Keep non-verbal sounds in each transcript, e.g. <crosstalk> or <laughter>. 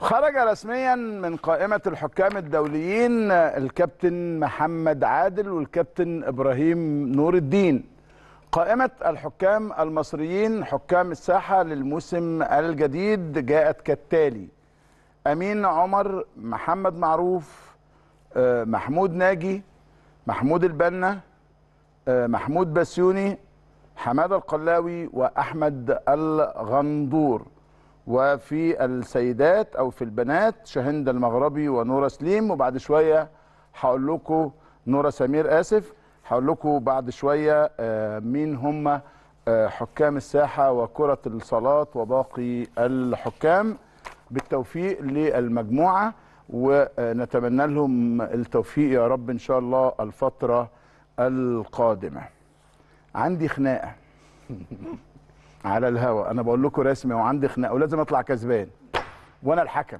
خرج رسميا من قائمة الحكام الدوليين الكابتن محمد عادل والكابتن إبراهيم نور الدين. قائمة الحكام المصريين حكام الساحة للموسم الجديد جاءت كالتالي. أمين عمر محمد معروف آه، محمود ناجي محمود البنا آه، محمود بسيوني حمادة القلاوي وأحمد الغندور. وفي السيدات أو في البنات شهند المغربي ونورة سليم. وبعد شوية هقول لكم نورة سمير آسف. هقول لكم بعد شوية آه، مين هم آه، حكام الساحة وكرة الصالات وباقي الحكام. بالتوفيق للمجموعة ونتمنى لهم التوفيق يا رب إن شاء الله الفترة القادمة. عندي خناقة. <laughs> على الهوا. أنا بقول لكم رسمي وعندي خناقة ولازم أطلع كسبان. وأنا الحكم.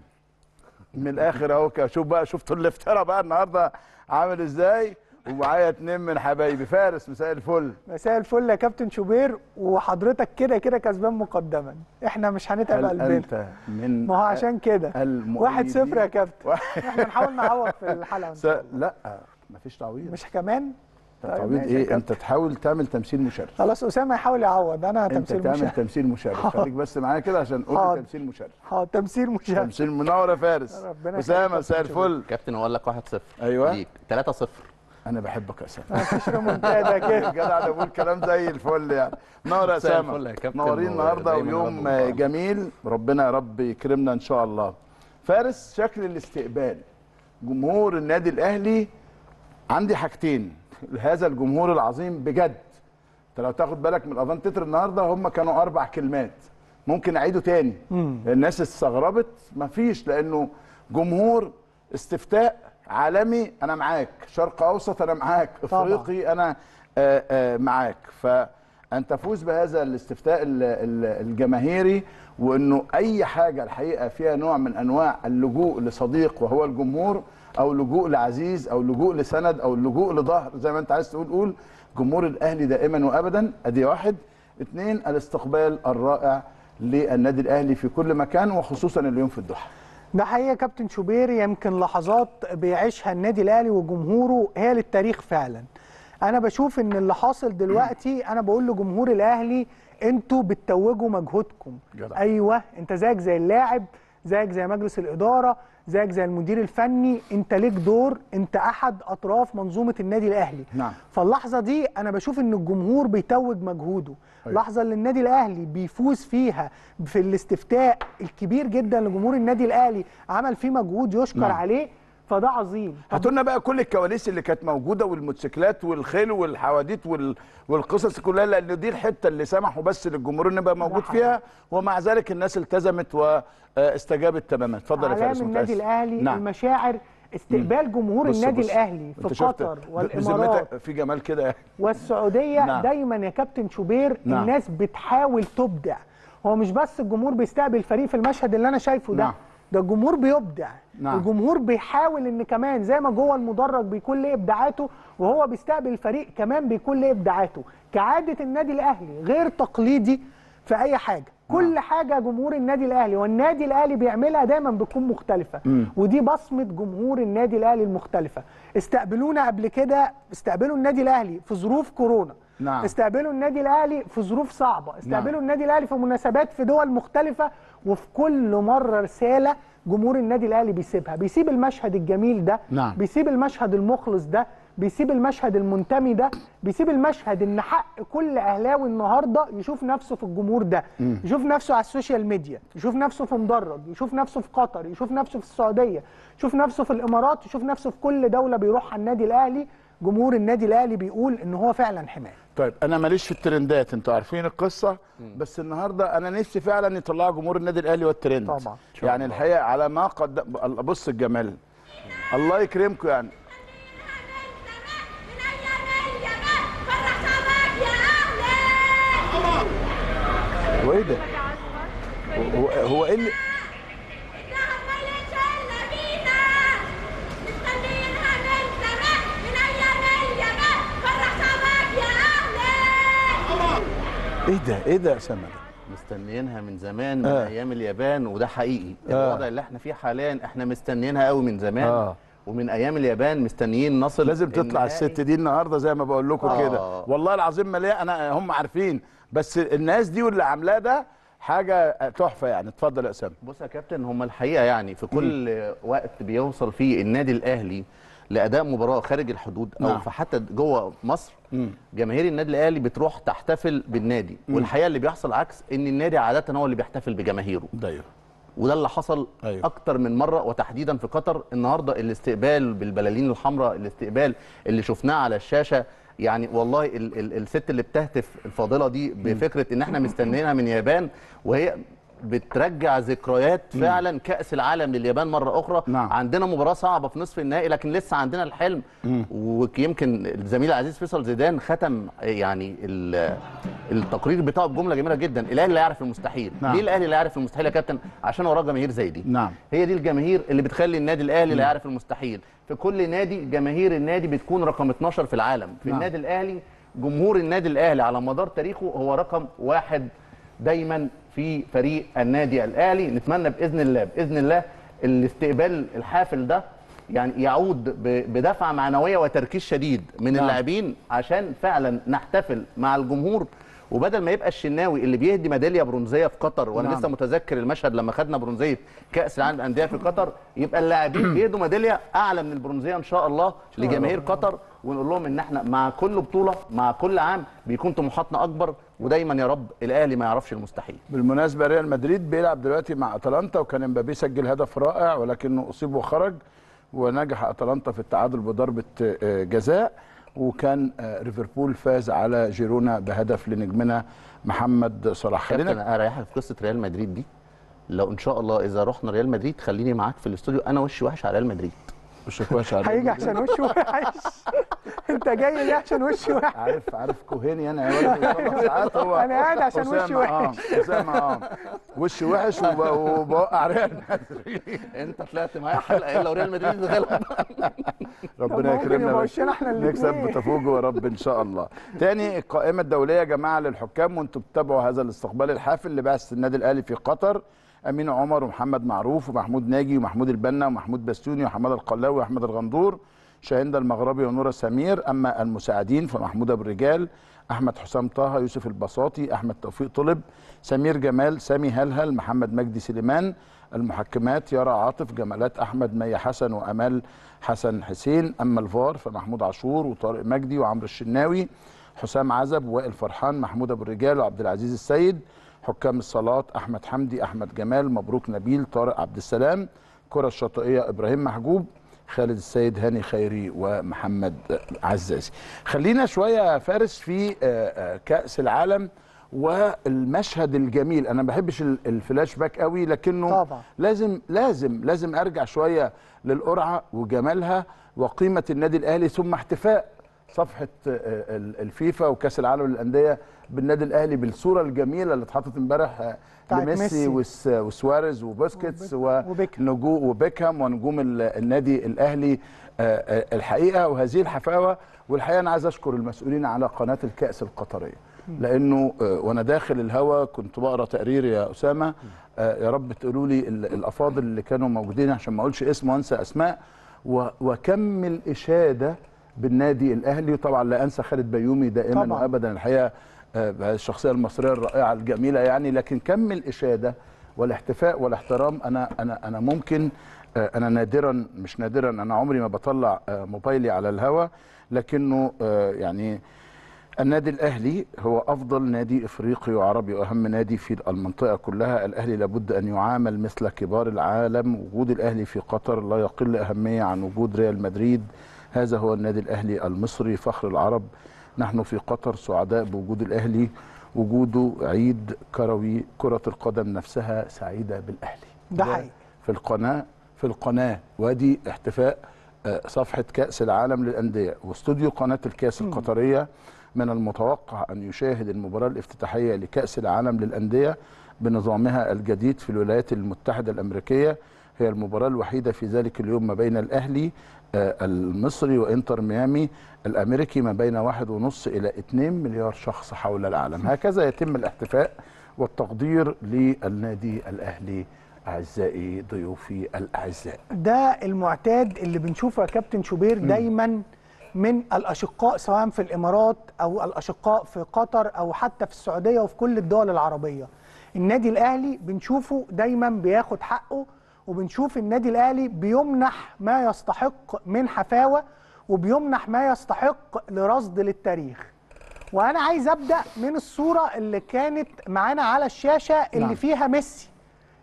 من الآخر أهو. شوف بقى شفتوا الافتراء بقى النهارده عامل إزاي؟ ومعايا اتنين من حبايبي. فارس مساء الفل. مساء الفل يا كابتن شوبير. وحضرتك كده كده كسبان مقدما. إحنا مش هنتعب قلبنا. أنت من ما هو عشان كده؟ واحد صفر يا كابتن. <laughs> إحنا نحاول نعوض في الحلقة. لا مفيش تعويض. مش كمان؟ تعويض يا إيه كابتن. أنت تحاول تعمل تمثيل مشرف. خلاص أسامة يحاول يعوض. أنا أنت تمثيل تعمل مشرف. تمثيل مشرف. <laughs> خليك بس معايا كده عشان قول تمثيل مشرف. آه تمثيل مشرف. تمثيل منور يا فارس ربنا أسامة مساء الفل. كابتن أقول لك 1-0 أيوة. ليك. 3-0 أنا بحبك يا أسامة. مفيش ريمونتادا <laughs> كده. جدع أنا بقول كلام زي الفل يعني. نور يا مساء أسامة. الفل يا كابتن. منورين النهارده ويوم جميل. ربنا يا رب يكرمنا إن شاء الله. فارس شكل الاستقبال. جمهور النادي الأهلي. عندي حاجتين. هذا الجمهور العظيم بجد. انت لو تاخد بالك من الاذان تتر النهارده هم كانوا أربع كلمات. ممكن أعيده تاني. الناس استغربت. مفيش لأنه جمهور استفتاء عالمي أنا معاك. شرق أوسط أنا معاك. طبعاً. إفريقي أنا آه، آه، معاك. فان تفوز بهذا الاستفتاء ال- ال- الجماهيري وإنه أي حاجة الحقيقة فيها نوع من أنواع اللجوء لصديق وهو الجمهور أو لجوء لعزيز أو لجوء لسند أو اللجوء لظهر زي ما أنت عايز تقول قول جمهور الأهلي دائما وابدا. أدي واحد. اثنين الاستقبال الرائع للنادي الأهلي في كل مكان وخصوصا اليوم في الدوحه ده حقيقة كابتن شوبير يمكن لحظات بيعيشها النادي الأهلي وجمهوره هي للتاريخ فعلا. أنا بشوف إن اللي حاصل دلوقتي أنا بقول لجمهور الأهلي أنتوا بتتوجوا مجهودكم. جدع. أيوه أنت زيك زي اللاعب زيك زي مجلس الإدارة زيك زي المدير الفني انت ليك دور انت احد اطراف منظومة النادي الأهلي نعم. فاللحظة دي أنا بشوف إن الجمهور بيتوج مجهوده أيوة. اللحظه اللي النادي الأهلي بيفوز فيها في الاستفتاء الكبير جدا لجمهور النادي الأهلي عمل فيه مجهود يشكر نعم. عليه فده عظيم هاتوا لنا بقى كل الكواليس اللي كانت موجودة والموتوسيكلات والخيل والحواديت وال... والقصص كلها لأن دي الحتة اللي سمحوا بس للجمهور انه يبقى موجود. فيها ومع ذلك الناس التزمت واستجابت تماما اتفضل يا فارس النادي. الأهلي نعم. المشاعر استقبال جمهور بص- النادي بص. الأهلي في قطر والإمارات في جمال كده والسعودية نعم. دايما يا كابتن شوبير نعم. الناس بتحاول تبدع هو مش بس الجمهور بيستقبل فريق في المشهد اللي أنا شايفه ده نعم. ده الجمهور بيبدع. نعم. الجمهور بيحاول إن كمان زي ما جوه المدرج بيكون ليه إبداعاته وهو بيستقبل الفريق كمان بيكون ليه إبداعاته. كعادة النادي الأهلي غير تقليدي في أي حاجة. كل حاجة جمهور النادي الأهلي والنادي الأهلي بيعملها دايما بتكون مختلفة. ودي بصمة جمهور النادي الأهلي المختلفة. استقبلونا قبل كده استقبلوا النادي الأهلي في ظروف كورونا. نعم. استقبلوا النادي الأهلي في ظروف صعبة. استقبلوا النادي الأهلي في مناسبات في دول مختلفة وفي كل مرة رسالة جمهور النادي الأهلي بيسيبها بيسيب المشهد الجميل ده نعم. بيسيب المشهد المخلص ده بيسيب المشهد المنتمي ده بيسيب المشهد إن حق كل أهلاوي النهارده يشوف نفسه في الجمهور ده يشوف نفسه على السوشيال ميديا يشوف نفسه في مدرج يشوف نفسه في قطر يشوف نفسه في السعودية يشوف نفسه في الإمارات يشوف نفسه في كل دولة بيروحها النادي الأهلي جمهور النادي الأهلي بيقول إن هو فعلا حماية. طيب أنا ماليش في الترندات أنتوا عارفين القصة بس النهارده أنا نفسي فعلا يطلعوا جمهور النادي الأهلي والترند. طبعا. يعني الحقيقة على ما قد بص الجمال. الله يكرمكم يعني. هو إيه ده؟ هو هو إيه اللي إيه ده؟ إيه ده يا اسامه ده؟ مستنيينها من زمان من آه. أيام اليابان وده حقيقي آه. الوضع اللي إحنا فيه حاليا إحنا مستنيينها قوي من زمان آه. ومن أيام اليابان مستنيين نصل لازم تطلع. الست دي النهارده زي ما بقول لكم آه. كده والله العظيم ما أنا هم عارفين بس الناس دي واللي عاملاه ده حاجة تحفة يعني اتفضل يا أسامة بص يا كابتن هم الحقيقة يعني في كل وقت بيوصل فيه النادي الأهلي لأداء مباراة خارج الحدود أو نعم. في حتى جوه مصر جماهير النادي الأهلي بتروح تحتفل بالنادي والحقيقة اللي بيحصل عكس إن النادي عادة هو اللي بيحتفل بجماهيره أيوه. وده اللي حصل. أيوه. أكتر من مرة وتحديدا في قطر النهارده الاستقبال بالبلالين الحمراء الاستقبال اللي شفناه على الشاشة يعني والله ال ال الست اللي بتهتف الفاضلة دي بفكرة إن إحنا مستنيينها من اليابان وهي بترجع ذكريات فعلا كأس العالم لليابان مرة أخرى. نعم. عندنا مباراة صعبة في نصف النهائي لكن لسه عندنا الحلم. ويمكن الزميل العزيز فيصل زيدان ختم يعني ال- التقرير بتاعه بجملة جميلة جدا. الأهلي لا يعرف المستحيل. نعم. ليه الأهلي لا يعرف المستحيل يا كابتن؟ عشان وراه جماهير زي دي. نعم. هي دي الجماهير اللي بتخلي النادي الأهلي لا يعرف المستحيل. في كل نادي جماهير النادي بتكون رقم 12 في العالم. في نعم. النادي الأهلي جمهور النادي الأهلي على مدار تاريخه هو رقم واحد دايما في فريق النادي الاهلي نتمنى بإذن الله بإذن الله الاستقبال الحافل ده يعني يعود بدفعة معنوية وتركيز شديد من نعم. اللاعبين عشان فعلا نحتفل مع الجمهور وبدل ما يبقى الشناوي اللي بيهدي ميدالية برونزية في قطر وأنا نعم. لسه متذكر المشهد لما خدنا برونزية كأس العالم للأندية في قطر يبقى اللاعبين <clears throat> بيهدوا ميدالية أعلى من البرونزية إن شاء الله لجماهير قطر ونقول لهم إن إحنا مع كل بطولة مع كل عام بيكون طموحاتنا أكبر ودايما يا رب الأهلي ما يعرفش المستحيل. بالمناسبة ريال مدريد بيلعب دلوقتي مع أتلانتا وكان امبابي سجل هدف رائع ولكنه أصيب وخرج ونجح أتلانتا في التعادل بضربة آه، جزاء وكان آه، ليفربول فاز على جيرونا بهدف لنجمنا محمد صلاح. خلينا اريحك في قصة ريال مدريد دي. لو إن شاء الله إذا رحنا ريال مدريد خليني معاك في الاستوديو. أنا وشي وحش على ريال مدريد. مش كويس على هيجي عشان وشه وحش. <laughs> انت جاي ليه عشان وشه وحش؟ عارف عارف كوهيني أنا يا ولد. <laughs> أسامة ساعات هو أنا قاعد عشان وشي وحش. آه اسامه آه وشي وحش وب- وبوقع ريال مدريد. انت طلعت معايا حلقة إلا وريال مدريد غلب <laughs> ربنا يكرمنا نكسب. بتفوق يا رب إن شاء الله. تاني القائمه الدوليه يا جماعة للحكام وأنتم بتتابعوا هذا الاستقبال الحافل لبعثة النادي الأهلي في قطر. أمين عمر ومحمد معروف ومحمود ناجي ومحمود البنا ومحمود بستوني وحماد القلاوي وأحمد الغندور شاهند المغربي ونورة سمير أما المساعدين فمحمود أبو الرجال أحمد حسام طه يوسف البساطي أحمد توفيق طلب سمير جمال سامي هلهل محمد مجدي سليمان المحكمات يارا عاطف جمالات أحمد مي حسن وأمال حسن حسين أما الفار فمحمود عاشور وطارق مجدي وعمرو الشناوي حسام عزب وائل فرحان محمود أبو الرجال وعبد العزيز السيد حكام الصالات أحمد حمدي أحمد جمال مبروك نبيل طارق عبد السلام كرة الشاطئية إبراهيم محجوب خالد السيد هاني خيري ومحمد عزازي خلينا شوية فارس في آه، آه، كأس العالم والمشهد الجميل أنا ما بحبش ال- الفلاش باك قوي لكنه طبعا. لازم لازم لازم أرجع شوية للقرعة وجمالها وقيمة النادي الأهلي ثم احتفاء صفحة آه، ال- الفيفا وكأس العالم للأندية بالنادي الأهلي بالصورة الجميلة اللي اتحطت امبارح آه، لميسي ميسي. وس- وسواريز وبوسكيتس وبيك- وبيكهام. ونجو وبيكهام ونجوم ال- النادي الأهلي آه، آه، الحقيقة وهذه الحفاوة والحقيقة أنا عايز أشكر المسؤولين على قناة الكأس القطريه لأنه آه، وأنا داخل الهوا كنت بقرأ تقرير يا أسامة آه، يا رب تقولوا لي ال- الأفاضل اللي كانوا موجودين عشان ما أقولش اسم وأنسى أسماء وكم الإشادة بالنادي الأهلي وطبعا لا أنسى خالد بيومي دائما طبعاً. وابدا الحقيقة آه، الشخصية المصرية الرائعة الجميلة يعني لكن كم الاشاده والاحتفاء والاحترام أنا أنا أنا ممكن آه، أنا نادرا مش نادرا أنا عمري ما بطلع آه، موبايلي على الهوا لكنه آه، يعني النادي الأهلي هو أفضل نادي إفريقي وعربي وأهم نادي في المنطقة كلها. الأهلي لابد أن يعامل مثل كبار العالم. وجود الأهلي في قطر لا يقل أهمية عن وجود ريال مدريد. هذا هو النادي الأهلي المصري فخر العرب. نحن في قطر سعداء بوجود الأهلي وجوده عيد كروي كرة القدم نفسها سعيدة بالأهلي. ده حقيقي. في القناة في القناة. وادي احتفاء آه، صفحة كأس العالم للأندية. واستوديو قناة الكأس القطرية من المتوقع أن يشاهد المباراة الافتتاحية لكأس العالم للأندية بنظامها الجديد في الولايات المتحدة الأمريكية. هي المباراة الوحيدة في ذلك اليوم ما بين الأهلي آه، المصري وإنتر ميامي الأمريكي ما بين واحد ونص إلى 2 مليار شخص حول العالم. هكذا يتم الاحتفاء والتقدير للنادي الأهلي أعزائي ضيوفي الأعزاء. ده المعتاد اللي بنشوفه يا كابتن شوبير دايما من الأشقاء سواء في الإمارات أو الأشقاء في قطر أو حتى في السعودية وفي كل الدول العربية. النادي الأهلي بنشوفه دايما بياخد حقه وبنشوف النادي الأهلي بيمنح ما يستحق من حفاوة وبيمنح ما يستحق لرصد للتاريخ. وأنا عايز أبدأ من الصورة اللي كانت معانا على الشاشة اللي نعم. فيها ميسي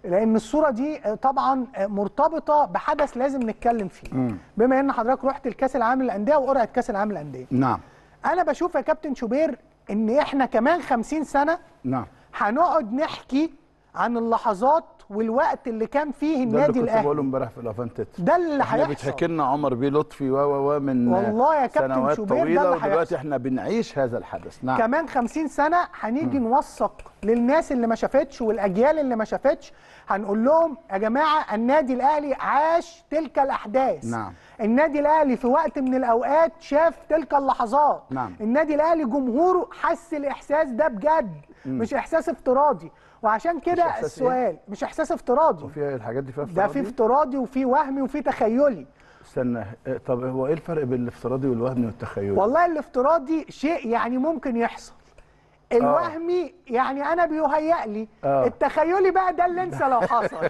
لأن الصورة دي طبعا مرتبطة بحدث لازم نتكلم فيه. بما إن حضرتك رحت الكاس العالم للأندية وقرعه كأس العالم للأندية. نعم. أنا بشوف يا كابتن شوبير إن إحنا كمان 50 سنة نعم. هنقعد نحكي عن اللحظات والوقت اللي كان فيه ده النادي اللي كنت بقوله الاهلي امبارح في الافنتت ده اللي هيحصل. بتحكي لنا عمر بيه لطفي و و و من والله يا كابتن سنوات شوبير ده طويلة ودلوقتي. إحنا بنعيش هذا الحدث. نعم. كمان 50 سنة هنيجي نوثق للناس اللي ما شافتش والأجيال اللي ما شافتش. هنقول لهم يا جماعة النادي الأهلي عاش تلك الأحداث. نعم. النادي الأهلي في وقت من الأوقات شاف تلك اللحظات. نعم. النادي الأهلي جمهوره حس الإحساس ده بجد مش إحساس افتراضي. وعشان كده إحساس إيه؟ السؤال مش إحساس افتراضي. وفي الحاجات دي فيها ده افتراضي؟ في افتراضي؟ وفي وهمي وفي تخيلي. استنى آه، طب هو إيه الفرق بين الافتراضي والوهمي والتخيلي؟ والله الافتراضي شيء يعني ممكن يحصل. الوهمي يعني أنا بيهيأ لي آه. التخيلي بقى ده اللي أنسى لو حصل. <laughs>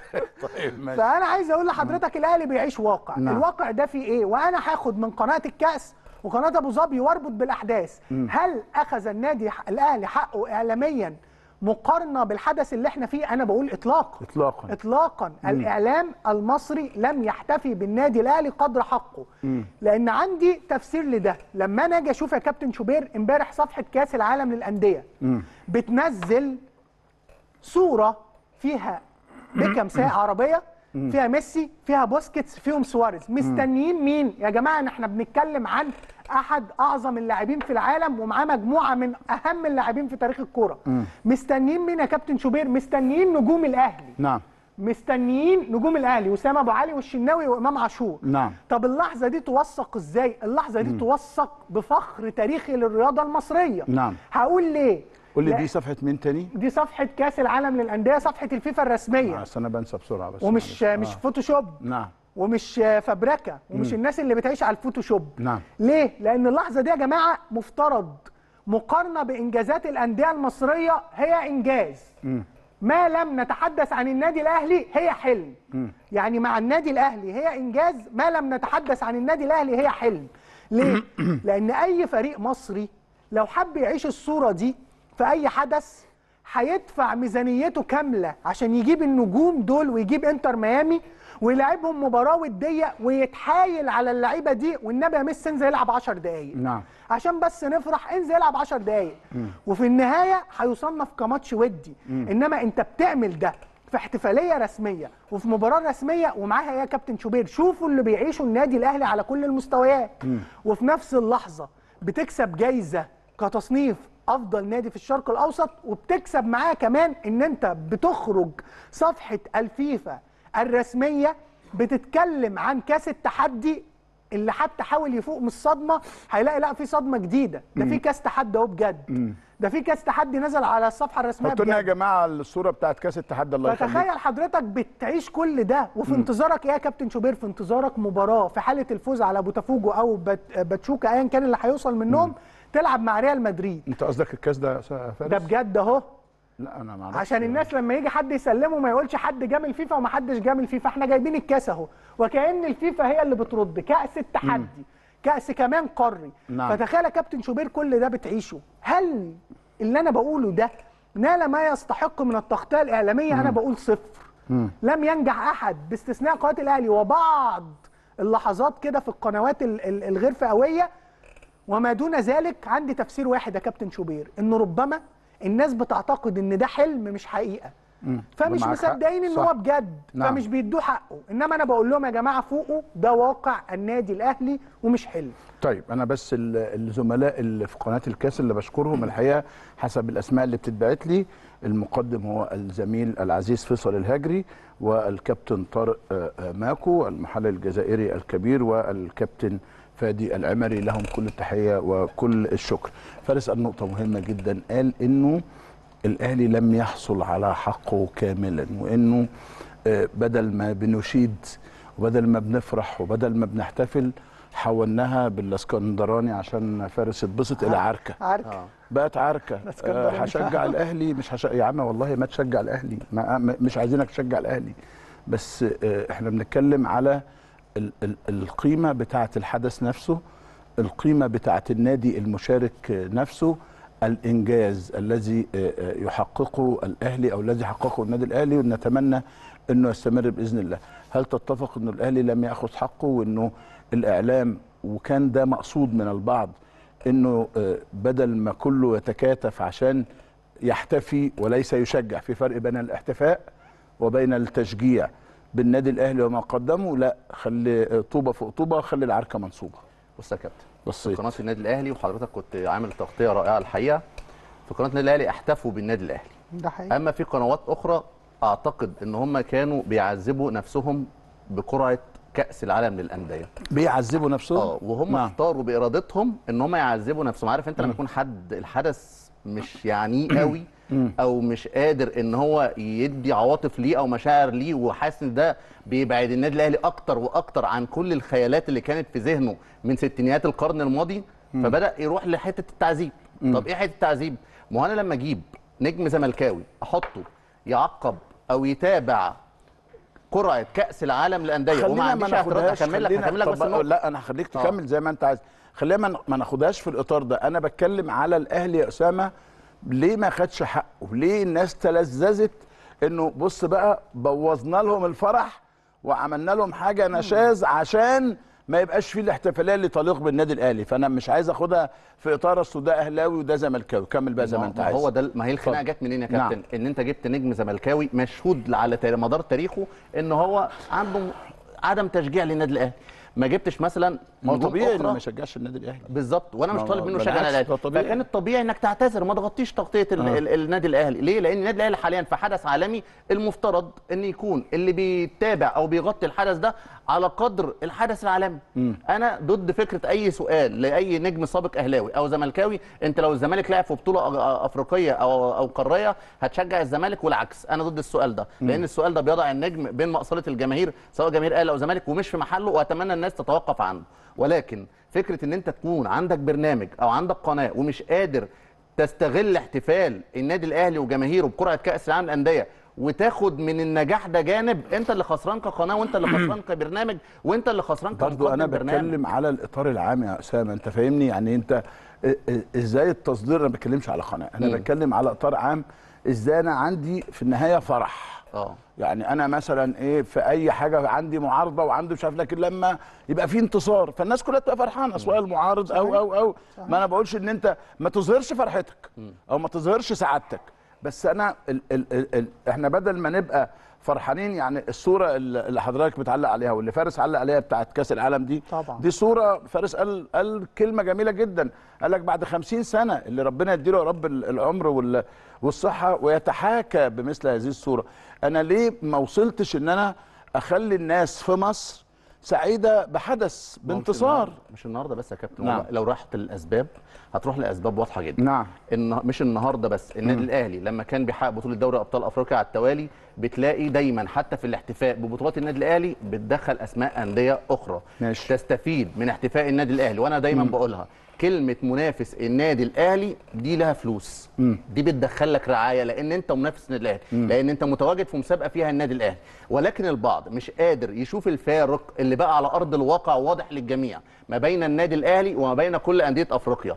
طيب ماشي. فأنا عايز أقول لحضرتك الأهلي بيعيش واقع. نعم. الواقع ده فيه إيه؟ وأنا هاخد من قناة الكأس وقناة أبو ظبي وأربط بالأحداث. هل أخذ النادي الأهلي حقه اعلاميا مقارنة بالحدث اللي إحنا فيه أنا بقول اطلاقا. اطلاقا. اطلاقا. الإعلام المصري لم يحتفي بالنادي الأهلي قدر حقه. لأن عندي تفسير لده. لما أنا أجي أشوف يا كابتن شوبير إمبارح صفحة كأس العالم للأندية بتنزل صورة فيها بيكهام ساعه عربية فيها ميسي فيها بوسكيتس فيهم سواريز. مستنيين مين؟ يا جماعة إحنا بنتكلم عن أحد أعظم اللاعبين في العالم ومعاه مجموعة من أهم اللاعبين في تاريخ الكورة. مستنيين مين يا كابتن شوبير؟ مستنيين نجوم الأهلي. نعم. مستنيين نجوم الأهلي وسام أبو علي والشناوي وإمام عاشور. نعم. طب اللحظة دي توثق إزاي؟ اللحظة دي توثق بفخر تاريخي للرياضة المصرية. نعم. هقول ليه؟ قول لي دي صفحة مين تاني؟ دي صفحة كأس العالم للأندية صفحة الفيفا الرسمية. أنا بنسى بسرعة بس. ومش. مش آه. فوتوشوب. نعم. ومش فبركه ومش الناس اللي بتعيش على الفوتوشوب. نعم. ليه؟ لأن اللحظة دي يا جماعة مفترض مقارنة بإنجازات الأندية المصرية هي إنجاز. ما لم نتحدث عن النادي الأهلي هي حلم. يعني مع النادي الأهلي هي إنجاز ما لم نتحدث عن النادي الأهلي هي حلم. ليه؟ <clears throat> لأن أي فريق مصري لو حب يعيش الصورة دي في أي حدث هيدفع ميزانيته كاملة عشان يجيب النجوم دول ويجيب إنتر ميامي ويلعبهم مباراة ودية ويتحايل على اللعيبة دي والنبي يا ميسي انزل يلعب 10 دقائق نعم. عشان بس نفرح انزل يلعب 10 دقائق وفي النهاية هيصنف كماتش ودي. إنما أنت بتعمل ده في احتفالية رسمية وفي مباراة رسمية ومعاها يا كابتن شوبير. شوفوا اللي بيعيشوا النادي الأهلي على كل المستويات. وفي نفس اللحظة بتكسب جايزة كتصنيف أفضل نادي في الشرق الأوسط وبتكسب معاه كمان إن أنت بتخرج صفحة الفيفا الرسمية بتتكلم عن كاس التحدي اللي حتى حاول يفوق من الصدمة هيلاقي لا في صدمة جديدة. ده في كاس تحدي اهو بجد. ده في كاس تحدي نزل على الصفحة الرسمية حطوا لنا يا جماعة الصورة بتاعت كاس التحدي الله يخليك. فتخيل حضرتك بتعيش كل ده وفي انتظارك إيه يا كابتن شوبير في انتظارك مباراة في حالة الفوز على بوتافوجو أو بت- باتشوكا ايا كان اللي هيوصل منهم تلعب مع ريال مدريد. انت قصدك الكاس ده يا فارس؟ ده بجد اهو. لا أنا ما أعرفش. عشان الناس لما يجي حد يسلمه ما يقولش حد جامل فيفا وما حدش جامل فيفا. إحنا جايبين الكاس أهو. وكأن الفيفا هي اللي بترد. كأس التحدي. كأس كمان قاري. نعم. فتخيل يا كابتن شوبير كل ده بتعيشه. هل اللي أنا بقوله ده نال ما يستحق من التغطية الإعلامية؟ أنا بقول صفر. لم ينجح أحد باستثناء قناه الأهلي وبعض اللحظات كده في القنوات ال- ال- الغير فئوية. وما دون ذلك عندي تفسير واحد يا كابتن شوبير. إن ربما الناس بتعتقد إن ده حلم مش حقيقة فمش. مصدقين إن. هو بجد نعم. فمش بيدوه حقه إنما أنا بقول لهم يا جماعة فوقوا ده واقع النادي الأهلي ومش حلم طيب أنا بس ال- الزملاء اللي في قناة الكاس اللي بشكرهم الحقيقة حسب الأسماء اللي بتتبعت لي المقدم هو الزميل العزيز فيصل الهجري والكابتن طارق آه، آه، ماكو المحلل الجزائري الكبير والكابتن فادي العمري لهم كل التحية وكل الشكر. فارس النقطة مهمة جدا. قال إنه الأهلي لم يحصل على حقه كاملا وإنه آه، بدل ما بنشيد وبدل ما بنفرح وبدل ما بنحتفل حولناها بالإسكندراني عشان فارس اتبسط إلى عركة. عارف آه. بقت عركة. آه، هشجع الأهلي مش هش... يا عم والله ما تشجع الأهلي. ما... مش عايزينك تشجع الأهلي. بس آه، إحنا بنتكلم على. القيمة بتاعه الحدث نفسه القيمة بتاعه النادي المشارك نفسه الإنجاز الذي آه، آه، يحققه الأهلي أو الذي حققه النادي الأهلي ونتمنى إنه يستمر بإذن الله. هل تتفق إنه الأهلي لم يأخذ حقه وإنه الإعلام وكان ده مقصود من البعض إنه آه، بدل ما كله يتكاتف عشان يحتفي وليس يشجع في فرق بين الاحتفاء وبين التشجيع. بالنادي الأهلي وما قدمه لا خلي طوبة فوق طوبة خلي العركة منصوبة. بص يا كابتن. في بصيت قناة النادي الأهلي وحضرتك كنت عامل تغطية رائعة الحقيقة في قناة النادي الأهلي احتفوا بالنادي الأهلي. ده حقيقي. أما في قنوات أخرى أعتقد إن هم كانوا بيعذبوا نفسهم بقرعة كأس العالم للأندية. بيعذبوا نفسهم؟ آه وهم نعم. اختاروا بإرادتهم إن هم يعذبوا نفسهم. عارف أنت لما يكون حد الحدث مش يعنيه قوي أو مش قادر إن هو يدي عواطف ليه أو مشاعر ليه وحاسس إن ده بيبعد النادي الأهلي أكتر وأكتر عن كل الخيالات اللي كانت في ذهنه من ستينيات القرن الماضي فبدأ يروح لحتة التعذيب. طب إيه حتة التعذيب؟ ما هو أنا لما أجيب نجم زملكاوي أحطه يعقب أو يتابع قرعه كأس العالم للأندية وما عنديش اعتراض هكمل لك هكمل لك بس. لا أنا هخليك آه. تكمل زي ما أنت عايز. خلينا ما ناخدهاش في الإطار ده. أنا بتكلم على الأهلي يا أسامة ليه ما خدش حقه؟ ليه الناس تلذذت انه بص بقى بوظنا لهم الفرح وعملنا لهم حاجة نشاز عشان ما يبقاش فيه الاحتفالية اللي تليق بالنادي الأهلي. فأنا مش عايز أخدها في إطار اصل ده أهلاوي وده زملكاوي. كمل بقى زي ما أنت عايز. هو ده ما هي الخناقة. جت منين يا نعم. كابتن إن أنت جبت نجم زملكاوي مشهود على مدار تاريخه إن هو عنده عدم تشجيع للنادي الأهلي. ما جبتش مثلا هو طبيعي إنه ما يشجعش النادي الأهلي. بالظبط وأنا مش طالب منه يشجع النادي. فكان الطبيعي إنك تعتذر ما تغطيش تغطية آه. ال- النادي الأهلي. ليه؟ لأن النادي الأهلي حاليا في حدث عالمي المفترض إن يكون اللي بيتابع أو بيغطي الحدث ده على قدر الحدث العالمي. أنا ضد فكرة أي سؤال لأي نجم سابق أهلاوي أو زملكاوي. أنت لو الزمالك لعب في بطولة أفريقية أو أو قارية هتشجع الزمالك والعكس. أنا ضد السؤال ده. لأن السؤال ده بيضع النجم بين مقصله الجماهير سواء جماهير أهلي أو زمالك ومش في محله وأتمنى الناس تتوقف عنه. ولكن فكرة إن أنت تكون عندك برنامج أو عندك قناة ومش قادر تستغل احتفال النادي الأهلي وجماهيره بقرعة كأس العالم للأندية وتاخد من النجاح ده جانب. انت اللي خسران كقناة وانت اللي خسران <clears throat> كبرنامج وانت اللي خسران برضو كمقدم أنا برنامج. بتكلم على الإطار العام يا أسامة. أنت فاهمني؟ يعني أنت إزاي التصدير؟ أنا ما بتكلمش على قناة. أنا. بتكلم على إطار عام. إزاي أنا عندي في النهاية فرح؟ آه. يعني أنا مثلا إيه في أي حاجة عندي معارضة وعندي مش عارف لكن لما يبقى في انتصار فالناس كلها تبقى فرحانة. سواء المعارض أو أو أو. ما أنا بقولش إن أنت ما تظهرش فرحتك أو ما تظهرش سعادتك. بس أنا ال ال ال ال إحنا بدل ما نبقى فرحانين يعني الصورة اللي حضرتك بتعلق عليها واللي فارس علق عليها بتاعت كأس العالم دي طبعا. دي صورة فارس قال قال كلمة جميلة جدا قال لك بعد خمسين سنة اللي ربنا يديله يا رب ال- العمر وال- والصحة ويتحاكى بمثل هذه الصورة أنا ليه ما وصلتش إن أنا أخلي الناس في مصر سعيدة بحدث هو مش بانتصار النهاردة- مش النهارده بس يا كابتن. نعم. لو راحت الأسباب هتروح لأسباب واضحة جدا. نعم. إن مش النهارده بس النادي الأهلي لما كان بيحقق بطولة دوري أبطال أفريقيا على التوالي بتلاقي دايما حتى في الاحتفاء ببطولات النادي الأهلي بتدخل أسماء أندية أخرى. ماشي. تستفيد من احتفاء النادي الأهلي وأنا دايما بقولها كلمة منافس النادي الأهلي دي لها فلوس. دي بتدخل لك رعاية لأن أنت منافس النادي الأهلي. لأن أنت متواجد في مسابقة فيها النادي الأهلي. ولكن البعض مش قادر يشوف الفارق اللي بقى على أرض الواقع واضح للجميع ما بين النادي الأهلي وما بين كل أندية أفريقيا.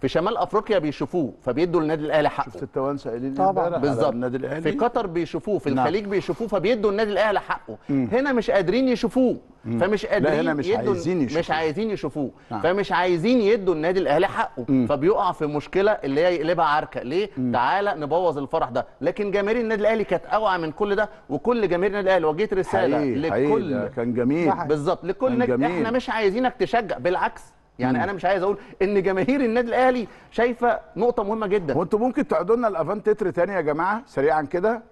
في شمال أفريقيا بيشوفوه فبيدوا للنادي الأهلي حقه. شفت التوانسه قايلين طبعاً. بالظبط. النادي الأهلي؟ في قطر بيشوفوه في نعم. الخليج بيشوفوه فبيدوا النادي الأهلي حقه. هنا مش قادرين يشوفوه. فمش قادرين هنا مش يدوا عايزين يشوفوه. مش عايزين يشوفوه. نعم. فمش عايزين يدوا النادي الأهلي حقه. فبيقع في مشكلة اللي هي يقلبها عركة. ليه؟ تعالى نبوظ الفرح ده. لكن جماهير النادي الأهلي كانت اوعى من كل ده وكل جماهير النادي الأهلي وجهت رسالة حقيقي حقيقي. لكل ده كان جميل. بالظبط. لكل جميل. إحنا مش عايزينك تشجع. بالعكس. يعني أنا مش عايز أقول إن جماهير النادي الأهلي شايفة نقطة مهمة جدا. وأنتوا ممكن تعدوا لنا الافان تتر تاني يا جماعة سريعا كده.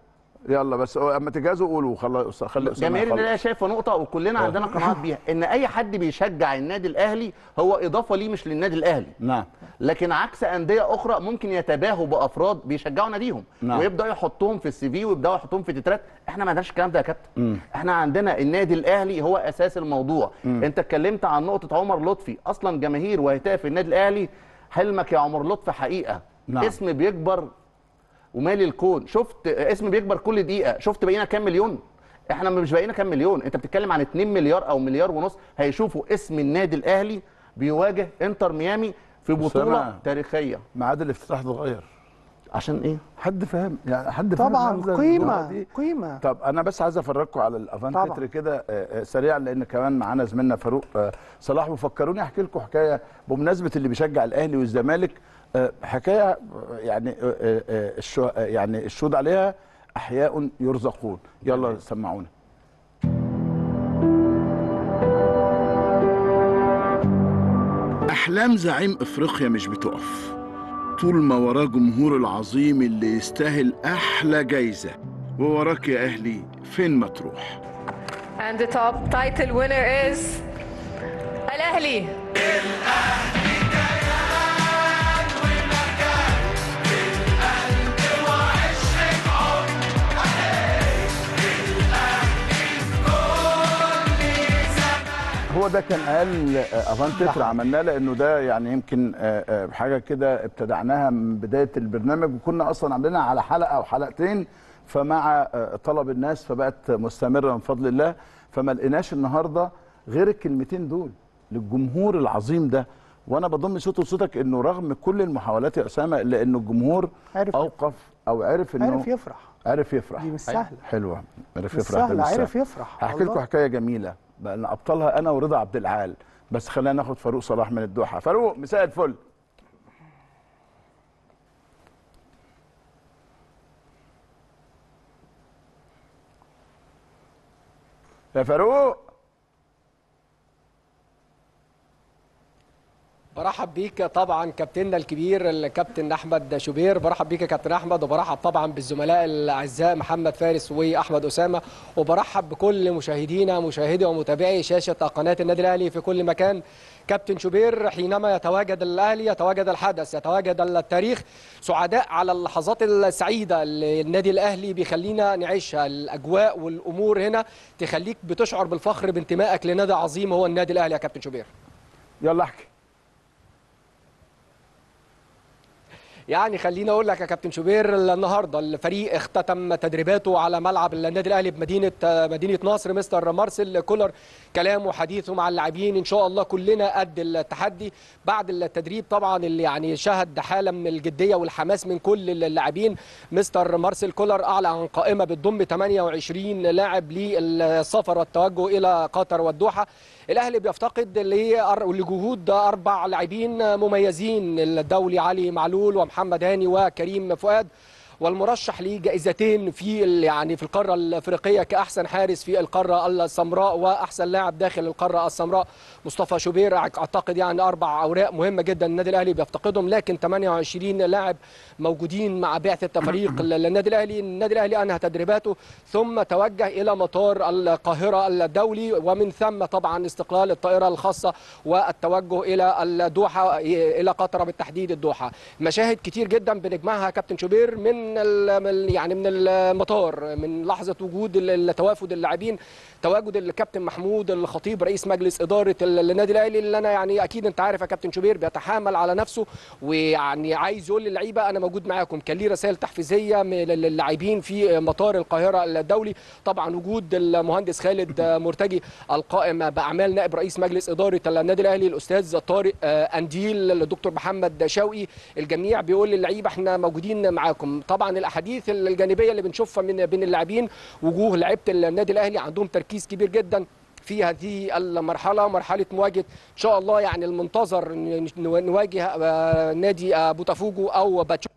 يلا بس أما تجهزوا قولوا خلاص خلي جماهير. النادي الأهلي شايفة نقطة وكلنا عندنا قناعات بيها إن أي حد بيشجع النادي الأهلي هو إضافة ليه مش للنادي الأهلي. نعم. لكن عكس أندية أخرى ممكن يتباهوا بأفراد بيشجعوا ناديهم نعم. ويبدأوا يحطوهم في السي في ويبدأوا يحطوهم في تترات. إحنا ما عندناش الكلام ده يا كابتن. إحنا عندنا النادي الأهلي هو أساس الموضوع. أنت اتكلمت عن نقطة عمر لطفي. أصلا جماهير وهتاف النادي الأهلي حلمك يا عمر لطفي حقيقة. نعم. اسم بيكبر ومالي الكون. شفت اسم بيكبر كل دقيقة. شفت بقينا كام مليون؟ إحنا مش بقينا كام مليون. أنت بتتكلم عن 2 مليار أو مليار ونص. هيشوفوا اسم النادي الأهلي بيواجه إنتر ميامي في بطولة. تاريخية. ميعاد الافتتاح اتغير. عشان إيه؟ حد فاهم يعني حد فاهم طبعا قيمة دي؟ قيمة. طب أنا بس عايز أفرجكم على الأفان طبعا. تتر كده آه، آه، سريعا لأن كمان معانا زميلنا فاروق آه، صلاح. وفكروني أحكي لكم حكاية بمناسبة اللي بيشجع الأهلي والزمالك حكاية يعني الشو- يعني الشهود عليها أحياء يرزقون. يلا سمعونا. أحلام زعيم إفريقيا مش بتقف. طول ما وراه جمهور العظيم اللي يستاهل أحلى جايزة. ووراك يا أهلي فين ما تروح. And the top title winner is Al Ahly. هو ده كان أقل أفان تتر عملناه لأنه ده يعني يمكن آه، آه، حاجة كده ابتدعناها من بداية البرنامج وكنا أصلا عاملينها على حلقة أو حلقتين فمع آه، طلب الناس فبقت مستمرة من فضل الله. فما لقيناش النهارده غير الكلمتين دول للجمهور العظيم ده. وأنا بضم صوت لصوتك إنه رغم كل المحاولات يا أسامة الا انه الجمهور عرف. أوقف أو عرف إنه عرف يفرح. عرف يفرح. دي مش سهلة. حلوة. عرف يفرح سهلة. مش سهل. عرف يفرح. هحكي لكم. حكاية جميلة. بقى ابطالها أنا ورضا عبد العال. بس خلينا ناخد فاروق صلاح من الدوحة. فاروق مساء الفل. يا فاروق. برحب بيك طبعا كابتننا الكبير الكابتن أحمد شوبير. برحب بيك يا كابتن أحمد وبرحب طبعا بالزملاء الأعزاء محمد فارس وأحمد أسامة. وبرحب بكل مشاهدينا مشاهدي ومتابعي شاشة قناة النادي الأهلي في كل مكان. كابتن شوبير حينما يتواجد الأهلي يتواجد الحدث يتواجد التاريخ. سعداء على اللحظات السعيدة اللي النادي الأهلي بيخلينا نعيشها الأجواء والأمور هنا تخليك بتشعر بالفخر بانتمائك لنادي عظيم هو النادي الأهلي يا كابتن شوبير. يلا احكي. يعني خليني أقول لك يا كابتن شوبير النهارده الفريق اختتم تدريباته على ملعب النادي الأهلي بمدينة مدينة نصر مستر مارسيل كولر. كلامه وحديثه مع اللاعبين إن شاء الله كلنا قد التحدي. بعد التدريب طبعا اللي يعني شهد حالة من الجدية والحماس من كل اللاعبين. مستر مارسيل كولر أعلن عن قائمة بتضم 28 لاعب للسفر والتوجه إلى قطر والدوحة. الأهلي بيفتقد لجهود أربع لاعبين مميزين الدولي علي معلول ومحمد هاني وكريم فؤاد والمرشح لجائزتين في يعني في القارة الأفريقية كأحسن حارس في القارة السمراء وأحسن لاعب داخل القارة السمراء. مصطفى شوبير أعتقد يعني أربع أوراق مهمة جدا النادي الأهلي بيفتقدهم لكن 28 لاعب موجودين مع بعثة فريق النادي <clears throat> الأهلي. النادي الأهلي أنهى تدريباته ثم توجه إلى مطار القاهرة الدولي ومن ثم طبعا استقلال الطائرة الخاصة والتوجه إلى الدوحة إلى قطر بالتحديد الدوحة. مشاهد كتير جدا بنجمعها كابتن شوبير من يعني من المطار من لحظة وجود توافد اللاعبين تواجد الكابتن محمود الخطيب رئيس مجلس إدارة النادي الاهلي اللي أنا يعني أكيد انت عارف يا كابتن شوبير بيتحامل على نفسه ويعني عايز يقول للعيبة أنا موجود معاكم. كان ليه رسائل تحفيزية للاعبين في مطار القاهرة الدولي. طبعا وجود المهندس خالد <laughs> مرتجي القائم بأعمال نائب رئيس مجلس إدارة النادي الأهلي الأستاذ طارق أنديل الدكتور محمد شوقي الجميع بيقول للعيبة إحنا موجودين معاكم. طبعا الأحاديث الجانبية اللي بنشوفها من بين اللاعبين وجوه لعيبة النادي الأهلي عندهم تركيز كبير جدا. في هذه المرحلة مرحلة مواجهة إن شاء الله يعني المنتظر نواجه آه، نادي آه، بوتافوجو أو باتشوكا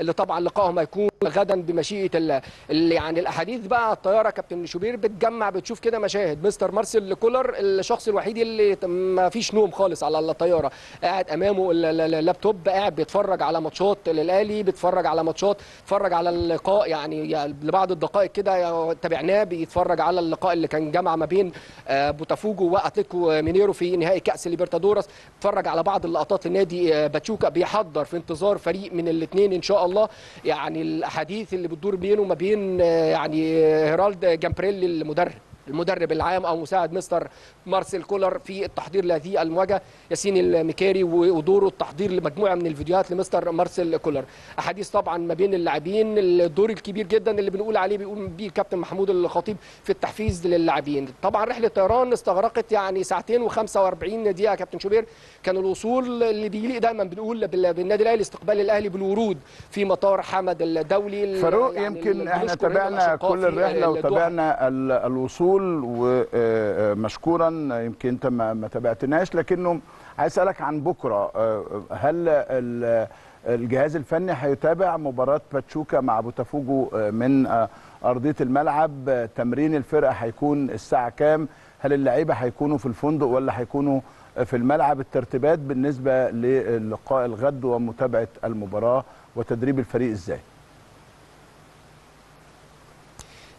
اللي طبعا لقائهم هيكون غدا بمشيئة ال- ال- يعني الأحاديث بقى. الطيارة كابتن شوبير بتجمع بتشوف كده مشاهد. مستر مارسيل كولر الشخص الوحيد اللي ما فيش نوم خالص على الطيارة. قاعد أمامه ال- ال- اللابتوب قاعد بيتفرج على ماتشات الاهلي بيتفرج على ماتشات بيتفرج على اللقاء يعني يعني لبعض الدقائق كده تابعناه بيتفرج على اللقاء اللي كان جمع ما بين آه، بوتافوجو وأتلتيكو مينيرو في نهائي كأس ليبرتادورس اتفرج على بعض اللقطات لنادي آه، باتشوكا بيحضر في انتظار فريق من الاثنين إن شاء الله. يعني الأحاديث اللي بتدور بينه وما بين آه، يعني هيرالد جامبريلي المدرب. المدرب العام أو مساعد مستر مارسيل كولر في التحضير لهذه المواجهة. ياسين المكاري ودوره التحضير لمجموعة من الفيديوهات لمستر مارسيل كولر. أحاديث طبعا ما بين اللاعبين الدور الكبير جدا اللي بنقول عليه بيقول بيه الكابتن محمود الخطيب في التحفيز للاعبين. طبعا رحلة الطيران استغرقت يعني ساعتين و45 دقيقة يا كابتن شوبير. كان الوصول اللي بيليق دايما بنقول بال- بالنادي الأهلي استقبال الأهلي بالورود في مطار حمد الدولي. ال- فاروق يعني يمكن إحنا تابعنا كل الرحلة. وتابعنا ال- الوصول ومشكورا يمكن انت ما تابعتناش. لكنه عايز أسألك عن بكرة آه، هل ال- الجهاز الفني هيتابع مباراة باتشوكا مع بوتافوجو آه، من آه، أرضية الملعب؟ آه، تمرين الفرقة هيكون الساعة كام؟ هل اللعيبة هيكونوا في الفندق ولا هيكونوا في الملعب؟ الترتيبات بالنسبة للقاء الغد ومتابعة المباراة وتدريب الفريق إزاي؟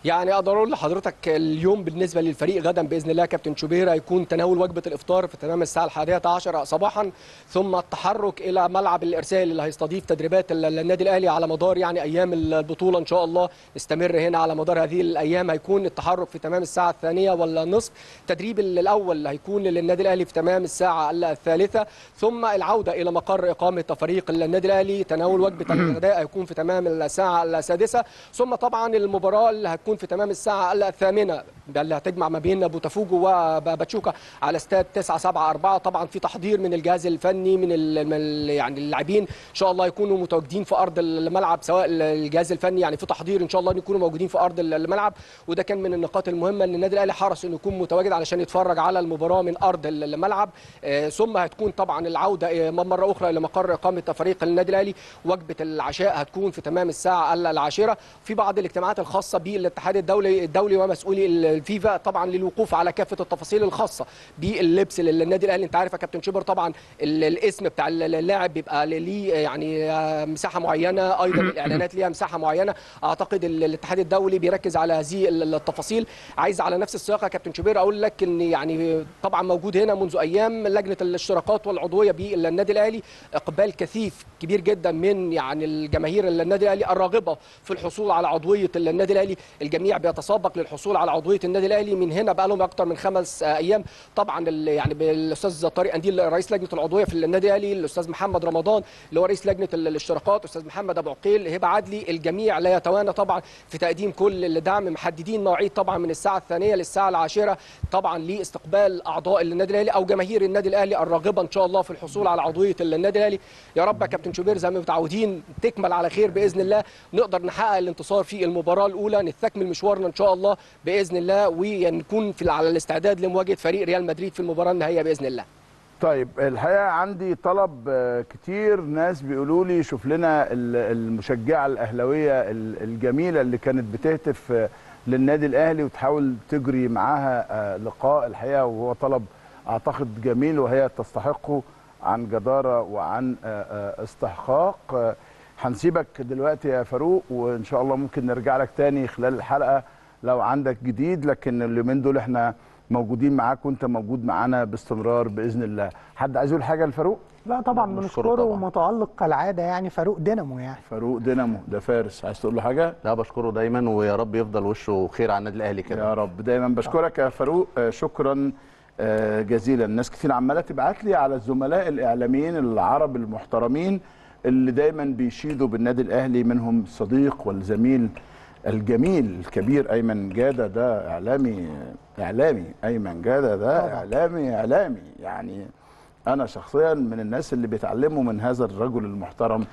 يعني أقدر أقول لحضرتك اليوم بالنسبة للفريق غدا باذن الله كابتن شوبير هيكون تناول وجبه الافطار في تمام الساعة الحادية عشر صباحا ثم التحرك إلى ملعب الإرسال اللي هيستضيف تدريبات ال- النادي الأهلي على مدار يعني أيام البطولة إن شاء الله. نستمر هنا على مدار هذه الأيام هيكون التحرك في تمام الساعة الثانية والنصف. التدريب ال- الأول هيكون للنادي الأهلي في تمام الساعة الثالثة. ثم العودة إلى مقر إقامة فريق النادي الأهلي. تناول وجبة الغداء هيكون في تمام الساعة السادسة. ثم طبعا المباراة اللي هتكون في تمام الساعة الثامنة. ده اللي هتجمع ما بين بوتافوجو وباتشوكا على استاد 9 7 4 طبعا في تحضير من الجهاز الفني من ال- يعني اللاعبين. إن شاء الله يكونوا متواجدين في أرض الملعب سواء الجهاز الفني يعني في تحضير. إن شاء الله يكونوا موجودين في أرض الملعب. وده كان من النقاط المهمة إن النادي الأهلي حرص إنه يكون متواجد علشان يتفرج على المباراة من أرض الملعب. آه، ثم هتكون طبعا العودة آه، مرة أخرى إلى مقر إقامة فريق النادي الأهلي. وجبة العشاء هتكون في تمام الساعة العاشرة. في بعض الاجتماعات الخاصة بالاتحاد الدولي الدولي ومسؤولي الفيفا طبعا للوقوف على كافة التفاصيل الخاصة باللبس للنادي الأهلي. أنت عارف يا كابتن شبر طبعا ال- الاسم بتاع اللاعب بيبقى ليه يعني آه، مساحة معينة أيضا <clears throat> الإعلانات ليها مساحة معينة. أعتقد ال- الاتحاد الدولي بيركز على هذه ال- التفاصيل. عايز على نفس السياق يا كابتن شوبير أقول لك إن يعني طبعا موجود هنا منذ أيام لجنة الاشتراكات والعضوية بالنادي الأهلي. إقبال كثيف كبير جدا من يعني الجماهير النادي الأهلي الراغبة في الحصول على عضوية النادي الأهلي. الجميع بيتسابق للحصول على عضوية النادي الأهلي من هنا بقى لهم أكثر من خمس آه، أيام. طبعا يعني بالاستاذ طارق أنديل رئيس لجنة العضوية في النادي الأهلي الأستاذ محمد رمضان اللي هو رئيس لجنة ال- الاشتراكات الاستاذ محمد أبو عقيل هبة عدلي الجميع لا يتوانى طبعا في تقديم كل الدعم. محددين مواعيد طبعا من الساعة الثانية للساعة العاشرة طبعا لاستقبال أعضاء النادي الأهلي أو جماهير النادي الأهلي الراغبة إن شاء الله في الحصول على عضوية النادي الأهلي. يا رب يا كابتن شوبير زي ما متعودين تكمل على خير بإذن الله. نقدر نحقق الانتصار في المباراة الأولى نستكمل مشوارنا إن شاء الله بإذن الله. ونكون في على الاستعداد لمواجهة فريق ريال مدريد في المباراة النهائية بإذن الله. طيب الحقيقة عندي طلب آه، كتير ناس بيقولوا لي شوف لنا ال- المشجعة الأهلاوية ال- الجميلة اللي كانت بتهتف آه، للنادي الأهلي وتحاول تجري معاها آه، لقاء الحقيقة وهو طلب أعتقد جميل وهي تستحقه عن جدارة وعن استحقاق. هنسيبك دلوقتي يا فاروق وإن شاء الله ممكن نرجع لك تاني خلال الحلقة. لو عندك جديد لكن اليومين دول إحنا موجودين معاك وانت موجود معانا باستمرار بإذن الله. حد عايز يقول حاجة لفاروق؟ لا طبعا بنشكره. ومتالق كالعادة يعني فاروق دينامو يعني. فاروق دينامو. ده فارس. عايز تقول له حاجة؟ لا بشكره دايما ويا رب يفضل وشه خير على النادي الأهلي كده. يا رب. دايما بشكرك يا فاروق. آه، شكرا آه، جزيلا. ناس كتير عمالة تبعت لي على الزملاء الإعلاميين العرب المحترمين اللي دايما بيشيدوا بالنادي الأهلي منهم الصديق والزميل الجميل الكبير أيمن جادة ده إعلامي إعلامي أيمن جادة ده. إعلامي إعلامي. يعني أنا شخصيا من الناس اللي بيتعلموا من هذا الرجل المحترم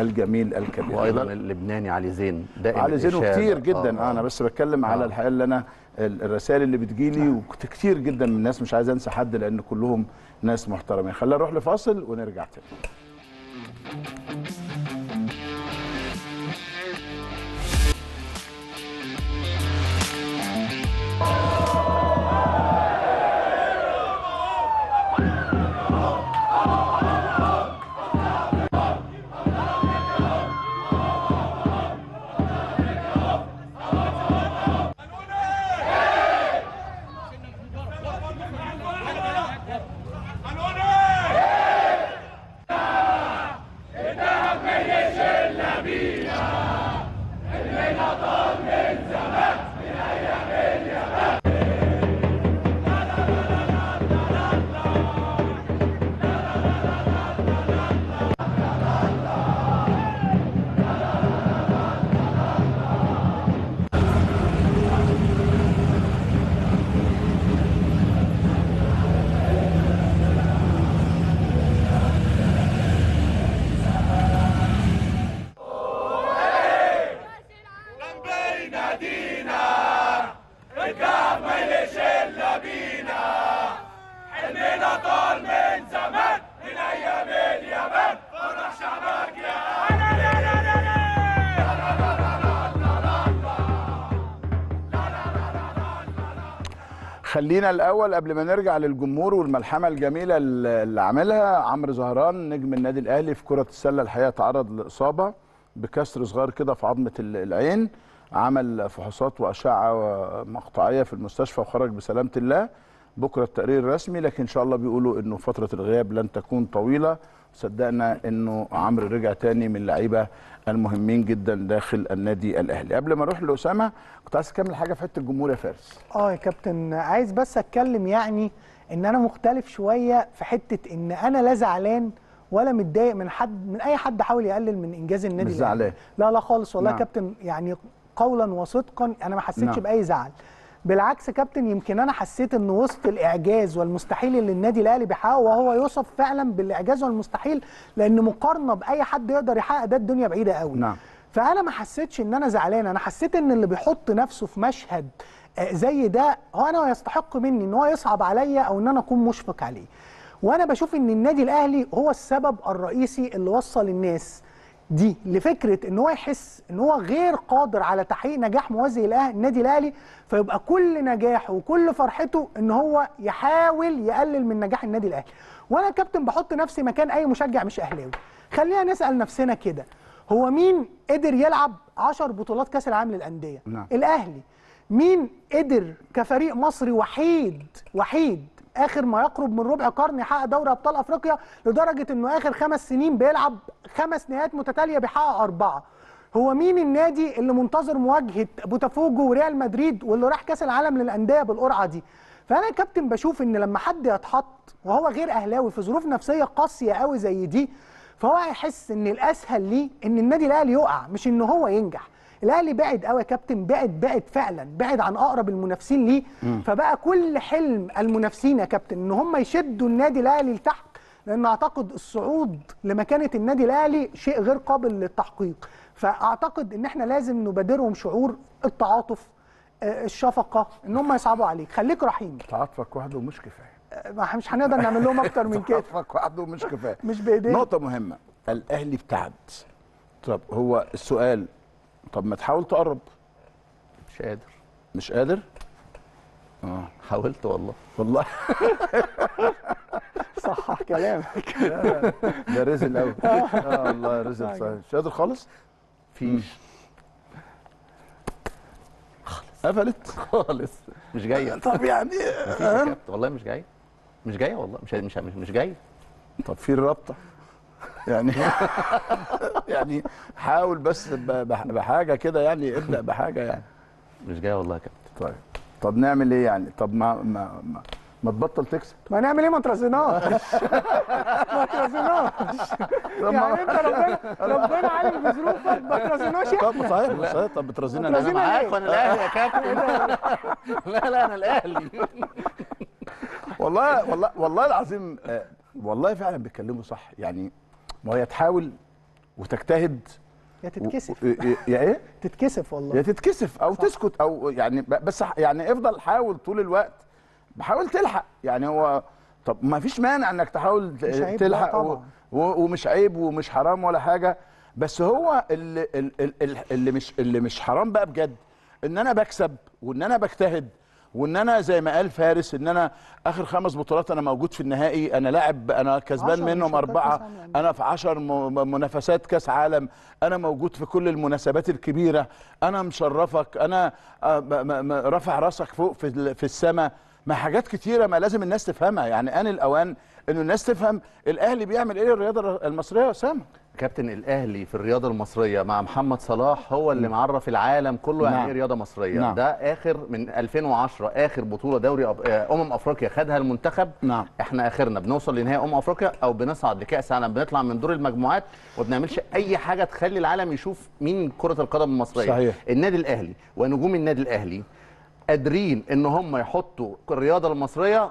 الجميل الكبير. وأيضا اللبناني علي زين دائما علي الإشادة. كتير جدا آه، آه أنا بس بتكلم على آه. الحقيقة اللي أنا ال- الرسائل اللي بتجيلي وكتير جدا من الناس مش عايز أنسى حد لأن كلهم ناس محترمين. خلينا نروح لفاصل ونرجع تاني. Oh! خلينا الأول قبل ما نرجع للجمهور والملحمة الجميلة اللي عاملها عمرو زهران نجم النادي الأهلي في كرة السلة الحقيقة تعرض لإصابة بكسر صغير كده في عظمة ال- العين عمل فحوصات وأشعة مقطعية في المستشفى وخرج بسلامة الله. بكرة التقرير الرسمي لكن إن شاء الله بيقولوا إنه فترة الغياب لن تكون طويلة صدقنا إنه عمرو رجع تاني من اللعيبه المهمين جدا داخل النادي الأهلي قبل ما أروح لأسامة كنت عايز أكمل حاجة في حتة الجمهور يا فارس آه يا كابتن عايز بس أتكلم يعني إن أنا مختلف شوية في حتة إن أنا لا زعلان ولا متضايق من حد من أي حد حاول يقلل من إنجاز النادي مش. زعلان. لا لا خالص والله نعم. كابتن يعني قولا وصدقا أنا ما حسيتش نعم. بأي زعل بالعكس كابتن يمكن أنا حسيت إن وسط الإعجاز والمستحيل اللي النادي الأهلي بيحققه وهو يوصف فعلا بالإعجاز والمستحيل لأن مقارنة بأي حد يقدر يحقق ده الدنيا بعيدة قوي نعم. فأنا ما حسيتش إن أنا زعلان أنا حسيت إن اللي بيحط نفسه في مشهد آه، زي ده هو أنا يستحق مني إن هو يصعب عليا أو إن أنا أكون مشفق عليه وأنا بشوف إن النادي الأهلي هو السبب الرئيسي اللي وصل الناس دي لفكرة إن هو يحس إن هو غير قادر على تحقيق نجاح موازي النادي الأهلي فيبقى كل نجاحه وكل فرحته إن هو يحاول يقلل من نجاح النادي الأهلي. وأنا كابتن بحط نفسي مكان أي مشجع مش أهلاوي. خلينا نسأل نفسنا كده هو مين قدر يلعب 10 بطولات كأس العالم للأندية؟ نعم. الأهلي. مين قدر كفريق مصري وحيد وحيد آخر ما يقرب من ربع قرن يحقق دوري أبطال أفريقيا لدرجة إنه آخر خمس سنين بيلعب خمس نهائيات متتالية بيحقق أربعة. هو مين النادي اللي منتظر مواجهة بوتافوجو وريال مدريد واللي راح كأس العالم للأندية بالقرعة دي؟ فأنا يا كابتن بشوف إن لما حد يتحط وهو غير أهلاوي في ظروف نفسية قاسية قوي زي دي فهو هيحس إن الأسهل ليه إن النادي الأهلي يقع مش إن هو ينجح. الاهلي بعد قوي يا كابتن بعد بعد فعلا بعد عن أقرب المنافسين ليه. فبقى كل حلم المنافسين يا كابتن إن هم يشدوا النادي الأهلي لتحت لأن أعتقد الصعود لمكانه النادي الأهلي شيء غير قابل للتحقيق. فأعتقد إن إحنا لازم نبادرهم شعور التعاطف آه، الشفقة إن هم يصعبوا عليك. خليك رحيم. تعاطفك وحده مش كفاية. آه، ما- مش هنقدر نعمل لهم أكتر من كده. تعاطفك وحده مش كفاية. مش بإيدينا. نقطة مهمة. الأهلي ابتعد. طب هو السؤال طب ما تحاول تقرب. مش قادر. مش قادر؟ حاولت والله. والله. <laughs> صح كلامك. <laughs> ده رزق قوي آه والله رزق صحيح. مش قادر خالص؟ فيش. قفلت؟ <laughs> خالص. مش جاية طب يعني كابتن والله مش جاية مش جاية والله. مش مش, مش جاية طب في الرابطه يعني <laughs> يعني حاول بس ب- بح- بحاجة كده يعني ابدأ بحاجة يعني. مش جاية والله يا كابتن. طيب. طب نعمل إيه يعني؟ طب ما ما ما, ما تبطل تكسب. ما نعمل إيه؟ ما ترزناش. <laughs> ما ترزناش. <laughs> يعني انت ربنا ربنا عالم بظروفك ما ترزناش طب صحيح صحيح. طب؟ ترازينا أنا معاك؟ وأنا الأهلي يا كابتن. لا لا أنا الأهلي. والله والله والله العظيم آه، والله فعلا بيتكلموا صح. يعني ما هي تحاول وتجتهد يا تتكسف. و- يا- يا إيه؟ تتكسف يا والله تتكسف أو تسكت أو يعني بس يعني افضل حاول طول الوقت. بحاول تلحق. يعني هو طب ما فيش مانع إنك تحاول تلحق و-. و- ومش عيب ومش حرام ولا حاجة. بس هو اللي, اللي, اللي مش اللي مش حرام بقى بجد. إن أنا بكسب وإن أنا بجتهد وإن أنا زي ما قال فارس إن أنا آخر خمس بطولات أنا موجود في النهائي أنا لاعب أنا كسبان منهم أربعة. أنا في 10 م- منافسات كأس عالم أنا موجود في كل المناسبات الكبيرة أنا مشرفك أنا آه، رافع راسك فوق في في السماء ما حاجات كتيرة ما لازم الناس تفهمها يعني آن الأوان إنه الناس تفهم الأهلي بيعمل إيه للرياضة المصرية يا أسامة كابتن الأهلي في الرياضة المصرية مع محمد صلاح هو اللي معرف العالم كله يعني نعم. إيه رياضة مصرية نعم. ده آخر من 2010 آخر بطولة دوري أب... آه، أمم أفريقيا خدها المنتخب نعم. إحنا آخرنا بنوصل لنهائي أمم أفريقيا أو بنصعد لكأس عالم بنطلع من دور المجموعات وما بنعملش أي حاجة تخلي العالم يشوف مين كرة القدم المصرية صحيح. النادي الأهلي ونجوم النادي الأهلي قادرين إن هم يحطوا الرياضة المصرية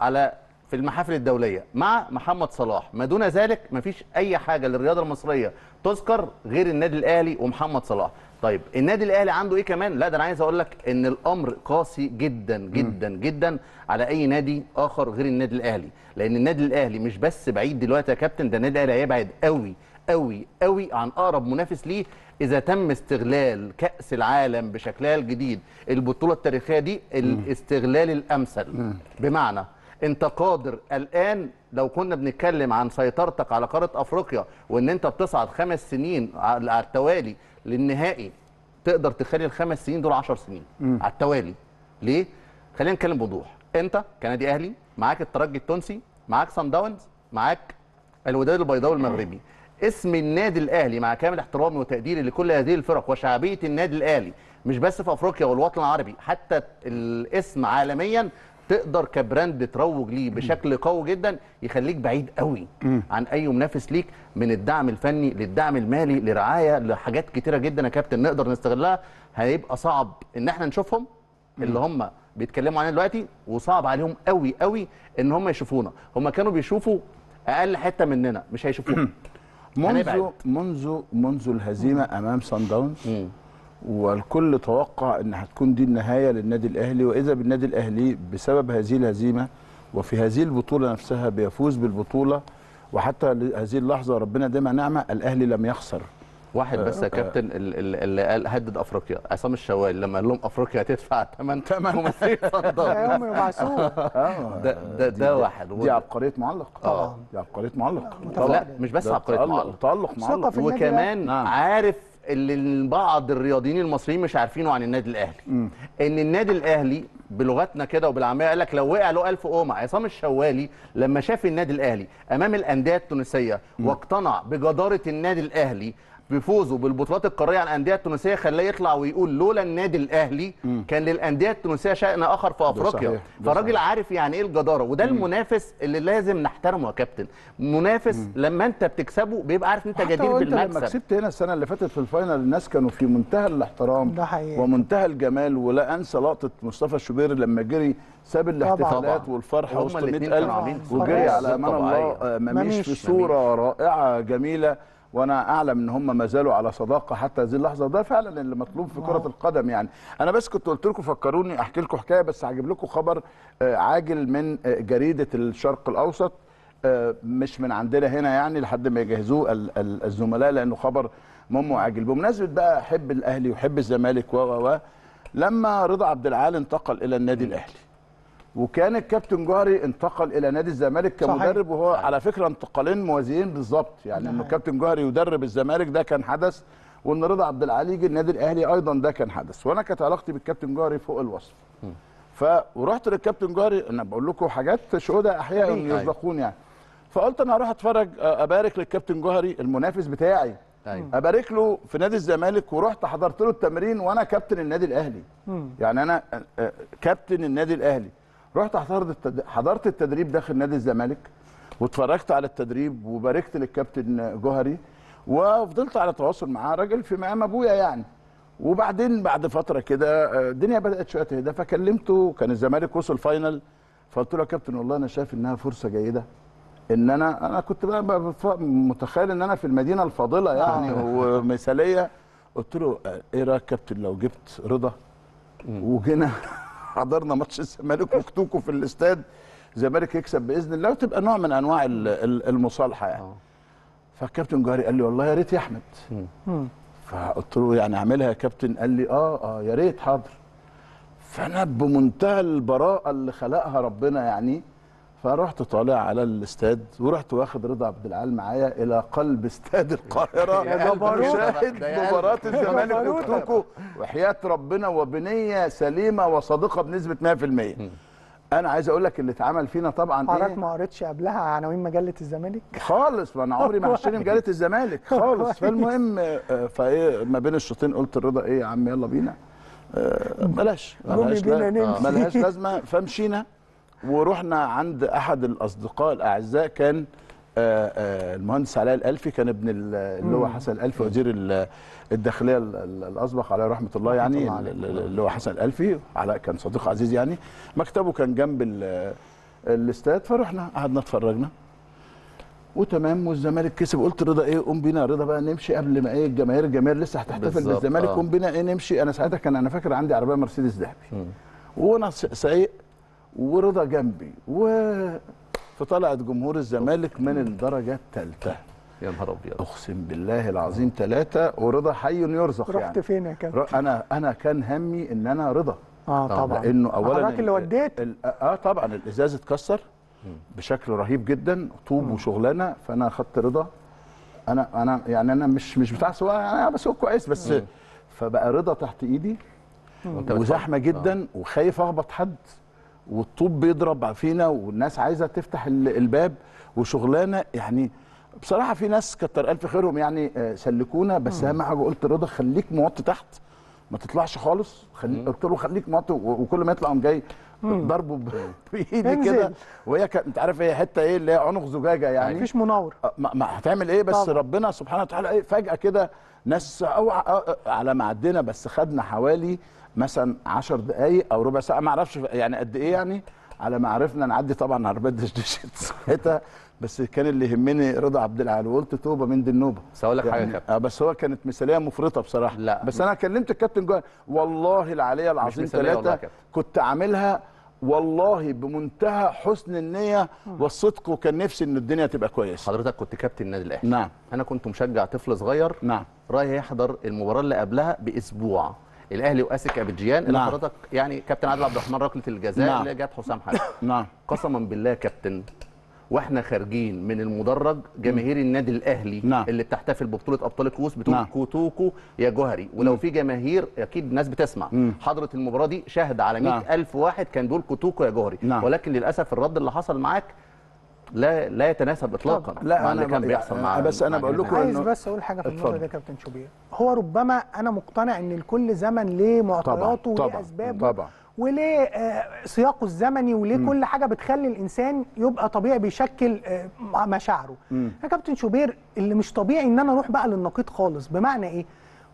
على في المحافل الدولية مع محمد صلاح. ما دون ذلك مفيش أي حاجة للرياضة المصرية تذكر غير النادي الأهلي ومحمد صلاح. طيب النادي الأهلي عنده إيه كمان؟ لا ده أنا عايز أقول لك إن الأمر قاسي جدا جدا جدا على أي نادي آخر غير النادي الأهلي. لأن النادي الأهلي مش بس بعيد دلوقتي يا كابتن ده النادي الأهلي هيبعد قوي قوي قوي عن أقرب منافس ليه إذا تم استغلال كأس العالم بشكلها الجديد. البطولة التاريخية دي الاستغلال الأمثل. بمعنى انت قادر. الآن لو كنا بنتكلم عن سيطرتك على قارة أفريقيا وإن انت بتصعد خمس سنين على التوالي للنهائي تقدر تخلي الخمس سنين دول 10 سنين على التوالي. ليه؟ خلينا نتكلم بوضوح. انت كنادي أهلي معاك الترجي التونسي معاك سان داونز معاك الوداد البيضاوي المغربي. اسم النادي الأهلي مع كامل احترامي وتقديري لكل هذه الفرق وشعبية النادي الأهلي مش بس في أفريقيا والوطن العربي حتى الاسم عالميا تقدر كبراند تروج ليه بشكل قوي جدا يخليك بعيد قوي عن أي منافس ليك من الدعم الفني للدعم المالي لرعاية لحاجات كتيرة جدا يا كابتن نقدر نستغلها. هيبقى صعب إن إحنا نشوفهم اللي هم بيتكلموا عنها دلوقتي وصعب عليهم قوي قوي إن هم يشوفونا. هم كانوا بيشوفوا أقل حتة مننا مش هيشوفونا. منذ. منذ منذ الهزيمة أمام سان داونز والكل توقع إن هتكون دي النهاية للنادي الأهلي وإذا بالنادي الأهلي بسبب هذه الهزيمة وفي هذه البطولة نفسها بيفوز بالبطولة وحتى هذه اللحظة ربنا ديما نعمة الأهلي لم يخسر. واحد بس يا كابتن ال- ال- اللي قال هدد أفريقيا عصام الشوالي لما قال لهم أفريقيا هتدفع ثمن تمن. ممثلين <laughs> آه. ده ده ده واحد. دي عبقرية معلق. آه. دي عبقرية معلق. لا مش بس عبقرية معلق. ثقة معلق وكمان نعم. عارف اللي بعض الرياضيين المصريين مش عارفينه عن النادي الأهلي. إن النادي الأهلي بلغتنا كده وبالعامية قال لك لو وقع له 1000 قومه عصام الشوالي لما شاف النادي الأهلي أمام الأندية التونسية واقتنع بجدارة النادي الأهلي بفوزه بالبطولات القارية على الأندية التونسية خلاه يطلع ويقول لولا النادي الأهلي كان للأندية التونسية شأن آخر في أفريقيا صحيح، ده فراجل صحيح. عارف يعني إيه الجدارة وده المنافس اللي لازم نحترمه يا كابتن منافس لما أنت بتكسبه بيبقى عارف إن أنت جدير وأنت لما بالمكسب كسبت هنا السنة اللي فاتت في ال final الناس كانوا في منتهى الاحترام ده حقيقي. ومنتهى الجمال ولا أنسى لقطة مصطفى الشوبير لما جري ساب الاحتفالات. والفرحة وسط الاتنين 100000 كانوا عاملين وجري على أمان الله. آه، مميش. في صورة رائعة جميلة وأنا اعلم ان هم ما زالوا على صداقة حتى هذه اللحظة. ده فعلا اللي مطلوب في كرة القدم يعني. أنا بس كنت قلت لكم فكروني أحكي لكم حكاية بس هجيب لكم خبر آه، عاجل من آه، جريدة الشرق الأوسط آه، مش من عندنا هنا يعني لحد ما يجهزوه ال- ال- الزملاء لأنه خبر مهم وعاجل. بمناسبة بقى حب الأهلي وحب الزمالك و و و لما رضا عبد العال انتقل إلى النادي الأهلي وكان الكابتن جوهري انتقل إلى نادي الزمالك صحيح. كمدرب وهو على فكرة انتقالين موازيين بالظبط. يعني إنه كابتن جوهري يدرب الزمالك ده كان حدث وان رضا عبد العال يجي النادي الأهلي أيضا ده كان حدث. وأنا كانت علاقتي بالكابتن جوهري فوق الوصف. ف ورحت للكابتن جوهري أنا بقول لكم حاجات شهداء أحياء. يصدقون يعني. فقلت أنا هروح أتفرج أبارك للكابتن جوهري المنافس بتاعي. أيوة. أبارك له في نادي الزمالك ورحت حضرت له التمرين وأنا كابتن النادي الأهلي. يعني أنا كابتن النادي الأهلي. رحت حضرت التد... حضرت التدريب داخل نادي الزمالك واتفرجت على التدريب وباركت للكابتن جوهري وفضلت على تواصل معاه راجل في مقام أبويا يعني. وبعدين بعد فترة كده آه، الدنيا بدأت شوية تهدى فكلمته كان الزمالك وصل فاينل فقلت له يا كابتن والله أنا شايف إنها فرصة جيدة إن أنا أنا كنت بقى متخيل إن أنا في المدينة الفاضلة يعني <laughs> ومثالية. قلت له آه، إيه رأيك كابتن لو جبت رضا؟ وجينا حضرنا ماتش الزمالك وكتوكو في الاستاد الزمالك يكسب بإذن الله وتبقى نوع من أنواع ال- ال- المصالحة يعني. آه. فالكابتن جوهري قال لي والله يا ريت يا أحمد. فقلت له يعني أعملها يا كابتن قال لي آه آه يا ريت حاضر. فأنا بمنتهى البراءة اللي خلقها ربنا يعني فرحت طالع على الاستاد ورحت واخد رضا عبد العال معايا إلى قلب استاد القاهرة. <laughs> يا قلبك شاهد ده يا مباراه. الزمالك. وكتوكو وحياة ربنا وبنية سليمة وصادقه بنسبة 100% أنا عايز أقول لك اللي اتعمل فينا طبعا حضرتك إيه ما قريتش قبلها عناوين مجلة الزمالك؟ خالص ما أنا عمري ما هشتري <laughs> مجلة الزمالك. خالص. فالمهم آه، فإيه ما بين الشوطين قلت الرضا إيه يا عم يلا بينا. آه، بلاش نمشي. ملهاش <laughs> لازمة. فمشينا. ورحنا عند أحد الأصدقاء الأعزاء كان آه، آه، المهندس علاء الألفي كان ابن ال- اللي هو حسن الألفي وزير ال- الداخلية ال- ال- الأسبق عليه رحمة الله يعني اللي هو حسن الألفي. علاء كان صديق عزيز يعني. مكتبه كان جنب ال- الاستاد فرحنا قعدنا اتفرجنا. وتمام والزمالك كسب. قلت رضا إيه؟ قوم بينا رضا بقى نمشي قبل ما إيه؟ الجماهير الجماهير لسه هتحتفل بالزمالك آه. قوم بينا إيه نمشي. أنا ساعتها كان أنا فاكر عندي عربية مرسيدس ذهبي. وأنا سايق ورضا جنبي و فطلعت جمهور الزمالك من الدرجة الثالثه يا نهار أبيض. أقسم بالله العظيم ثلاثة ورضا حي يرزق رحت يعني فين يا كابتن؟ أنا أنا كان همي إن أنا رضا. آه طبعا. لأنه اولا حضرتك اللي ال- وديت؟ آه طبعا الإزاز اتكسر بشكل رهيب جدا طوب وشغلانة فأنا أخدت رضا. أنا أنا يعني أنا مش مش بتاع سواقه يعني أنا بسوق كويس بس فبقى رضا تحت إيدي. وزحمة. جدا وخايف اخبط حد. والطوب بيضرب فينا والناس عايزة تفتح ال- الباب وشغلانة يعني بصراحة في ناس كتر ألف خيرهم يعني آه، سلكونا بس اهم حاجة قلت رضا خليك موطي تحت ما تطلعش خالص. خلي قلت له خليك موطي وكل ما يطلع قام جاي ضربه <laughs> بإيدي. كده. وهي كانت انت عارف هي حتة إيه اللي هي عنق زجاجة يعني. مفيش منور آه، ما, ما هتعمل إيه؟ بس طبعا. ربنا سبحانه وتعالى إيه فجأة كده ناس أوعى آه، على ما عدينا بس خدنا حوالي مثلا 10 دقائق أو ربع ساعة ما أعرفش يعني قد إيه يعني. على ما عرفنا نعدي طبعا عربيات دشدشت ساعتها بس كان اللي يهمني رضا عبد العال. وقلت توبة من دي النوبة. بس هقول لك حاجة يعني كابتن. آه بس هو كانت مثالية مفرطة بصراحة. لا. بس أنا كلمت الكابتن جوه والله العلي العظيم ثلاثة كابتن. كنت عاملها والله بمنتهى حسن النية والصدق وكان نفسي إن الدنيا تبقى كويسة. حضرتك كنت كابتن النادي الأهلي. نعم. أنا كنت مشجع طفل صغير. نعم. رايح يحضر المباراة اللي قبلها بأسبوع. الأهلي وأسك أبيجيان اللي نعم. حضرتك يعني كابتن عادل عبد الرحمن ركلة الجزاء نعم. اللي جت حسام حسن نعم قسما بالله كابتن وإحنا خارجين من المدرج جماهير النادي الأهلي نعم. اللي بتحتفل ببطولة أبطال الكؤوس بتقول نعم. كوتوكو يا جوهري ولو في جماهير أكيد ناس بتسمع حضرت المباراة دي شاهد على نعم. 100000 واحد كان بيقول كوتوكو يا جوهري نعم. ولكن للأسف الرد اللي حصل معاك لا لا يتناسب اطلاقا لا، مع اللي كان بيحصل مع بس أنا مع بقول لكم عايز إنه- بس أقول حاجة في النقطة. دي يا كابتن شوبير. هو ربما أنا مقتنع إن لكل زمن ليه معطياته وليه طبعاً، أسبابه طبعاً. وليه آه، سياقه الزمني وليه كل حاجة بتخلي الإنسان يبقى طبيعي بيشكل آه، مشاعره. يا كابتن شوبير اللي مش طبيعي إن أنا أروح بقى للنقيض خالص. بمعنى إيه؟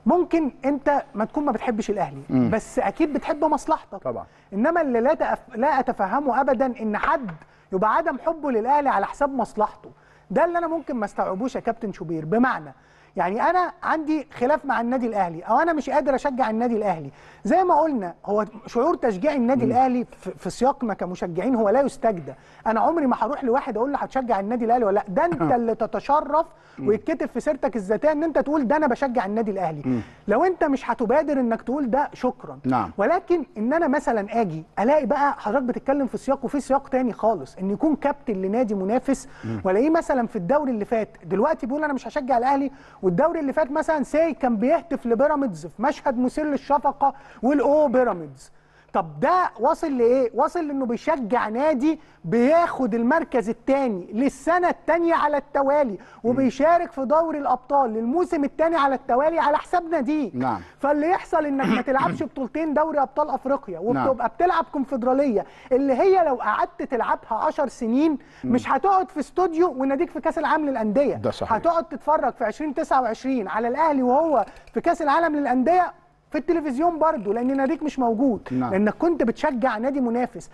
ممكن أنت ما تكون ما بتحبش الأهلي بس أكيد بتحب مصلحتك. طبعاً. إنما اللي لا تأف... لا أتفهمه ابدا إن حد يبقى عدم حبه للأهلي على حساب مصلحته. ده اللي أنا ممكن ما استوعبوش يا كابتن شوبير. بمعنى يعني أنا عندي خلاف مع النادي الأهلي أو أنا مش قادر أشجع النادي الأهلي. زي ما قلنا هو شعور تشجيع النادي الأهلي في, سياقنا كمشجعين هو لا يستجدى. أنا عمري ما هروح لواحد أقول له هتشجع النادي الأهلي ولا لأ. ده أنت اللي تتشرف ويتكتب في سيرتك الذاتية إن أنت تقول ده أنا بشجع النادي الأهلي. لو أنت مش هتبادر إنك تقول ده شكرا. نعم. ولكن إن أنا مثلا آجي ألاقي بقى حضرتك بتتكلم في سياق وفي سياق تاني خالص إن يكون كابتن لنادي منافس وألاقيه مثلا في الدوري اللي فات دلوقتي بيقول أنا مش هشجع الأهلي والدوري اللي فات مثلا ساي كان بيهتف لبيراميدز في مشهد مثير للشفقة والأو بيراميدز طب ده واصل لإيه؟ واصل لإنه بيشجع نادي بياخد المركز الثاني للسنة الثانية على التوالي وبيشارك في دوري الأبطال للموسم الثاني على التوالي على حساب ناديك نعم. فاللي يحصل إنك ما تلعبش بطولتين دوري أبطال أفريقيا نعم. وبتبقى بتلعب كونفدرالية اللي هي لو قعدت تلعبها 10 سنين مش هتقعد في استوديو وناديك في كأس العالم للأندية ده صحيح. هتقعد تتفرج في 2029 على الأهلي وهو في كأس العالم للأندية في التلفزيون برضه لأن ناديك مش موجود. نعم. لأنك كنت بتشجع نادي منافس.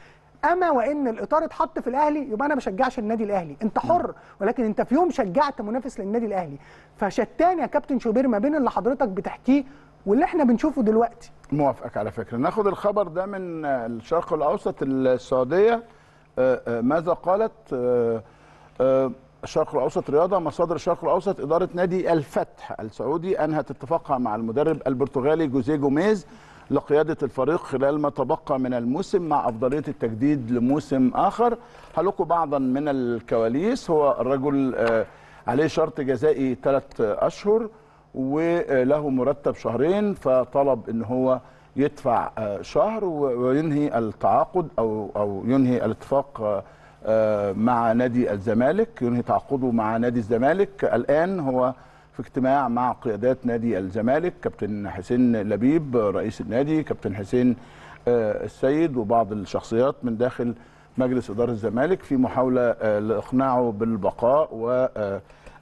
أما وإن الإطار اتحط في الأهلي يبقى أنا بشجعش النادي الأهلي. أنت حر ولكن أنت في يوم شجعت منافس للنادي الأهلي. فشتان يا كابتن شوبير ما بين اللي حضرتك بتحكيه واللي إحنا بنشوفه دلوقتي. موافقك على فكرة. ناخد الخبر ده من الشرق الأوسط السعودية. آه، آه، ماذا قالت؟ آه، الشرق الأوسط رياضة مصادر الشرق الأوسط إدارة نادي الفتح السعودي أنهت اتفاقها مع المدرب البرتغالي جوزيه جوميز لقيادة الفريق خلال ما تبقى من الموسم مع أفضلية التجديد لموسم آخر. هلكوا بعضا من الكواليس. هو الرجل آه، عليه شرط جزائي ثلاث أشهر وله مرتب شهرين فطلب إن هو يدفع آه، شهر وينهي التعاقد أو أو ينهي الاتفاق آه، مع نادي الزمالك ينهي تعاقده مع نادي الزمالك. الآن هو في اجتماع مع قيادات نادي الزمالك كابتن حسين لبيب رئيس النادي كابتن حسين آه، السيد وبعض الشخصيات من داخل مجلس إدارة الزمالك في محاولة آه، لإقناعه بالبقاء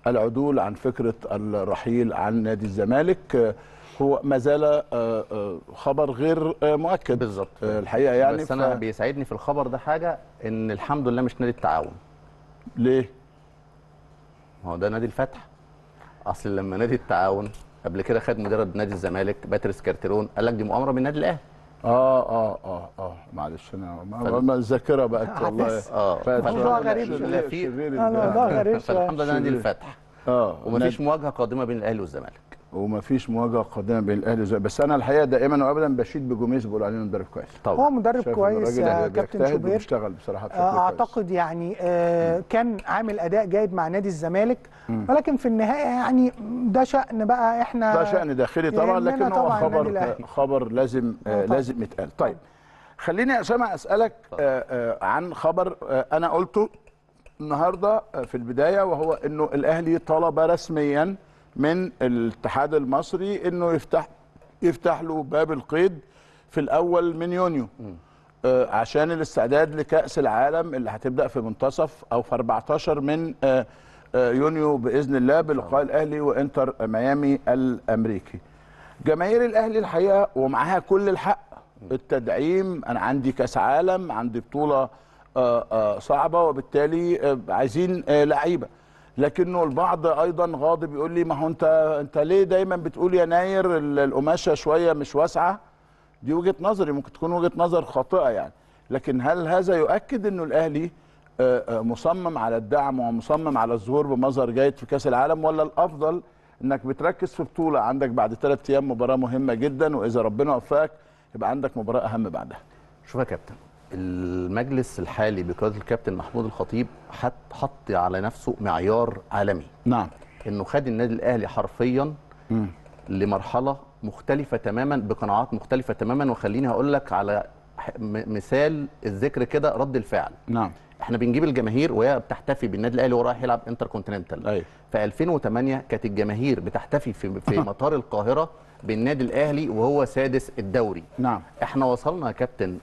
والعدول عن فكرة الرحيل عن نادي الزمالك. آه، هو ما زال آه، آه، خبر غير آه، مؤكد بالظبط. الحقيقة يعني بس أنا بيسعدني في الخبر ده حاجة إن الحمد لله مش نادي التعاون ليه؟ ما هو ده نادي الفتح أصل لما نادي التعاون قبل كده خد مدرب نادي الزمالك باتريس كارتيرون قال لك دي مؤامرة من النادي الأهلي آه آه آه آه معلش أنا ما- الذاكره بقت <laughs> والله آه بقت موضوع شغالة غريب شوية. في-. غريب شوية. فالحمد لله نادي. الفتح آه ومفيش مواجهة قادمة بين الأهلي والزمالك ومفيش مواجهة قادمة بين الأهلي والزمالك. بس أنا الحقيقة دائما وابدا بشيد بجوميز بقول عليه مدرب كويس. طبعا. هو مدرب كويس الراجل يا كابتن شوبير. وبيشتغل بصراحة بشكل آه، كويس. أعتقد يعني آه، كان عامل أداء جيد مع نادي الزمالك ولكن في النهاية يعني ده شأن بقى إحنا ده شأن داخلي طبعا لكن هو طبعاً خبر الأهلي. خبر لازم آه. لازم يتقال. طيب خليني يا اسامه أسألك آه آه عن خبر آه أنا قلته النهارده آه، في البداية وهو إنه الأهلي طلب رسميا من الاتحاد المصري إنه يفتح يفتح له باب القيد في الأول من يونيو. آه، عشان الاستعداد لكأس العالم اللي هتبدأ في منتصف أو في 14 من آه، آه، يونيو بإذن الله بلقاء الأهلي وإنتر ميامي الأمريكي. جماهير الأهلي الحقيقة ومعاها كل الحق. التدعيم أنا عندي كأس عالم عندي بطولة آه، صعبة وبالتالي عايزين لعيبة. لكنه البعض أيضا غاضب يقول لي ما هو أنت أنت ليه دايما بتقول يناير ال- القماشة شوية مش واسعة؟ دي وجهة نظري ممكن تكون وجهة نظر خاطئة يعني. لكن هل هذا يؤكد إنه الأهلي آه، آه، مصمم على الدعم ومصمم على الظهور بمظهر جيد في كأس العالم ولا الأفضل إنك بتركز في بطولة؟ عندك بعد ثلاث أيام مباراة مهمة جدا وإذا ربنا وفقك يبقى عندك مباراة أهم بعدها. شوف يا كابتن. المجلس الحالي بقيادة الكابتن محمود الخطيب حط حط على نفسه معيار عالمي. نعم. إنه خد النادي الأهلي حرفيا لمرحلة مختلفة تماما بقناعات مختلفة تماما. وخليني هقول لك على مثال الذكر كده رد الفعل. نعم. إحنا بنجيب الجماهير وهي بتحتفي بالنادي الأهلي وهو رايح يلعب انتر كونتيننتال أيوة. في 2008 كانت الجماهير بتحتفي في في <laughs> مطار القاهرة بالنادي الأهلي وهو سادس الدوري. نعم. إحنا وصلنا يا كابتن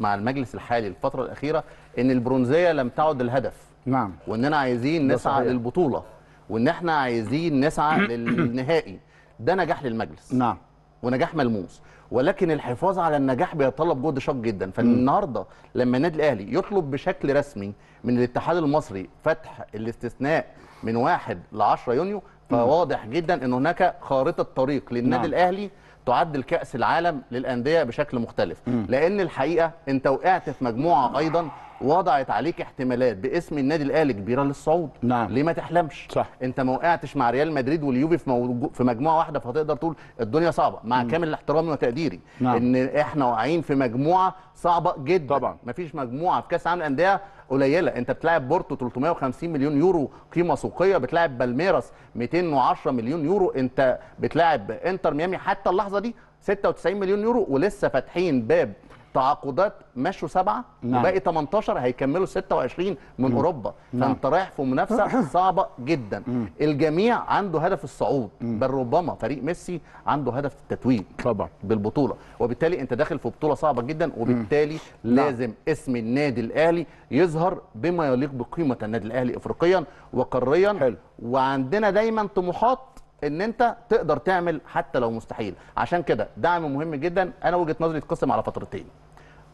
مع المجلس الحالي الفترة الأخيرة إن البرونزية لم تعد الهدف. نعم. وإننا عايزين نسعى صحيح. للبطولة. وإن إحنا عايزين نسعى <clears throat> للنهائي. ده نجاح للمجلس. نعم. ونجاح ملموس. ولكن الحفاظ على النجاح بيتطلب جهد شاق جدا. فالنهاردة لما النادي الأهلي يطلب بشكل رسمي من الاتحاد المصري فتح الاستثناء من 1 ل 10 يونيو فواضح جدا إن هناك خارطة طريق للنادي نعم. الأهلي تعدل كاس العالم للأندية بشكل مختلف لأن الحقيقة أنت وقعت في مجموعة أيضا وضعت عليك احتمالات باسم النادي الأهلي كبيرة للصعود نعم. ليه ما تحلمش صح. أنت ما وقعتش مع ريال مدريد واليوفي في, موجو- في مجموعة واحدة فتقدر تقول الدنيا صعبة مع كامل احترامي وتقديري نعم. إن إحنا واقعين في مجموعة صعبة جدا طبعا. مفيش مجموعة في كأس العالم للأندية قليلة. انت بتلاعب بورتو 350 مليون يورو قيمة سوقية بتلاعب بالميراس 210 مليون يورو. انت بتلاعب انتر ميامي حتى اللحظة دي 96 مليون يورو ولسه فاتحين باب تعاقدات مشوا سبعة نعم. وباقي 18 هيكملوا 26 من أوروبا. فانت رايح في منافسة <coughs> صعبة جدا. الجميع عنده هدف الصعود. بل ربما فريق ميسي عنده هدف التتويج طبعا. بالبطولة. وبالتالي انت داخل في بطولة صعبة جدا وبالتالي لازم اسم النادي الأهلي يظهر بما يليق بقيمة النادي الأهلي افريقيا وقاريا. حلو. وعندنا دايما طموحات ان انت تقدر تعمل حتى لو مستحيل. عشان كده دعم مهم جدا. أنا وجهة نظري يتقسم على فترتين.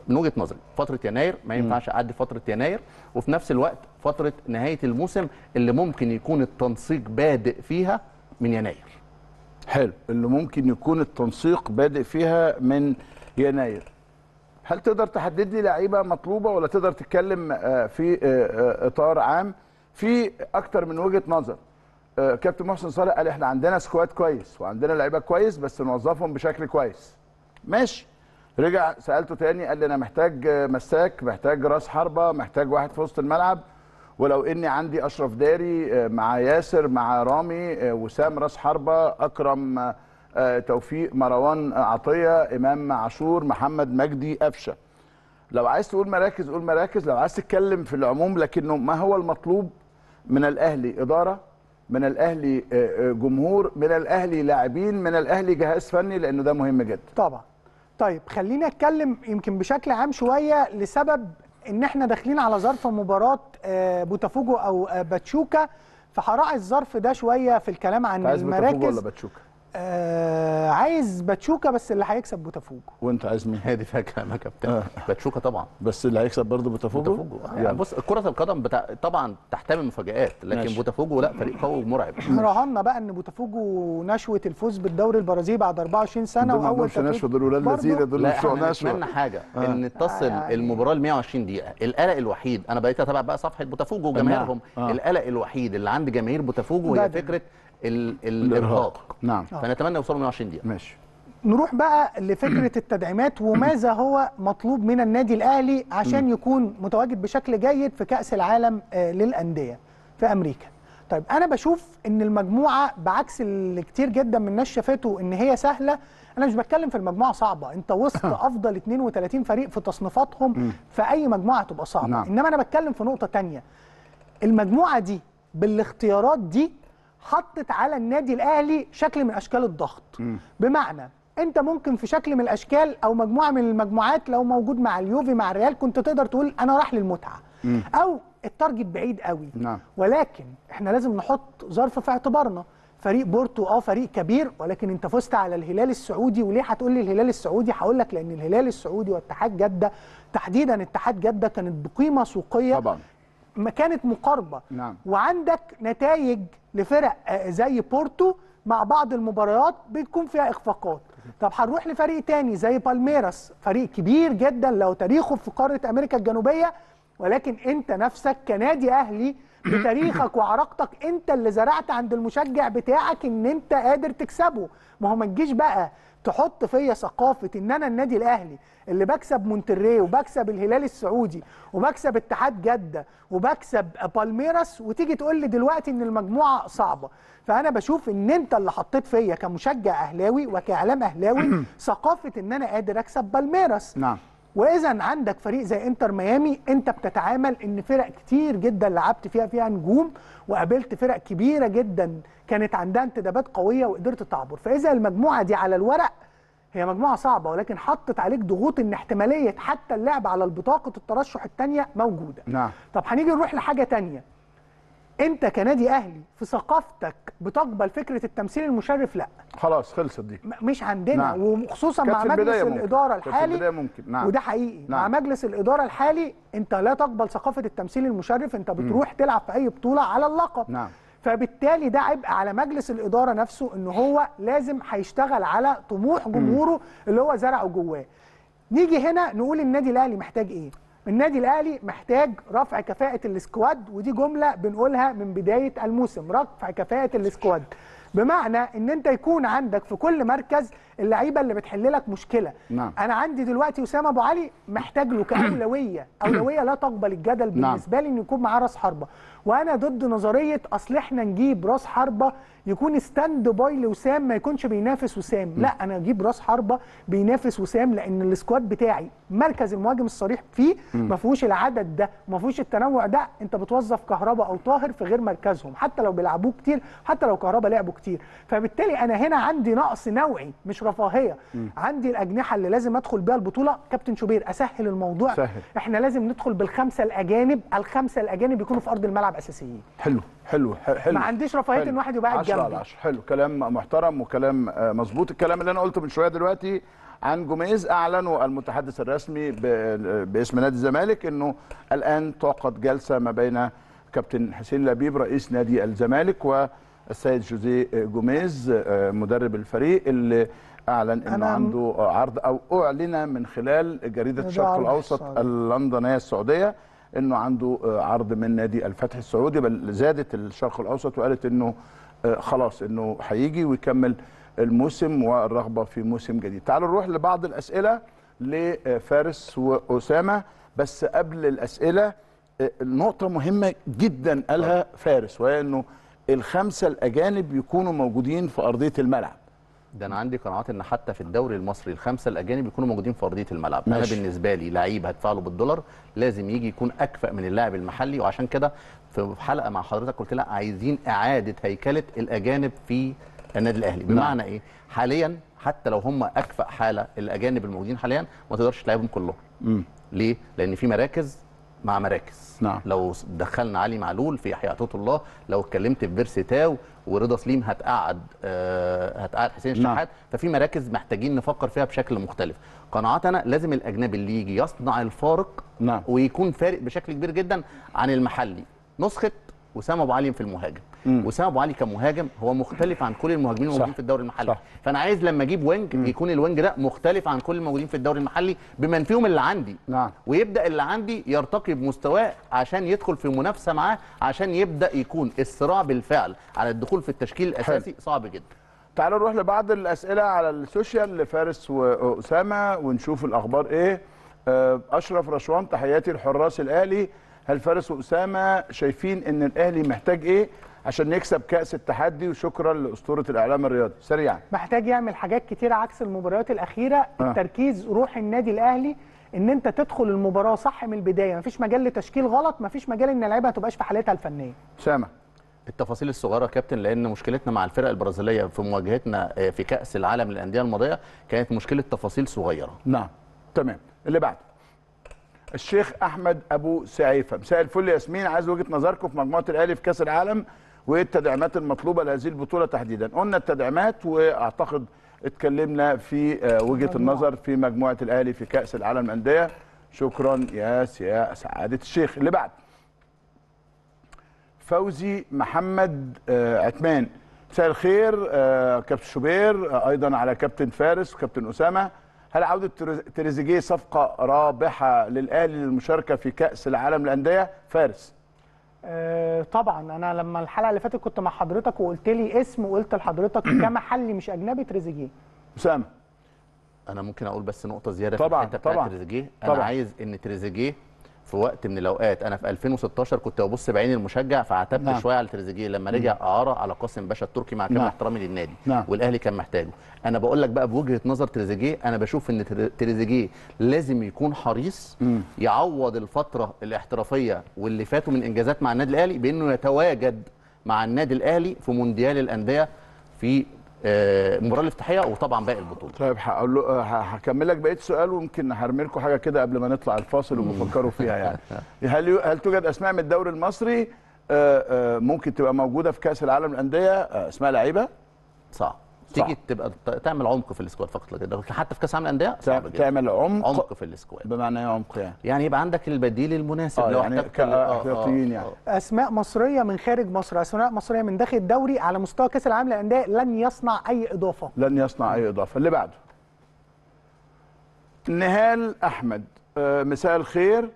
من وجهة نظري فترة يناير ما ينفعش اعدي فترة يناير. وفي نفس الوقت فترة نهاية الموسم اللي ممكن يكون التنسيق بادئ فيها من يناير. حلو. اللي ممكن يكون التنسيق بادئ فيها من يناير. هل تقدر تحدد لي لعيبة مطلوبة ولا تقدر تتكلم آه، في آه، آه، إطار عام؟ في أكتر من وجهة نظر. كابتن محسن صالح قال إحنا عندنا سكواد كويس وعندنا لعيبة كويس بس نوظفهم بشكل كويس. ماشي. رجع سألته تاني قال لي أنا محتاج آه، مساك محتاج راس حربة محتاج واحد في وسط الملعب. ولو إني عندي أشرف داري آه، مع ياسر مع رامي آه، وسام راس حربة أكرم آه، آه، توفيق مروان آه، عطية إمام عاشور محمد مجدي قفشة. لو عايز تقول مراكز قول مراكز. لو عايز تتكلم في العموم لكنه ما هو المطلوب من الأهلي؟ إدارة من الأهلي آه، آه، جمهور من الأهلي لاعبين من الأهلي جهاز فني لأنه ده مهم جدا. طبعا. طيب خليني أتكلم يمكن بشكل عام شوية لسبب إن إحنا داخلين على ظرف مباراة آه، بوتافوجو أو باتشوكا. فهراعي الظرف ده شوية في الكلام عن عايز بوتافوجو ولا المراكز باتشوكا؟ آه عايز باتشوكا بس اللي هيكسب بوتافوجو وانت عايز مين هي دي فيها كلام يا كابتن آه. باتشوكا طبعا بس اللي هيكسب برضه بوتافوجو بوتافوجو يلا. يعني بص كرة القدم بتاع طبعا تحتمل مفاجآت لكن ماشي. بوتافوجو لا فريق قوي ومرعب رهنا بقى إن بوتافوجو نشوة الفوز بالدوري البرازيلي بعد 24 سنة وأول عندهمش نشوة دول ولاد لذيذه دول مش نشوة نتمنى حاجة آه. إن تصل يعني- المباراة ل 120 دقيقة القلق الوحيد أنا بقيت أتابع بقى صفحة بوتافوجو وجماهيرهم آه. القلق الوحيد اللي عند جماهير بوتافوجو هي. فكرة ال- الإرهاق. نعم. فنتمنى يوصلوا 120 دقيقة. ماشي. نروح بقى لفكرة <clears throat> التدعيمات وماذا هو مطلوب من النادي الأهلي عشان يكون متواجد بشكل جيد في كأس العالم آه، للأندية في أمريكا. طيب أنا بشوف إن المجموعة بعكس اللي كتير جدا من الناس شافته إن هي سهلة أنا مش بتكلم في المجموعة صعبة. أنت وسط <clears throat> أفضل 32 فريق في تصنيفاتهم في أي مجموعة تبقى صعبة. نعم. إنما أنا بتكلم في نقطة تانية. المجموعة دي بالإختيارات دي حطت على النادي الأهلي شكل من أشكال الضغط. بمعنى أنت ممكن في شكل من الأشكال أو مجموعة من المجموعات لو موجود مع اليوفي مع الريال كنت تقدر تقول أنا راح للمتعة. أو ال target بعيد قوي. نعم. ولكن إحنا لازم نحط ظرف في اعتبارنا. فريق بورتو آه فريق كبير ولكن أنت فزت على الهلال السعودي. وليه هتقول لي الهلال السعودي؟ هقول لك لأن الهلال السعودي واتحاد جدة تحديدا اتحاد جدة كانت بقيمة سوقية. طبعا. كانت مقاربة. نعم. وعندك نتائج لفرق آه، زي بورتو مع بعض المباريات بتكون فيها إخفاقات. طب هنروح لفريق تاني زي بالميراس فريق كبير جدا لو تاريخه في قارة أمريكا الجنوبية ولكن أنت نفسك كنادي أهلي <coughs> بتاريخك وعراقتك أنت اللي زرعت عند المشجع بتاعك إن أنت قادر تكسبه. ما هو ما تجيش بقى تحط فيا ثقافة إن أنا النادي الأهلي اللي بكسب مونتري وبكسب الهلال السعودي وبكسب اتحاد جدة وبكسب بالميراس وتيجي تقول لي دلوقتي إن المجموعة صعبة. فأنا بشوف إن أنت اللي حطيت فيا كمشجع أهلاوي وكإعلام أهلاوي <clears throat> ثقافة إن أنا قادر أكسب بالميراس. نعم. وإذا عندك فريق زي إنتر ميامي أنت بتتعامل إن فرق كتير جدا لعبت فيها فيها نجوم وقابلت فرق كبيرة جدا كانت عندها انتدابات قوية وقدرت تعبر فإذا المجموعة دي على الورق هي مجموعة صعبة ولكن حطت عليك ضغوط إن احتمالية حتى اللعب على البطاقة الترشح الثانية موجودة نعم. طب هنيجي نروح لحاجة تانية أنت كنادي أهلي في ثقافتك بتقبل فكرة التمثيل المشرف لا خلاص خلصت دي م- مش عندنا نعم. وخصوصا مع مجلس ممكن. الإدارة الحالي ممكن. نعم. وده حقيقي نعم. مع مجلس الإدارة الحالي أنت لا تقبل ثقافة التمثيل المشرف أنت بتروح تلعب في أي بطولة على اللقب نعم. فبالتالي ده عبء على مجلس الإدارة نفسه إن هو لازم هيشتغل على طموح جمهوره اللي هو زرعه جواه. نيجي هنا نقول النادي الأهلي محتاج إيه؟ النادي الأهلي محتاج رفع كفاءة ال squad ودي جملة بنقولها من بداية الموسم رفع كفاءة ال squad. بمعنى إن أنت يكون عندك في كل مركز اللعيبة اللي بتحل لك مشكلة. نعم. أنا عندي دلوقتي وسام أبو علي محتاج له كأولوية. <coughs> أولوية لا تقبل الجدل نعم. بالنسبة لي ان يكون معاه راس حربة. وأنا ضد نظرية اصل إحنا نجيب راس حربة يكون stand by لوسام ما يكونش بينافس وسام. لا أنا أجيب راس حربة بينافس وسام لأن ال squad بتاعي مركز المهاجم الصريح فيه ما فيهوش العدد ده ما فيهوش التنوع ده. انت بتوظف كهربا أو طاهر في غير مركزهم حتى لو بيلعبوه كتير حتى لو كهربا لعبوا كتير. فبالتالي أنا هنا عندي نقص نوعي مش رفاهية. عندي الاجنحة اللي لازم ادخل بيها البطولة. كابتن شوبير اسهل الموضوع. سهل. إحنا لازم ندخل بالخمسة الأجانب. الخمسة الأجانب يكونوا في أرض الملعب. أساسيين حلو حلو حلو ما عنديش رفاهية حلو. إن واحد يبقى قاعد 10 جنبي. على 10 حلو كلام محترم وكلام آه، مظبوط الكلام اللي أنا قلته من شوية دلوقتي عن جوميز اعلنوا المتحدث الرسمي باسم نادي الزمالك إنه الآن تعقد جلسة ما بين كابتن حسين لبيب رئيس نادي الزمالك والسيد جوزيه جوميز آه، مدرب الفريق اللي أعلن إنه عنده عرض أو أعلن من خلال جريدة ده الشرق الأوسط. اللندنية السعودية إنه عنده آه، عرض من نادي الفتح السعودي بل زادت الشرق الأوسط وقالت إنه آه، خلاص إنه هيجي ويكمل الموسم والرغبة في موسم جديد. تعالوا نروح لبعض الأسئلة لفارس وأسامة بس قبل الأسئلة آه، نقطة مهمة جدا قالها فارس وهي إنه الخمسة الأجانب يكونوا موجودين في أرضية الملعب. ده أنا عندي قناعات ان حتى في الدوري المصري الخمسة الاجانب يكونوا موجودين في ارضية الملعب. أنا ماشي. بالنسبة لي لعيب هدفع له بالدولار لازم يجي يكون اكفأ من اللاعب المحلي وعشان كده في حلقة مع حضرتك قلت لا عايزين إعادة هيكلة الأجانب في النادي الأهلي. بمعنى إيه؟ حاليا حتى لو هم أكفأ حالة الأجانب الموجودين حاليا ما تقدرش تلعبهم كلهم. ليه؟ لأن في مراكز مع مراكز. نعم. لو دخلنا علي معلول في يحيى عطيه الله لو اتكلمت في بيرسي تاو ورضا سليم هتقعد آه هتقعد حسين نعم. الشحات ففي مراكز محتاجين نفكر فيها بشكل مختلف قناعاتنا لازم الأجنبي اللي يجي يصنع الفارق نعم. ويكون فارق بشكل كبير جدا عن المحلي نسخة وسام أبو علي في المهاجم. وسام أبو علي كمهاجم هو مختلف عن كل المهاجمين الموجودين. في الدوري المحلي. صح. فأنا عايز لما أجيب wing يكون ال wing ده مختلف عن كل الموجودين في الدوري المحلي بمن فيهم اللي عندي. نعم. ويبدأ اللي عندي يرتقي بمستواه عشان يدخل في منافسة معاه عشان يبدأ يكون الصراع بالفعل على الدخول في التشكيل الأساسي صعب جدا. تعالوا نروح لبعض الأسئلة على السوشيال لفارس واسامه ونشوف الأخبار إيه. آه، أشرف رشوان تحياتي لحراس الأهلي. هل فارس وأسامة شايفين إن الأهلي محتاج إيه عشان يكسب كأس التحدي؟ وشكرا لأسطورة الإعلام الرياضي. سريعا. محتاج يعمل حاجات كتيرة عكس المباريات الأخيرة التركيز روح النادي الأهلي إن أنت تدخل المباراة صح من البداية. مفيش مجال لتشكيل غلط مفيش مجال إن اللعيبة ما تبقاش في حالتها الفنية. أسامة. التفاصيل الصغيرة يا كابتن لأن مشكلتنا مع الفرق البرازيلية في مواجهتنا آه، في كأس العالم للأندية الماضية كانت مشكلة تفاصيل صغيرة. نعم. تمام. اللي بعده. الشيخ أحمد أبو سعيفة. مساء الفل يا ياسمين. عايز وجهة نظركم في مجموعة الأهلي في كأس العالم وإيه التدعيمات المطلوبة لهذه البطولة تحديدا. قلنا التدعيمات وأعتقد اتكلمنا في آه، وجهة النظر في مجموعة الأهلي في كأس العالم للأندية. شكرا يا سيا سعادة الشيخ. اللي بعد. فوزي محمد آه، عثمان. مساء الخير آه، كابتن شوبير أيضا على كابتن فارس وكابتن أسامة. هل عودة تريز- تريزيجيه صفقة رابحة للأهلي للمشاركة في كأس العالم للأندية؟ فارس. آه طبعا. أنا لما الحلقة اللي فاتت كنت مع حضرتك وقلت لي اسم وقلت لحضرتك <clears throat> كمحلي مش أجنبي تريزيجيه. أسامة. أنا ممكن أقول بس نقطة زيادة طبعاً، في الحتة بتاعت طبعاً، تريزيجيه. أنا طبعاً. عايز إن تريزيجيه في وقت من الأوقات أنا في 2016 كنت ببص بعين المشجع فعتبت نعم. شوية على تريزيجيه لما رجع أعارة على قاسم باشا التركي مع كامل نعم. احترامي للنادي نعم. والأهلي كان محتاجه أنا بقول لك بقى بوجهة نظر تريزيجيه أنا بشوف إن تر- تريزيجيه لازم يكون حريص يعوض الفترة الاحترافية واللي فاتوا من إنجازات مع النادي الأهلي بإنه يتواجد مع النادي الأهلي في مونديال الأندية في المباراه الافتتاحية وطبعا باقي البطولة. طيب هقول له آه، هكمل لك بقية السؤال ويمكن هرمي لكم حاجة كده قبل ما نطلع الفاصل وبفكروا فيها يعني. <laughs> هل هل توجد أسماء من الدوري المصري؟ آه، آه، ممكن تبقى موجودة في كأس العالم للأندية؟ آه، أسماء لعيبة؟ صعب. تيجي تبقى تعمل عمق في ال squad فقط لا غير حتى في كأس العالم للأندية صعب تعمل عمق, عمق في ال squad بمعنى إيه عمق يعني. يعني يبقى عندك البديل المناسب. آه لو يعني احتجت ال- آه، آه، كاحتياطيين يعني. آه. أسماء مصرية من خارج مصر. أسماء مصرية من داخل الدوري على مستوى كأس العالم للأندية لن يصنع أي إضافة. لن يصنع أي إضافة. اللي بعده. نهال أحمد. آه، مساء الخير. آه،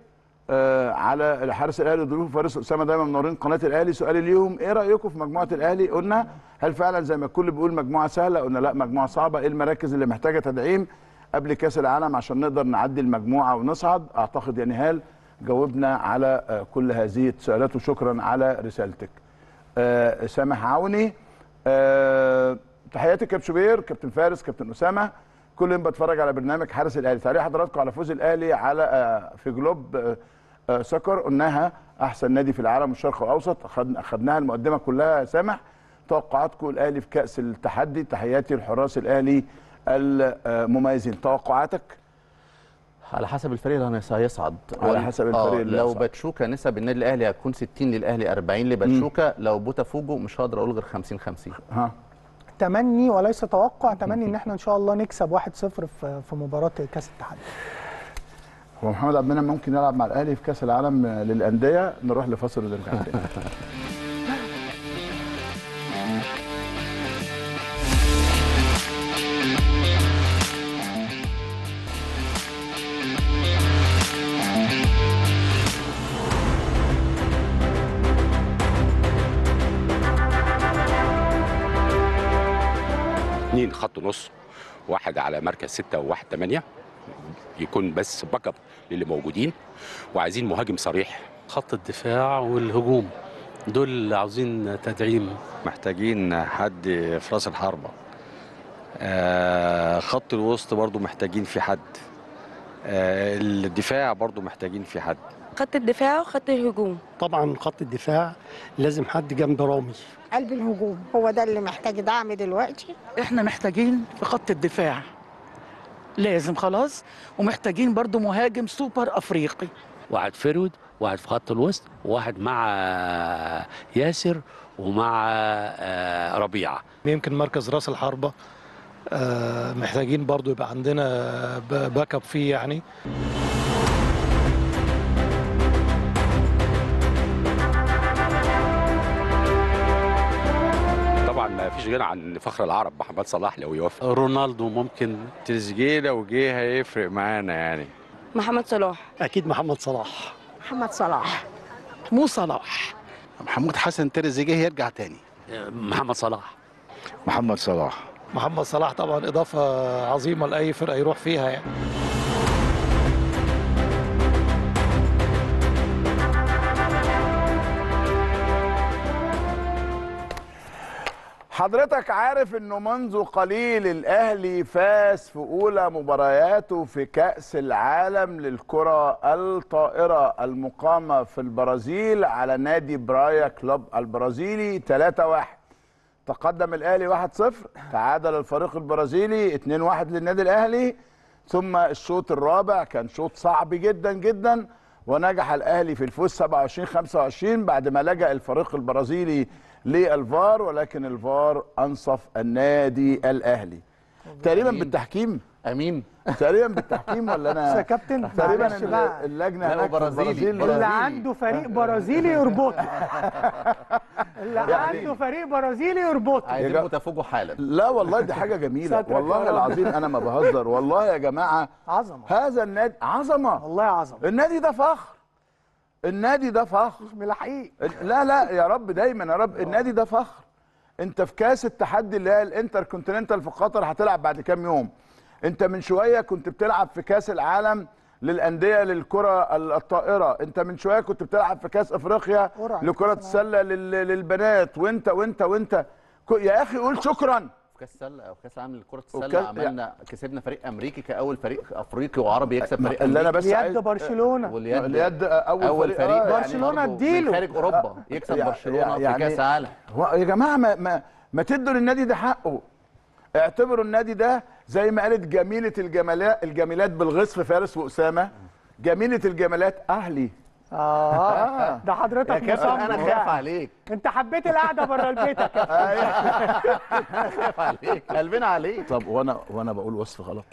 على حارس الأهلي ضيوف فارس أسامة دايما منورين قناة الأهلي. سؤالي ليهم إيه رأيكم في مجموعة الأهلي؟ قلنا هل فعلا زي ما الكل بيقول مجموعة سهلة؟ قلنا لا مجموعة صعبة. إيه المراكز اللي محتاجة تدعيم قبل كأس العالم عشان نقدر نعدي المجموعة ونصعد؟ أعتقد يا نهال جاوبنا على آه، كل هذه السؤالات. وشكرا على رسالتك. آه، سامح عوني. آه، تحياتي كابتن شوبير كابتن فارس كابتن أسامة. كل يوم بتفرج على برنامج حارس الأهلي. تعليق حضراتكم على فوز الأهلي على آه، في جلوب آه، آه، سكر قلناها أحسن نادي في العالم الشرق الأوسط. اخدناها المقدمة كلها يا سامح. توقعاتكم الاهلي في كأس التحدي تحياتي لحراس الاهلي المميزين. توقعاتك؟ على حسب الفريق اللي هيص- هيصعد. على حسب الفريق آه، اللي لو. باتشوكا نسب النادي الأهلي هتكون 60 للأهلي 40 لباتشوكا. لو بوتافوجو مش هقدر أقول غير 50 50 ها. تمني وليس توقع. تمني إن إحنا إن شاء الله نكسب 1-0 في في مباراة كأس الاتحاد هو محمد عبد المنعم ممكن يلعب مع الأهلي في كأس العالم للأندية نروح لفاصل ونرجع تاني. خط نص واحد على مركز ستة وواحد ثمانية يكون بس back up للي موجودين وعايزين مهاجم صريح. خط الدفاع والهجوم دول عاوزين تدعيم. محتاجين حد في رأس الحربة. آه، خط الوسط برضو محتاجين في حد. آه، الدفاع برضو محتاجين في حد. خط الدفاع وخط الهجوم. طبعا خط الدفاع لازم حد جنب رامي. قلب الهجوم هو ده اللي محتاج دعم دلوقتي. إحنا محتاجين في خط الدفاع. لازم خلاص ومحتاجين برضو مهاجم سوبر أفريقي. واحد forward واحد في خط الوسط وواحد مع ياسر ومع آه، ربيعة. يمكن مركز راس الحربة آه، محتاجين برضو يبقى عندنا back up فيه يعني. فيش غنى عن فخر العرب محمد صلاح لو يوافق. رونالدو ممكن تريزيجيه لو جه هيفرق معانا يعني. محمد صلاح. أكيد محمد صلاح. محمد صلاح. مو صلاح. محمود حسن تريزيجيه يرجع تاني. محمد صلاح. محمد صلاح. محمد صلاح طبعا إضافة عظيمة لأي فرقة يروح فيها يعني. حضرتك عارف إنه منذ قليل الأهلي فاز في أولى مبارياته في كأس العالم للكرة الطائرة المقامة في البرازيل على نادي برايا كلوب البرازيلي 3-1 تقدم الأهلي 1-0 تعادل الفريق البرازيلي 2-1 للنادي الأهلي. ثم الشوط الرابع كان شوط صعب جدا جدا ونجح الأهلي في الفوز 27 25 بعد ما لجأ الفريق البرازيلي للفار ولكن الفار أنصف النادي الأهلي. تقريبا أمين. بالتحكيم. أمين. تقريبا بالتحكيم ولا بس يا أنا <laughs> كابتن تقريبا اللجنة هناك برازيلي. اللي. عنده فريق برازيلي يربطه. <laughs> اللي عنده فريق برازيلي يربطه. عايزين متفوجوا حالا. لا والله دي حاجة جميلة. والله. العظيم أنا ما بهزر. والله يا جماعة عظمة. هذا النادي عظمة. والله عظمة. النادي ده فخر. النادي ده فخر. مش ملاحقين لا لا يا رب دايما يا رب. النادي ده فخر. انت في كاس التحدي اللي هي الانتر كونتيننتال في قطر هتلعب بعد كام يوم؟ انت من شوية كنت بتلعب في كاس العالم للأندية للكرة الطائرة. انت من شوية كنت بتلعب في كاس إفريقيا لكرة السله لل- للبنات. وانت وانت وانت. يا أخي قول شكرا. في كاس السله أو كاس العالم لكرة السلة عملنا كسبنا فريق أمريكي كأول فريق أفريقي وعربي يكسب فريق اللي أنا. بس عايز يد برشلونة. واليد اليد أول, أول فريق آه، يعني برشلونة برضه أديله. خارج أوروبا يكسب يع- برشلونة يعني- في كاس عالم يا جماعة ما ما ما تدوا للنادي ده حقه. اعتبروا النادي ده زي ما قالت جميلة الجمالات الجميلات بالغصف فارس وأسامة. جميلة الجمالات أهلي. آه. <laughs> ده حضرتك يا كابتن مصمم أنا. خايف عليك. أنت حبيت القعدة بره البيت يا <laughs> كابتن. <laughs> خايف عليك قلبنا عليك. طب وأنا وأنا بقول وصف غلط.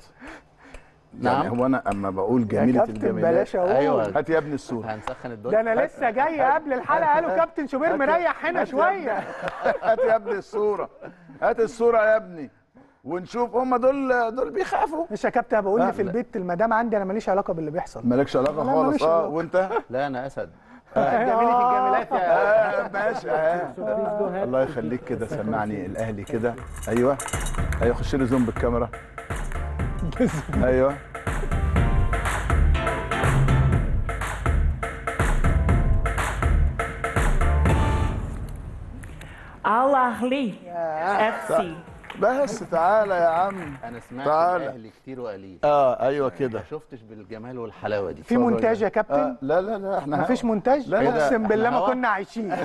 نعم. يعني هو أنا أما بقول جميلة كابتن الجمالات بلاش أقول. أيوة. هات يا ابني الصورة هنسخن ده الدنيا أنا لسه جاي قبل الحلقة. قالوا كابتن شوبير مريح هنا شوية. هات يا ابني الصورة هات الصورة يا ابني. ونشوف هم دول دول بيخافوا. مش يا كابتن بقول لي في. البيت المدام عندي أنا ماليش علاقة باللي بيحصل. مالكش علاقة لا، خالص. آه. وأنت؟ لا أنا أسد. <laughs> جميلة الجمالات يا آه ماشي. آه. الله يخليك كده سمعني الأهلي كده. أيوه. أيوه خش لي zoom بالكاميرا. <laughs> أيوه. الاهلي FC بس تعالى يا عم. أنا سمعت تعالى. الأهلي كتير وقليل. آه أيوه ما كده شفتش بالجمال والحلاوة دي. في مونتاج يا كابتن؟ آه لا لا لا إحنا مفيش مونتاج. أقسم بالله ما. كنا عايشين. <laughs>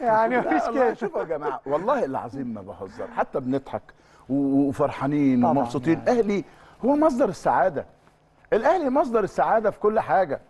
يعني مفيش كده. شوفوا يا جماعة والله العظيم ما بهزر. حتى بنضحك وفرحانين ومبسوطين. يعني. الاهلي هو مصدر السعادة. الأهلي مصدر السعادة في كل حاجة.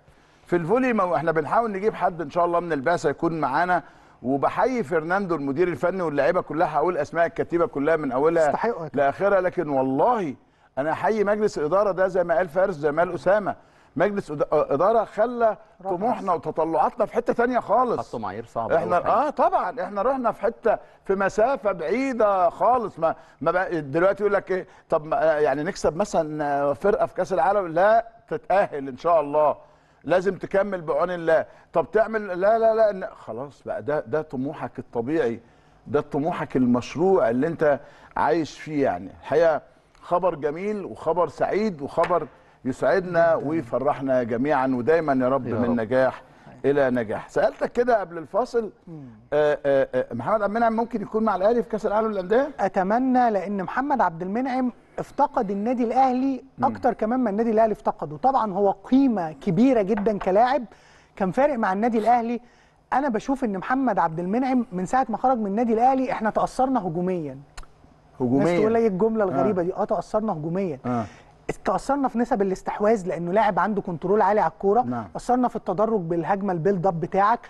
في الفولي ما إحنا بنحاول نجيب حد إن شاء الله من البعثة يكون معانا. وبحيي فرناندو المدير الفني واللاعيبة كلها هقول أسماء الكتيبة كلها من أولها. لآخرها لكن والله أنا أحيي مجلس الاداره ده زي ما قال فارس زي ما قال أسامة. مجلس إدارة خلى طموحنا وتطلعاتنا في حتة تانية خالص. حطوا معايير صعبه إحنا. آه طبعا إحنا رحنا في حتة في مسافة بعيدة خالص. ما ما دلوقتي يقول لك إيه؟ طب يعني نكسب مثلا فرقة في كأس العالم؟ لا تتأهل إن شاء الله. لازم تكمل بعون الله. طب تعمل لا لا لا خلاص بقى ده ده طموحك الطبيعي. ده طموحك المشروع اللي انت عايش فيه يعني. الحقيقة خبر جميل وخبر سعيد وخبر يسعدنا ويفرحنا جميعا ودايما يا رب يا من رب. نجاح إلى نجاح. سألتك كده قبل الفاصل آه، آه، آه، محمد عبد المنعم ممكن يكون مع الأهلي في كأس العالم للأندية؟ أتمنى لأن محمد عبد المنعم افتقد النادي الأهلي أكتر كمان ما النادي الأهلي افتقده. طبعا هو قيمة كبيرة جدا كلاعب كان فارق مع النادي الأهلي. أنا بشوف إن محمد عبد المنعم من ساعة ما خرج من النادي الأهلي إحنا تأثرنا هجوميا. الناس تقول لي إيه الجملة الغريبة دي؟ آه تأثرنا هجوميا. آه. تاثرنا في نسب الاستحواذ لأنه لاعب عنده control عالي على الكورة. نعم. أثرنا في التدرج بالهجمة ال build up بتاعك.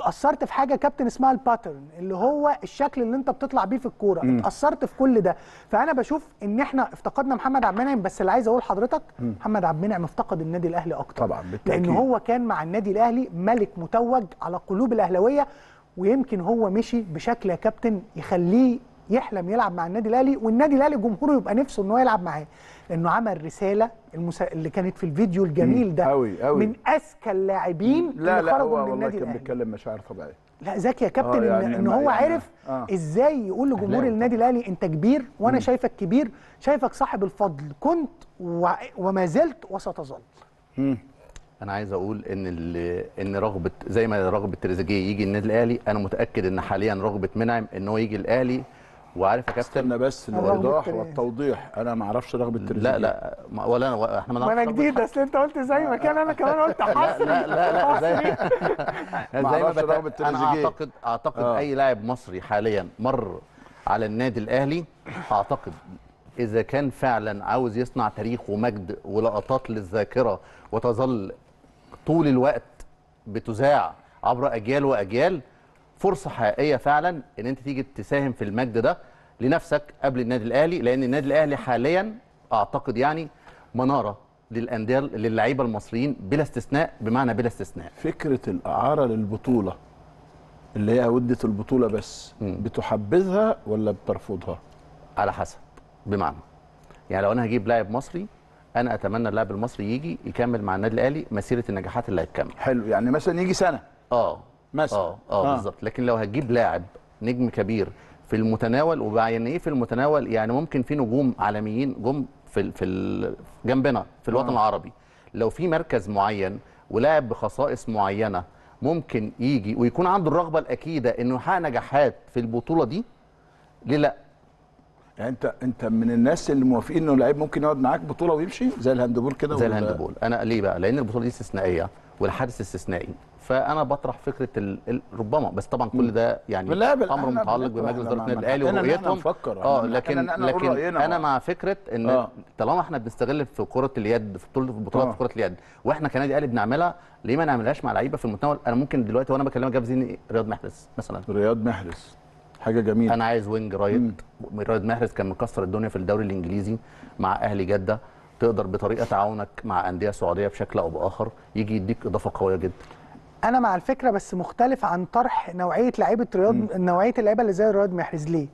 أثرت في حاجة كابتن اسمها ال pattern اللي هو الشكل اللي أنت بتطلع بيه في الكورة. اتأثرت في كل ده. فأنا بشوف إن إحنا افتقدنا محمد عبد المنعم بس اللي عايز أقول لحضرتك محمد عبد المنعم افتقد النادي الأهلي أكتر. طبعا بالتأكيد. لأن هو كان مع النادي الأهلي ملك متوج على قلوب الأهلاوية ويمكن هو مشي بشكل يا كابتن يخليه يحلم يلعب مع النادي الأهلي والنادي الأهلي جمهوره يبقى نفسه ان هو يلعب معاه. لأنه عمل رساله المسا... اللي كانت في الفيديو الجميل ده أوي أوي. من أذكى اللاعبين لا اللي لا خرجوا من والله النادي كان الأهلي. بيتكلم مشاعر طبيعية. لا ذكي يا كابتن آه، ان, يعني إن ما- هو يعني- عرف آه. إزاي يقول لجمهور النادي الأهلي أنت كبير وأنا شايفك كبير شايفك صاحب الفضل كنت و... وما زلت وستظل أنا عايز أقول إن ال- إن رغبه زي ما رغبة تريزيجيه يجي النادي الأهلي أنا متأكد إن حاليا رغبة منعم إن هو يجي الأهلي وعارف يا كابتن استنى بس الإيضاح والتوضيح أنا ما أعرفش رغبة تريزيجيه لا لا ما- ولا أنا إحنا ما أنا جديد أصل أنت قلت زي ما كان أنا كمان قلت حصري لا لا لا زي ما <laughs> زي ما. رغبة أنا. أعتقد أعتقد آه. أي لاعب مصري حاليا مر على النادي الأهلي أعتقد إذا كان فعلا عاوز يصنع تاريخ ومجد ولقطات للذاكرة وتظل طول الوقت بتذاع عبر أجيال وأجيال فرصة حقيقية فعلا إن أنت تيجي تساهم في المجد ده لنفسك قبل النادي الأهلي لأن النادي الأهلي حاليا أعتقد يعني منارة للأندية للعيبة المصريين بلا استثناء بمعنى بلا استثناء. فكرة الإعارة للبطولة اللي هي عوده البطولة بس بتحبذها ولا بترفضها؟ على حسب بمعنى. يعني لو أنا هجيب لاعب مصري أنا أتمنى اللاعب المصري يجي يكمل مع النادي الأهلي مسيرة النجاحات اللي هتكمل. حلو يعني مثلا يجي سنة. آه. مثلا. آه آه, آه. بالظبط. لكن لو هتجيب لاعب نجم كبير في المتناول وبعين إيه في المتناول يعني ممكن في نجوم عالميين جم في ال- في ال- جنبنا في الوطن آه. العربي. لو في مركز معين ولاعب بخصائص معينة ممكن يجي ويكون عنده الرغبة الأكيدة إنه يحقق نجاحات في البطولة دي ليه لأ؟ يعني أنت أنت من الناس اللي موافقين إنه لعيب ممكن يقعد معاك بطولة ويمشي؟ زي ال handball كده زي ال handball. أنا ليه بقى؟ لأن البطولة دي استثنائية والحدث استثنائي. فأنا بطرح فكرة ال... ال... ربما بس طبعا كل ده يعني أمر متعلق بمجلس إدارة النادي الأهلي ورؤيتهم آه لكن نقول لكن. أنا مع فكرة إن آه. طالما إحنا بنستغل في كرة اليد في بطولة البطولات آه. في كرة اليد وإحنا كنادي أهلي بنعملها ليه ما نعملهاش مع لعيبة في المتناول؟ أنا ممكن دلوقتي وأنا بكلمك جاي في ذهني رياض محرز مثلا. رياض محرز. حاجة جميلة. أنا عايز wing right. رياض محرز كان مكسر الدنيا في الدوري الإنجليزي مع أهلي جدة. تقدر بطريقة تعاونك مع أندية سعودية بشكل أو بآخر. يجي يديك إضافة قوية جدا. أنا مع الفكرة بس مختلف عن طرح نوعية لعيبة رياض نوعية اللعيبة اللي زي رياض محرز. ليه؟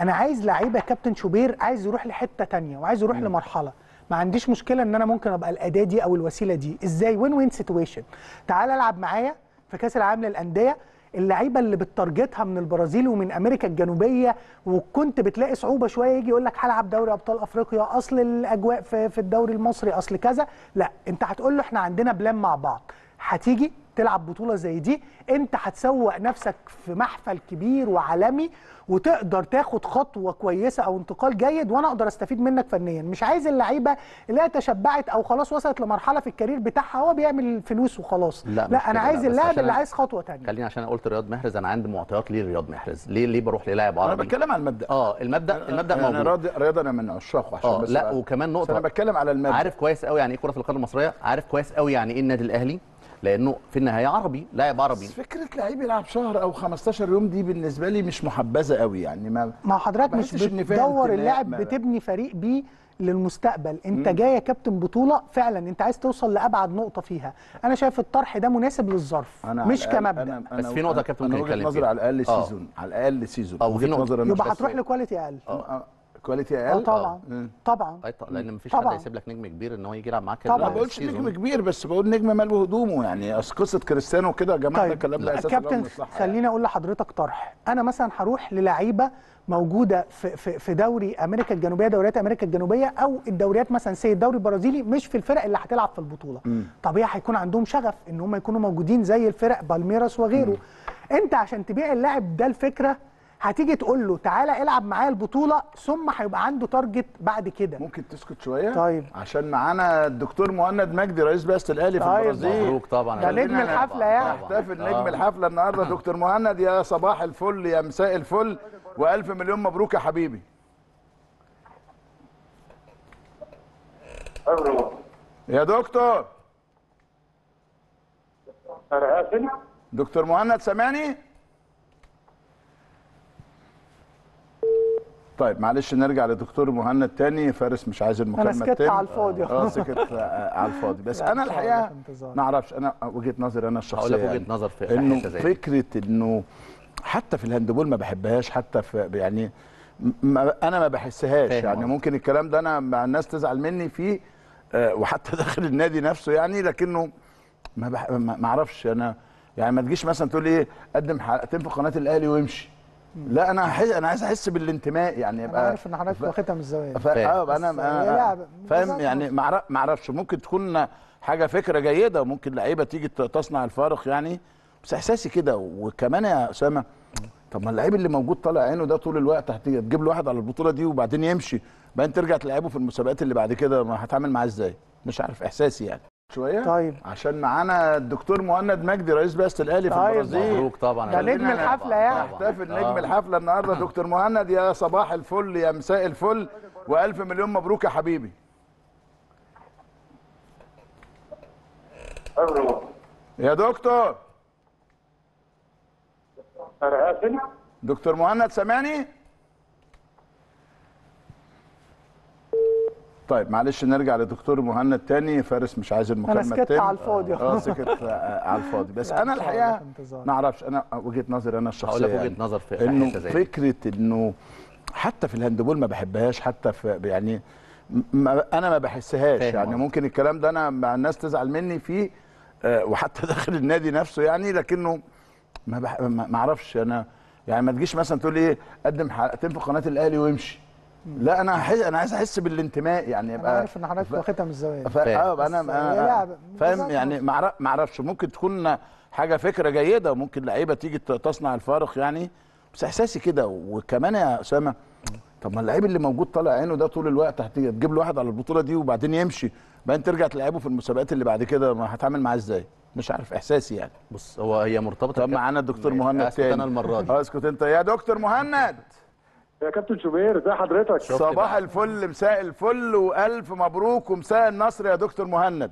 أنا عايز لعيبة كابتن شوبير عايز يروح لحتة تانية وعايز يروح لمرحلة. ما عنديش مشكلة إن أنا ممكن أبقى الأداة دي أو الوسيلة دي. إزاي؟ win-win situation تعال ألعب معايا في كأس العالم للأندية. اللعيبة اللي بت target ها من البرازيل ومن أمريكا الجنوبية وكنت بتلاقي صعوبة شوية يجي يقول لك هلعب دوري أبطال أفريقيا أصل الأجواء في, في الدوري المصري أصل كذا. لا أنت هتقول له إحنا عندنا plan مع بعض. هتيجي؟ تلعب بطولة زي دي انت هتسوق نفسك في محفل كبير وعالمي وتقدر تاخد خطوة كويسة أو انتقال جيد وأنا أقدر أستفيد منك فنيا. مش عايز اللعيبة اللي هي تشبعت أو خلاص وصلت لمرحلة في ال career بتاعها هو بيعمل فلوس وخلاص. لا, لا أنا عايز اللاعب اللي أنا- عايز خطوة تانية. خليني عشان قلت رياض محرز أنا عندي معطيات ليه رياض محرز؟ ليه ليه بروح للاعب عربي؟ أنا بتكلم على المبدأ. آه المبدأ المبدأ يعني موجود. رياضي رياضه أنا من عشاقه عشان آه بس لا وكمان نقطة. أنا بتكلم على المبدأ. عارف كويس قوي يعني إيه كرة القدم المصرية؟ عارف كويس قوي يعني إيه النادي الأهلي؟ لأنه في النهاية عربي لاعب عربي بس فكرة لعيب يلعب شهر أو 15 يوم دي بالنسبة لي مش محبذة قوي يعني ما ما هو حضرتك مش بتدور. اللاعب بتبني فريق بيه للمستقبل أنت. جاي يا كابتن بطولة فعلا أنت عايز توصل لأبعد نقطة فيها أنا شايف الطرح ده مناسب للظرف على مش كمبدأ أنا بس في نقطة يا كابتن ممكن وجهة نتكلم فيها. على الأقل آه. سيزون على الأقل سيزون آه، وجهة نقطة. نظري أنا يبقى. هتروح لكواليتي أقل آه، كواليتي آه أقل؟ طبعا. مم. طبعا. طبعا لأن مفيش حد. هيسيب لك نجم كبير إن هو يجي يلعب معاك طبعا. ما بقولش. نجم كبير بس بقول نجم مال هدومه يعني قصة كريستيانو كده يا جماعة ده طيب كلام لا أساس كابتن الصحه خليني أقول لحضرتك طرح. أنا مثلا هروح للعيبة موجودة في في في دوري أمريكا الجنوبية دوريات أمريكا الجنوبية أو الدوريات مثلا سي الدوري البرازيلي مش في الفرق اللي هتلعب في البطولة. طبيعي هيكون عندهم شغف إن هم يكونوا موجودين زي الفرق بالميراس وغيره. أنت عشان تبيع اللاعب ده الفكرة هتيجي تقول له تعالى العب معايا البطولة ثم هيبقى عنده تارجت بعد كده. ممكن تسكت شوية؟ طيب. عشان معانا الدكتور مهند مجدي رئيس بعثه الأهلي في طيب. البرازيل. مبروك طبعا. ده نجم الحفلة يعني. نحتفل نجم آه. الحفلة النهارده. دكتور مهند يا صباح الفل يا مساء الفل وألف مليون مبروك يا حبيبي. يا دكتور. دكتور مهند سامعني؟ طيب معلش نرجع لدكتور مهند تاني فارس مش عايز المكالمة سكت التاني. على الفاضي. آه سكت آه، على الفاضي بس لا، أنا الحقيقة. ما أعرفش أنا وجهة نظري أنا الشخصية هقول لك يعني نظر في- إنه. فكرة إنه حتى في الهاندبول ما بحبهاش حتى في يعني ما أنا ما بحسهاش يعني قصدك. ممكن الكلام ده أنا مع الناس تزعل مني فيه آه، وحتى <laughs> داخل النادي نفسه يعني لكنه ما بح... ما ما أعرفش أنا يعني ما تجيش مثلا تقول لي إيه قدم حلقتين في قناة الأهلي وامشي لا أنا حس... أنا عايز أحس بالانتماء يعني أنا يبقى عارف إن حضرتك واخدها من الزوايا ف... آه أنا أنا-. فاهم. يعني ما أعرفش ممكن تكون حاجة فكرة جيدة وممكن لعيبة تيجي تصنع الفارق يعني بس إحساسي كده وكمان يا أسامة طب ما اللعيب اللي موجود طالع عينه ده طول الوقت هتيجي تجيب له واحد على البطولة دي وبعدين يمشي بعدين ترجع تلعبه في المسابقات اللي بعد كده ما هتعامل معاه إزاي مش عارف إحساسي يعني شوية؟ طيب. عشان معانا الدكتور مهند مجدي رئيس بعثة الأهلي في طيب. البرازيل. مبروك طبعا. ده نجم الحفلة يعني. نحتفل نجم آه. الحفلة النهارده. <laughs> دكتور مهند يا صباح الفل يا مساء الفل وألف مليون مبروك يا حبيبي. يا دكتور. دكتور مهند سامعني؟ طيب معلش نرجع لدكتور مهند تاني فارس مش عايز المكالمة سكت التاني. على الفاضي. آه سكت آه، على الفاضي بس لا، أنا الحقيقة. ما أعرفش أنا وجهة نظري أنا الشخصيه هقول لك وجهة يعني نظر في- إنه. فكرة إنه حتى في الهاندبول ما بحبهاش حتى في يعني ما أنا ما بحسهاش يعني. ممكن الكلام ده أنا مع الناس تزعل مني فيه آه، وحتى <laughs> داخل النادي نفسه يعني لكنه ما بح... ما ما أعرفش أنا يعني ما تجيش مثلا تقول لي إيه قدم حلقتين في قناة الأهلي وامشي لا أنا حس... أنا عايز أحس بالانتماء يعني أنا يبقى عارف إن حضرتك ف... واخدها من الزوايا. ف... آه أنا أنا-. فاهم. يعني ما أعرفش ممكن تكون حاجة فكرة جيدة وممكن لعيبة تيجي تصنع الفارق يعني. بس إحساسي كده وكمان يا أسامة طب ما اللعيب اللي موجود طالع عينه ده طول الوقت هتيجي تجيب له واحد على البطولة دي وبعدين يمشي بعدين ترجع تلعبه في المسابقات اللي بعد كده ما هتعامل معاه إزاي؟ مش عارف إحساسي يعني. بص هو هي مرتبطة طب معانا الدكتور ماشي، مهند أسكت تاني. أنا المرة دي. أسكت أنت. يا دكتور مهند! يا كابتن شوبير ازي حضرتك؟ صباح بقى. الفل مساء الفل وألف مبروك ومساء النصر يا دكتور مهند.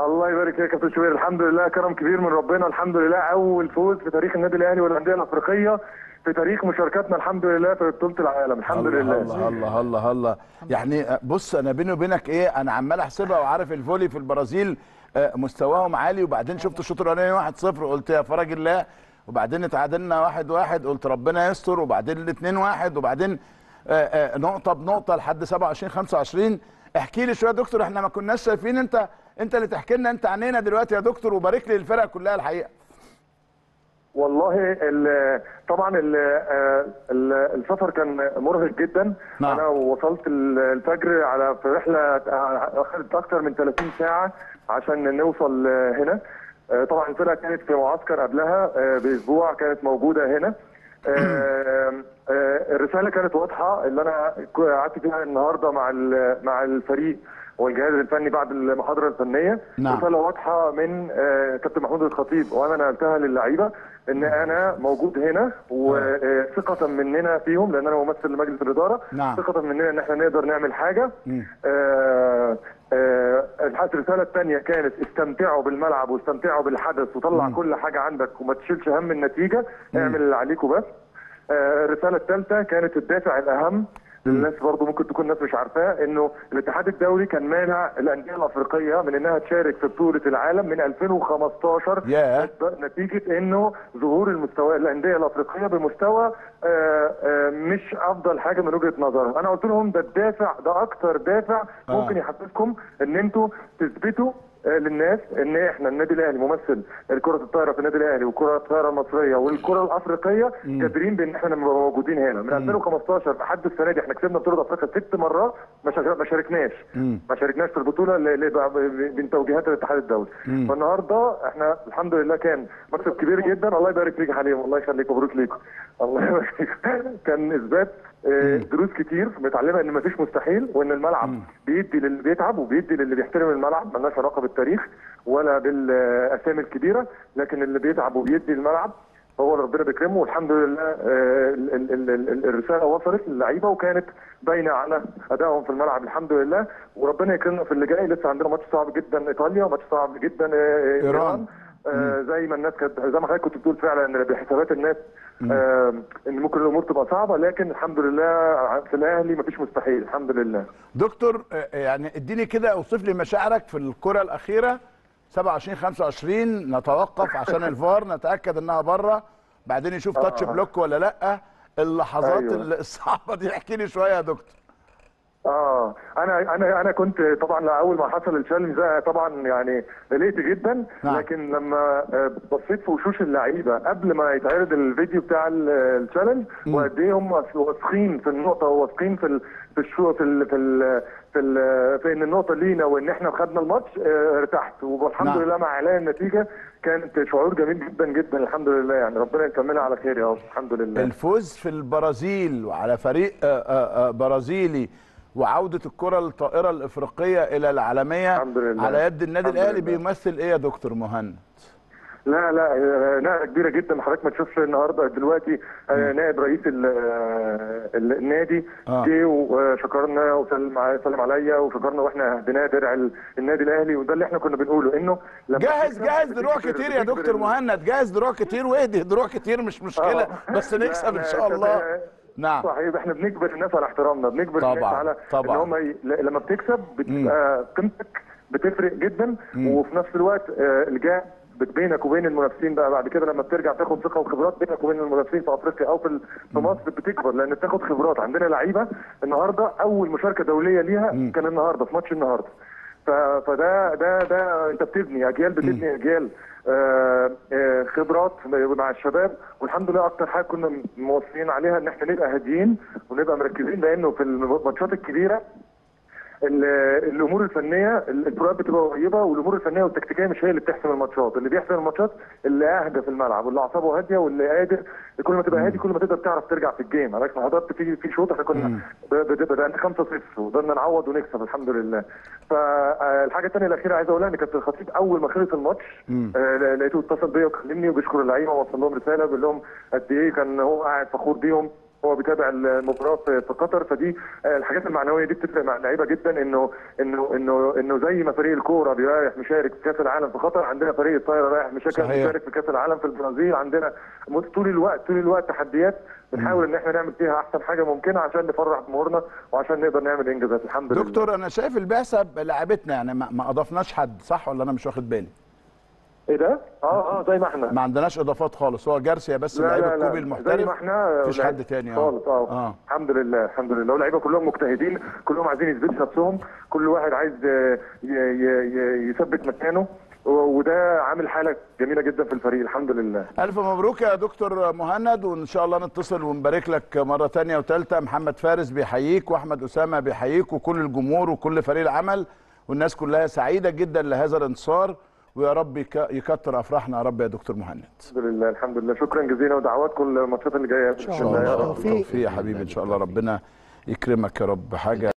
الله يبارك فيك يا كابتن شوبير. الحمد لله كرم كبير من ربنا. الحمد لله أول فوز في تاريخ النادي الأهلي والأندية الأفريقية في تاريخ مشاركتنا الحمد لله في بطولة العالم. الحمد الله لله. الله الله الله الله. يعني بص أنا بيني وبينك إيه أنا عمال أحسبها وعارف الفولي في البرازيل آه، مستواهم عالي وبعدين شفت الشوط الأولاني 1-0 قلت يا فرج الله وبعدين اتعادلنا 1-1 قلت ربنا يستر وبعدين ال 2-1 وبعدين آه، آه، نقطة بنقطة لحد 27 25 احكي لي شوية يا دكتور إحنا ما كناش شايفين انت انت اللي تحكي لنا انت عنينا دلوقتي يا دكتور وبارك لي للفرق كلها الحقيقة. والله ال- طبعا ال- آه، ال- السفر كان مرهق جدا. نعم. أنا وصلت ال- الفجر على في رحلة اخذت أكثر من 30 ساعة عشان نوصل هنا. طبعا الفرقة كانت في معسكر قبلها آه، بأسبوع كانت موجودة هنا. آه، آه، الرسالة كانت واضحة اللي أنا قعدت فيها النهارده مع مع الفريق والجهاز الفني بعد المحاضرة الفنية. نعم. رسالة واضحة من آه، كابتن محمود الخطيب وأنا نقلتها للعيبة. إن أنا موجود هنا وثقه مننا فيهم لأن أنا ممثل لمجلس الإدارة. نعم. ثقة مننا إن إحنا نقدر نعمل حاجة. مم. آه، آه، الرسالة الثانية كانت استمتعوا بالملعب واستمتعوا بالحدث وطلع كل حاجة عندك وما تشيلش هم النتيجة. اعمل اللي عليك وبس. آه، الرسالة الثالثة كانت الدافع الأهم. الناس برضه ممكن تكون الناس مش عارفاه إنه الاتحاد الدولي كان مانع الأندية الأفريقية من إنها تشارك في بطولة العالم من 2015 ياه. نتيجة إنه ظهور المستوى الأندية الأفريقية بمستوى آه، آه، مش أفضل حاجة من وجهة نظرهم أنا قلت لهم ده الدافع ده أكتر دافع آه. ممكن يحفزكم إن أنتوا تثبتوا للناس إن إحنا النادي الأهلي ممثل الكرة الطايرة في النادي الأهلي والكرة الطايرة المصرية والكرة الأفريقية قادرين بإن إحنا نبقى موجودين هنا. من 2015 لحد السنة دي إحنا كسبنا بطولة أفريقيا ست مرات ما شا- ما شاركناش. ما شاركناش في البطولة اللي من توجيهات الاتحاد الدولي. فالنهاردة إحنا الحمد لله كان مكسب كبير جدا. الله يبارك فيك حليم. الله يخليك مبروك ليكم. الله يبارك فيك. <laughs> كان إثبات آه، دروس كتير متعلمة إن مفيش مستحيل وإن الملعب بيدي للي بيتعب وبيدي للي بيحترم الملعب ملناش علاقة بالتاريخ ولا بالأسامي الكبيرة لكن اللي بيتعب وبيدي الملعب هو اللي ربنا بيكرمه والحمد لله آه، ال- ال- ال- ال- الرسالة وصلت للعيبة وكانت باينة على أدائهم في الملعب الحمد لله. وربنا يكرمنا في اللي جاي لسه عندنا ماتش صعب جدا إيطاليا ماتش صعب جدا آه، إيران. آه، زي ما الناس كانت زي ما حضرتك كنت بتقول فعلا ان بحسابات الناس آه، إن ممكن الأمور تبقى صعبة لكن الحمد لله في الأهلي مفيش مستحيل الحمد لله دكتور آه، يعني اديني كده اوصف لي مشاعرك في الكرة الأخيرة 27 25 نتوقف عشان <laughs> الفار نتأكد إنها بره بعدين يشوف touch آه. block ولا لأ اللحظات أيوة. الصعبة دي احكي لي شوية يا دكتور آه أنا أنا أنا كنت طبعا أول ما حصل ال challenge ده طبعا يعني قلقت جدا نعم. لكن لما آه، بصيت في وشوش اللعيبة قبل ما يتعرض الفيديو بتاع ال- ال challenge وقد إيه هم واثقين في النقطة وواثقين في ال- في الشو في ال في ال في, ال في إن النقطة لينا وإن إحنا خدنا الماتش آه، ارتحت. والحمد نعم. لله مع إعلان النتيجة كانت شعور جميل جدا جدا الحمد لله. يعني ربنا يكملها على خير يا رب. الحمد لله. الفوز في البرازيل وعلى فريق آه، آه، آه، برازيلي وعودة الكرة الطائرة الإفريقية إلى العالمية الحمد لله. على يد النادي الأهلي. بيمثل إيه يا دكتور مهند لا لا نقلة كبيرة جدا حضرتك ما تشوفش النهارده دلوقتي آه، نائب رئيس آه، ال- النادي آه. جه وشكرنا وسلم سلم عليا وشكرنا وإحنا هديناه درع ال- النادي الأهلي وده اللي إحنا كنا بنقوله إنه لما جاهز بتكسب جاهز دروع كتير يا دكتور مهند جاهز دروع كتير واهدي دروع كتير مش مشكلة آه. بس نكسب إن شاء الله نعم. صحيح إحنا بنجبر الناس على احترامنا بنجبر الناس طبعاً، على طبعاً. ان هم ي... لما بتكسب بتبقى قيمتك بتفرق جدا وفي نفس الوقت آه، الجاه بينك وبين المنافسين بقى بعد كده لما بترجع تاخد ثقة وخبرات بينك وبين المنافسين في أفريقيا أو في مصر بتكبر لأن بتاخد خبرات. عندنا لعيبة النهارده أول مشاركة دولية ليها كان النهارده في ماتش النهارده. فده ده ده أنت بتبني أجيال بتبني أجيال. آه، آه، خبرات مع الشباب والحمد لله أكتر حاجة كنا موصيين عليها إن إحنا نبقى هاديين ونبقى مركزين لأنه في الماتشات الكبيرة ال- الأمور الفنية البطولات بتبقى قريبة والأمور الفنية والتكتيكية مش هي اللي بتحسم الماتشات. اللي بيحسم الماتشات اللي أهدى في الملعب واللي أعصابه هادية واللي قادر كل ما تبقى هادي كل ما تقدر تعرف ترجع في الجيم. ما حضرت في في شوط إحنا كنا بدأنا 5 0 وقدرنا نعوض ونكسب الحمد لله. فالحاجه الثانية الأخيرة عايز أقولها إن كابتن الخطيب أول ما خلص الماتش آه، لقيته اتصل بيا وكلمني وبيشكر اللعيبة ووصل لهم رسالة بيقول لهم قد إيه كان هو قاعد فخور بيهم. هو بيتابع المباراة في قطر فدي آه، الحاجات المعنوية دي بتفرق مع اللعيبة جدا إنه إنه إنه إنه زي ما فريق الكورة بيريح مشارك في كأس العالم في قطر عندنا فريق الطايرة رايح مشارك في كأس العالم في البرازيل عندنا طول الوقت طول الوقت تحديات بنحاول إن إحنا نعمل فيها أحسن حاجة ممكنة عشان نفرح جمهورنا وعشان نقدر نعمل إنجازات الحمد لله. دكتور أنا شايف البعثة لعبتنا يعني ما, ما أضفناش حد صح ولا أنا مش واخد بالي؟ إيه ده؟ آه آه زي ما إحنا. ما عندناش اضافات خالص. هو جارسيا بس لا الكوبي زي المحترف. ما إحنا مفيش حد تاني آه. خالص آه, آه. الحمد لله الحمد لله. واللعيبة كلهم مجتهدين كلهم عايزين يثبتوا نفسهم. كل واحد عايز آه، يثبت مكانه. وده عامل حالة جميلة جدا في الفريق. الحمد لله. ألف مبروك يا دكتور مهند وإن شاء الله نتصل ونبارك لك مرة تانية وثالثه محمد فارس بيحييك وأحمد أسامة بيحييك وكل الجمهور وكل فريق العمل. والناس كلها سعيدة جدا لهذا الانتصار. ويا رب يك- يكتر أفراحنا يا رب يا دكتور مهند. الحمد لله الحمد لله. شكرا جزيلا ودعواتكم للماتشات اللي جاية. إن شاء الله. توفيق. يا حبيبي إن شاء الله ربنا يكرمك يا رب. حاجة؟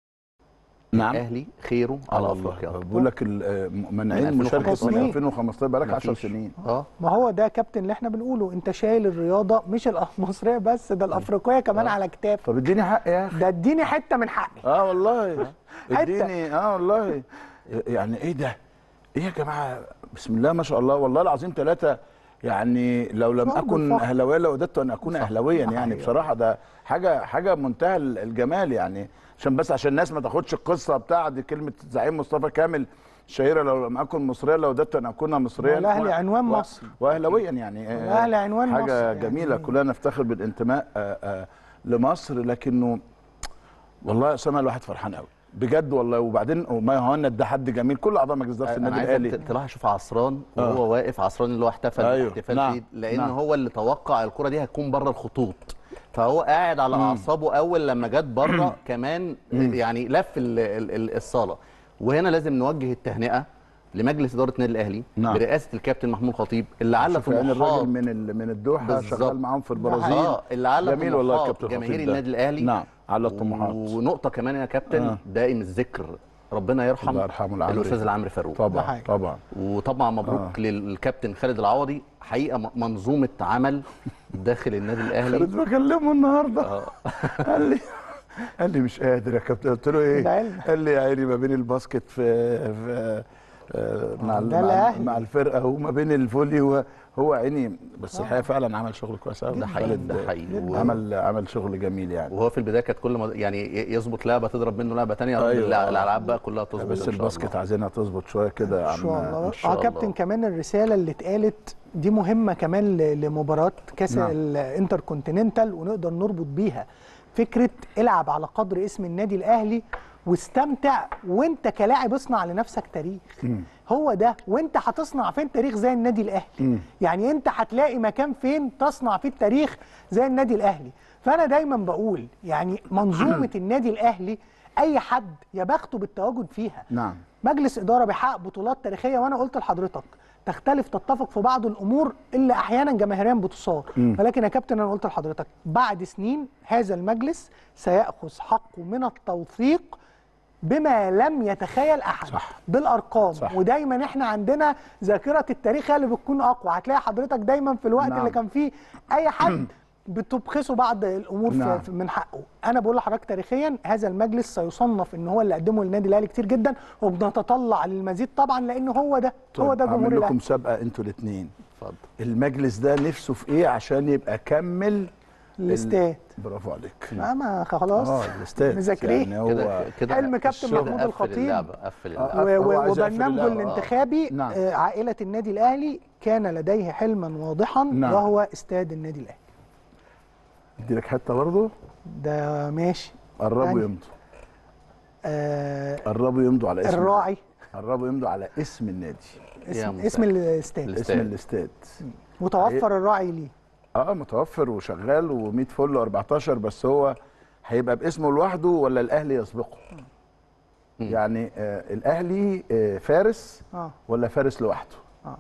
نعم. الاهلي خيره على افريقيا بقول لك ال- آه، من منعين 2015 مشاركه من سنين. 2015 بقالك 10 مفيش. سنين. آه. ما هو ده كابتن اللي إحنا بنقوله. أنت شايل الرياضة مش المصريه بس ده الأفريقية كمان على كتافك. طب اديني حق يا أخي. ده اديني حتة من حقي. آه والله. اديني. آه والله. يعني إيه ده؟ إيه يا جماعة؟ بسم الله ما شاء الله. والله العظيم ثلاثة يعني لو لم أكن. اهلاويا لوددت أن أكون اهلاويا يعني بصراحة ده حاجة حاجة منتهى الجمال يعني. عشان بس عشان الناس ما تاخدش القصة بتاع دي كلمة زعيم مصطفى كامل الشهيرة لو لم أكن مصريا لوددت أن أكون مصريا. والأهلي و- عنوان و- مصري. واهلاويا يعني آه، والأهلي عنوان حاجة مصري يعني. جميلة. كلنا نفتخر بالانتماء آه، آه، لمصر. لكنه والله يا اسامه الواحد فرحان قوي. بجد والله. وبعدين ما يهند ده حد جميل. كل أعضاء مجلس إدارة النادي الأهلي. تلاحظ شوف عصران وهو آه. واقف عصران اللي هو احتفل أيوه، احتفال نعم، شديد لأن نعم. هو اللي توقع الكرة دي هتكون بره الخطوط. فهو قاعد على أعصابه أول لما جت بره كمان يعني لف ال- ال- ال- الصالة. وهنا لازم نوجه التهنئة لمجلس إدارة النادي الأهلي نعم. برئاسة الكابتن محمود خطيب اللي علق شوف يعني الراجل من من الدوحة. شغال معاهم في البرازيل. آه اللي علق جميل والله الكابتن جماهير. النادي الأهلي نعم. على الطموحات ونقطة كمان يا كابتن آه. دائم الذكر ربنا يرحم الله يرحمه العمري. الأستاذ العمري فاروق طبعا طبعا وطبعا مبروك للكابتن خالد العوضي حقيقة منظومة عمل داخل النادي الأهلي خالد بكلمه النهارده آه. قال لي قال لي مش قادر يا كابتن قلت له إيه. قال لي يا عيني ما بين الباسكت في, في آه، مع مع. مع الفرقة وما بين الفولي هو عيني بس الحقيقة فعلا عمل شغل كويس قوي ده حقيقي ده حقيقي. عمل عمل شغل جميل يعني. وهو في البداية كانت كل ما يعني يظبط لعبة تضرب منه لعبة ثانية أيوة. الألعاب بقى كلها تظبط بس ال basket. عايزينها تظبط شوية كده يا ان شاء عم الله. آه كابتن كمان الرسالة اللي اتقالت دي مهمة كمان لمباراة كأس نعم. الانتر كونتيننتال ونقدر نربط بيها فكرة العب على قدر اسم النادي الأهلي واستمتع وانت كلاعب اصنع لنفسك تاريخ. هو ده وانت هتصنع فين تاريخ زي النادي الأهلي. يعني انت هتلاقي مكان فين تصنع فيه التاريخ زي النادي الأهلي. فأنا دايما بقول يعني منظومة <clears throat> النادي الأهلي أي حد يا بخته بالتواجد فيها. نعم. مجلس إدارة بيحقق بطولات تاريخية وأنا قلت لحضرتك تختلف تتفق في بعض الأمور اللي أحيانا جماهيريا بتصار. ولكن يا كابتن أنا قلت لحضرتك بعد سنين هذا المجلس سيأخذ حقه من التوثيق بما لم يتخيل أحد صح. بالأرقام صح. ودايما إحنا عندنا ذاكرة التاريخ اللي بتكون أقوى هتلاقي حضرتك دايما في الوقت نعم. اللي كان فيه أي حد <clears throat> بتبخسوا بعض الأمور نعم. من حقه أنا بقول لحضرتك تاريخيا هذا المجلس سيصنف إن هو اللي قدمه للنادي الأهلي كتير جدا وبنتطلع للمزيد طبعا لأن هو ده هو ده جمهور اعمل لكم الاهلي مسابقه أنتوا الاثنين اتفضل المجلس ده نفسه في إيه عشان يبقى كمل الاستاد. برافو عليك. ما ما خلاص. آه الاستاد. مذاكرين يعني هو كده كده حلم كابتن محمود الخطيب. قفل آه، عايز يقفل وبرنامجه اللعبة. الانتخابي نعم. آه، عائلة النادي الأهلي كان لديه حلما واضحا نعم. وهو استاد النادي الأهلي. ادي لك حتة برضه؟ ده ماشي. قربوا يعني- يمضوا. آه قربوا يمضوا على اسم الراعي. قربوا يمضوا على اسم النادي. اسم. اسم الاستاد. اسم الاستاد. متوفر الراعي ليه. آه متوفر وشغال و100 فل و14 بس هو هيبقى باسمه لوحده ولا الأهلي يسبقه؟ يعني آه الأهلي آه فارس آه. ولا فارس لوحده؟ آه.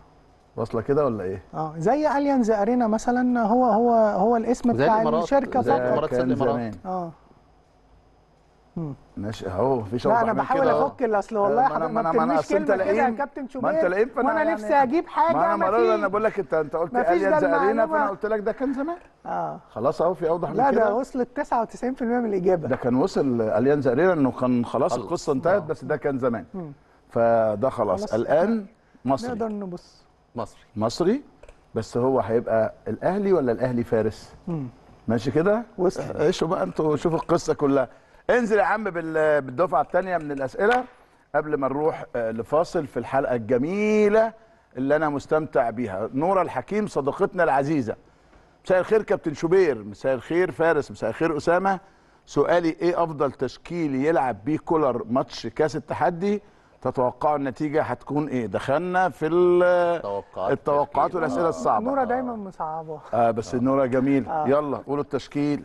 واصلة كده ولا إيه؟ آه. زي أليانز أرينا مثلا هو هو هو الاسم زي بتاع الشركة زي فقط. الإمارات. زمان. آه. ماشي. أهو مفيش لا أنا بحاول. افك أصل آه، والله حضرتك ما أنت كلمة كده يا. كابتن ما شوبير أنت لئيم فأنا وأنا يعني- نفسي أجيب حاجة ما أنا ما مرة أنا فيش. بقول لك انت أنت قلت ارينا المعلومة. فأنا قلت لك ده كان زمان. آه. خلاص أهو في أوضح من لا كده. ده وصلت 99% من الإجابة. ده كان وصل اليانز ارينا إنه كان خلاص خلص. القصة انتهت بس ده كان زمان. فده خلاص. الآن مصري. نقدر نبص. مصري. مصري بس هو هيبقى الأهلي ولا الأهلي فارس. ماشي كده؟ وصل. عيشوا بقى أنتوا شوفوا القصة كلها. انزل يا عم بال- بالدفعة الثانية من الأسئلة قبل ما نروح آه، لفاصل في الحلقة الجميلة اللي أنا مستمتع بيها. نورة الحكيم صديقتنا العزيزة. مساء الخير كابتن شوبير مساء الخير فارس مساء الخير أسامة. سؤالي إيه أفضل تشكيل يلعب بيه كولر ماتش كأس التحدي؟ تتوقعوا النتيجة هتكون إيه؟ دخلنا في ال- توقعات التوقعات التشكيل. والأسئلة آه. الصعبة. نورة دايما مصعبة. آه بس النوره جميل. آه. يلا قولوا التشكيل.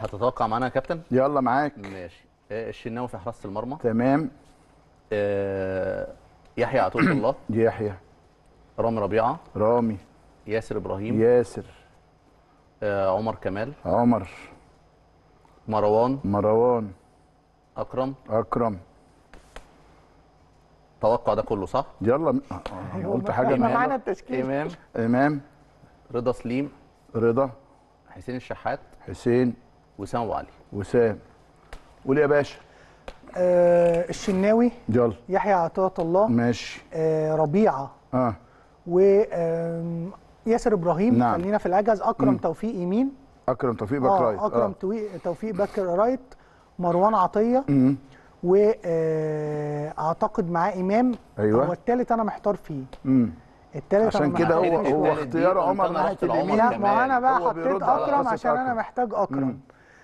هتتوقع معانا يا كابتن؟ يلا معاك. ماشي. آه، الشناوي في حراسة المرمى. تمام. آه، يحيى عطيه <clears throat> الله. يحيى. رامي ربيعة. رامي. ياسر إبراهيم. ياسر. آه، عمر كمال. عمر. مروان. مروان. أكرم. أكرم. توقع ده كله صح؟ يلا. م- أنا قلت حاجة معانا التشكيل. إمام. إمام. رضا سليم. رضا. حسين الشحات. حسين. وسام ابو علي وسام. قول يا باشا. آه الشناوي. يلا. يحيى عطية الله. ماشي. آه ربيعة. آه. و ياسر إبراهيم. نعم. خلينا في العجز أكرم مم. توفيق يمين. أكرم توفيق back right. آه. أكرم توفيق توفيق back right. مروان عطية. مم. واعتقد معاه إمام. أيوة. هو الثالث أنا محتار فيه. امم الثالث عشان كده هو هو اختيار عمر ناحيه رحت لعمر اليمين. ما أنا بقى حطيت أكرم عشان أنا. محتاج أكرم.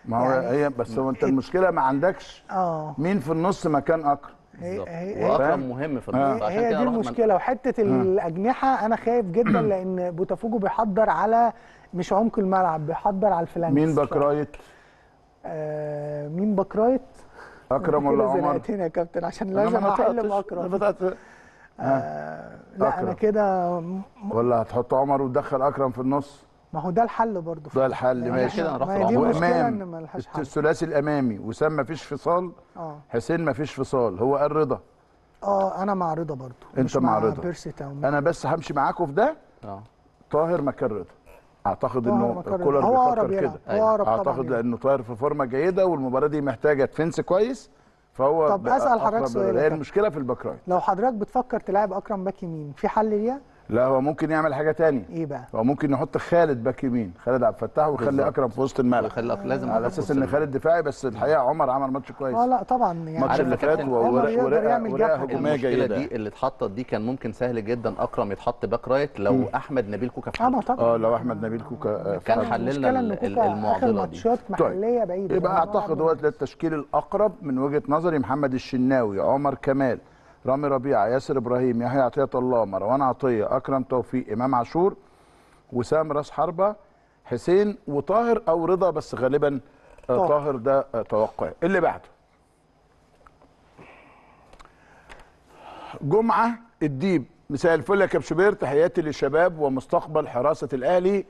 ما هو يعني- هي بس هو انت المشكلة ما عندكش آه. مين في النص مكان أكرم. هي بالظبط. هي واكرم؟ مهم في آه. النص عشان هي دي المشكلة. وحتة الأجنحة أنا خايف جدا لأن بوتافوجو بيحضر على مش عمق الملعب بيحضر على ال flanks مين back right؟ آه مين back right؟ أكرم ولا عمر؟ زنقتني يا كابتن عشان لازم احل أنا فتحت- آه لا أكرم. أنا كده ولا هتحط عمر وتدخل أكرم في النص؟ ما هو ده الحل برضه ده الحل يعني ماشي. كده ملهاش حل. الثلاثي الأمامي. وسام ما فيش فصال. آه. حسين ما فيش فصال. هو قال رضا. آه أنا مع رضا برضه. أنت مش مع رضا. أنا بس همشي معاكم في ده. آه. طاهر مكان رضا. أعتقد إنه. كولر هو بيفكر كده. هو طبعاً أعتقد يلعب. لأنه طاهر في فورمة جيدة والمباراة دي محتاجة defense كويس. فهو طب أسأل حضرتك سؤال. هي. المشكلة في ال back right لو حضرتك بتفكر تلعب أكرم back يمين في حل ليها؟ لا هو ممكن يعمل حاجة تانية إيه بقى؟ هو ممكن يحط خالد back يمين. خالد عبد الفتاح ويخلي. أكرم في وسط الملعب. ويخلي أك- لازم على أساس إن خالد دفاعي بس الحقيقة عمر عمل ماتش كويس. آه لا طبعا يعني. الماتش عارف اللي فات كابتن، عمر ورقه يقدر ورقه يعمل ورقة جبهة. هجومية المشكلة جيدة. دي اللي اتحطت دي كان ممكن سهل جدا أكرم يتحط back right لو أحمد نبيل كوكا في آه. طبعا. آه لو أحمد نبيل كوكا آه، كان. حللنا المعضلة دي. ماتشات محلية بعيدة. يبقى أعتقد هو ده التشكيل الأقرب من وجهة نظري محمد الشناوي عمر كمال. رامي ربيعة ياسر إبراهيم يحيى عطية الله مروان عطية أكرم توفيق إمام عاشور وسام راس حربة حسين وطاهر أو رضا بس غالبا آه، طاهر. طاهر ده آه، توقعي. اللي بعده. جمعة الديب. مساء الفل يا كابتن شوبير. تحياتي للشباب ومستقبل حراسة الأهلي.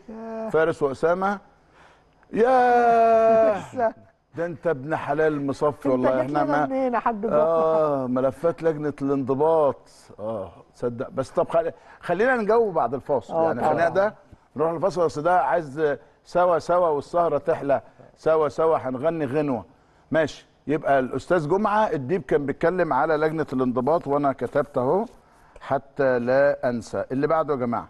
فارس وأسامة. <laughs> يا ده انت ابن حلال مصفي والله. إحنا ما منين آه ملفات لجنة الانضباط. آه تصدق. بس طب خلي خلينا نجاوب بعد الفاصل. آه يعني. خلينا ده نروح الفاصل. بس ده عايز سوا سوا والسهرة تحلى. سوا سوا هنغني غنوة. ماشي. يبقى الأستاذ جمعة الديب كان بيتكلم على لجنة الانضباط وأنا كتبت أهو. حتى لا أنسى. اللي بعده يا جماعة.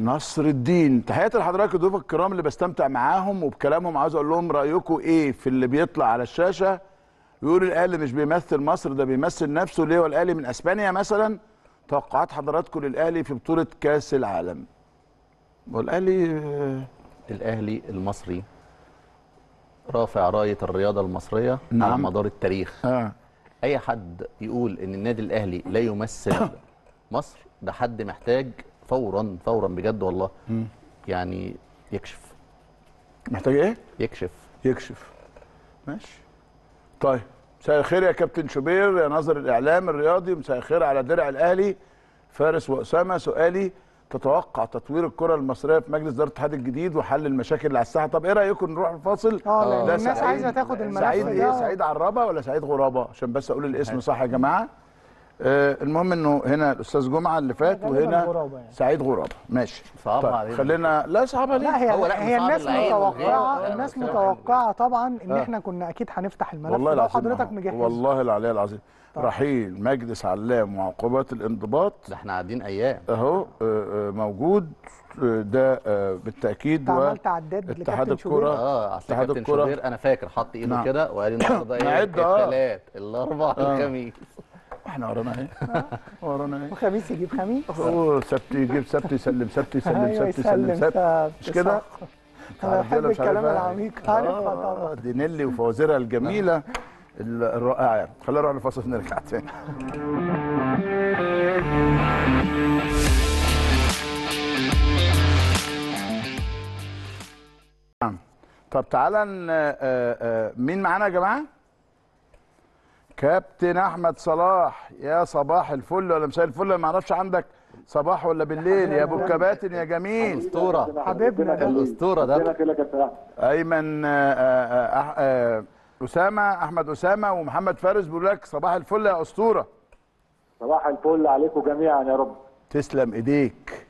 نصر الدين. تحياتي لحضرتك الضيوف الكرام اللي بستمتع معاهم وبكلامهم. عاوز أقول لهم رأيكم إيه في اللي بيطلع على الشاشة؟ يقول الأهلي مش بيمثل مصر ده بيمثل نفسه. ليه؟ والأهلي من أسبانيا مثلا. توقعات حضراتكم للأهلي في بطولة كأس العالم. والأهلي آه، الأهلي المصري رافع راية الرياضة المصرية نعم. على مدار التاريخ. آه. أي حد يقول إن النادي الأهلي لا يمثل <coughs> مصر ده حد محتاج فورا فورا بجد والله. يعني يكشف. محتاج إيه؟ يكشف. يكشف. ماشي. طيب مساء الخير يا كابتن شوبير يا ناظر الإعلام الرياضي مساء الخير على درع الاهلي فارس وأسامة سؤالي تتوقع تطوير الكرة المصرية في مجلس إدارة الاتحاد الجديد وحل المشاكل اللي على الساحة؟ طب إيه رايكم نروح الفاصل؟ آه الناس سعيد- عايزة تاخد الملف سعيد إيه ده. سعيد عرابة ولا سعيد غرابة؟ عشان بس أقول الاسم صح يا جماعة. المهم إنه هنا الأستاذ جمعة اللي فات وهنا غرابة يعني. سعيد غرابة ماشي صعب طيب علينا. خلينا لا صعب عليك لا هي هو لا، هي الناس متوقعه. الناس متوقعة طبعا إن آه. إحنا كنا أكيد هنفتح الملف والله لو العظيم حضرتك. مجهز والله العلي العظيم رحيل مجلس علام وعقوبات الانضباط ده إحنا قاعدين أيام أهو آه، آه، موجود آه، ده آه، بالتأكيد أنت عملت عداد اتحاد؟ الكرة آه أصل اتحاد كابتن. شوبير أنا فاكر حط إيده نعم. كده وقال النهارده <coughs> إيه آه. الثلاث الأربع آه. الخميس إحنا ورانا إيه ورانا إيه وخميس يجيب خميس. هو سبت يجيب سبت يسلم سبت يسلم أيوة، سبت يسلم سبت. مش كده. أنا بحب الكلام العميق. عارفها طبعا آه دي نيلي وفوازيرها الجميلة. ال- الرائعة. خلينا نروح لفاصل نرجع تاني. نعم. طب تعالى آه، آه، مين معانا يا جماعة؟ كابتن أحمد صلاح يا صباح الفل ولا مساء الفل؟ أنا ما أعرفش عندك صباح ولا بالليل؟ يا أبو الكباتن يا جميل. الأسطورة. حبيبنا. الأسطورة ده. أيمن آه، آه، آه، أسامة أحمد أسامة ومحمد فارس بيقول لك صباح الفل يا أسطورة. صباح الفل عليكم جميعا يا رب. تسلم إيديك.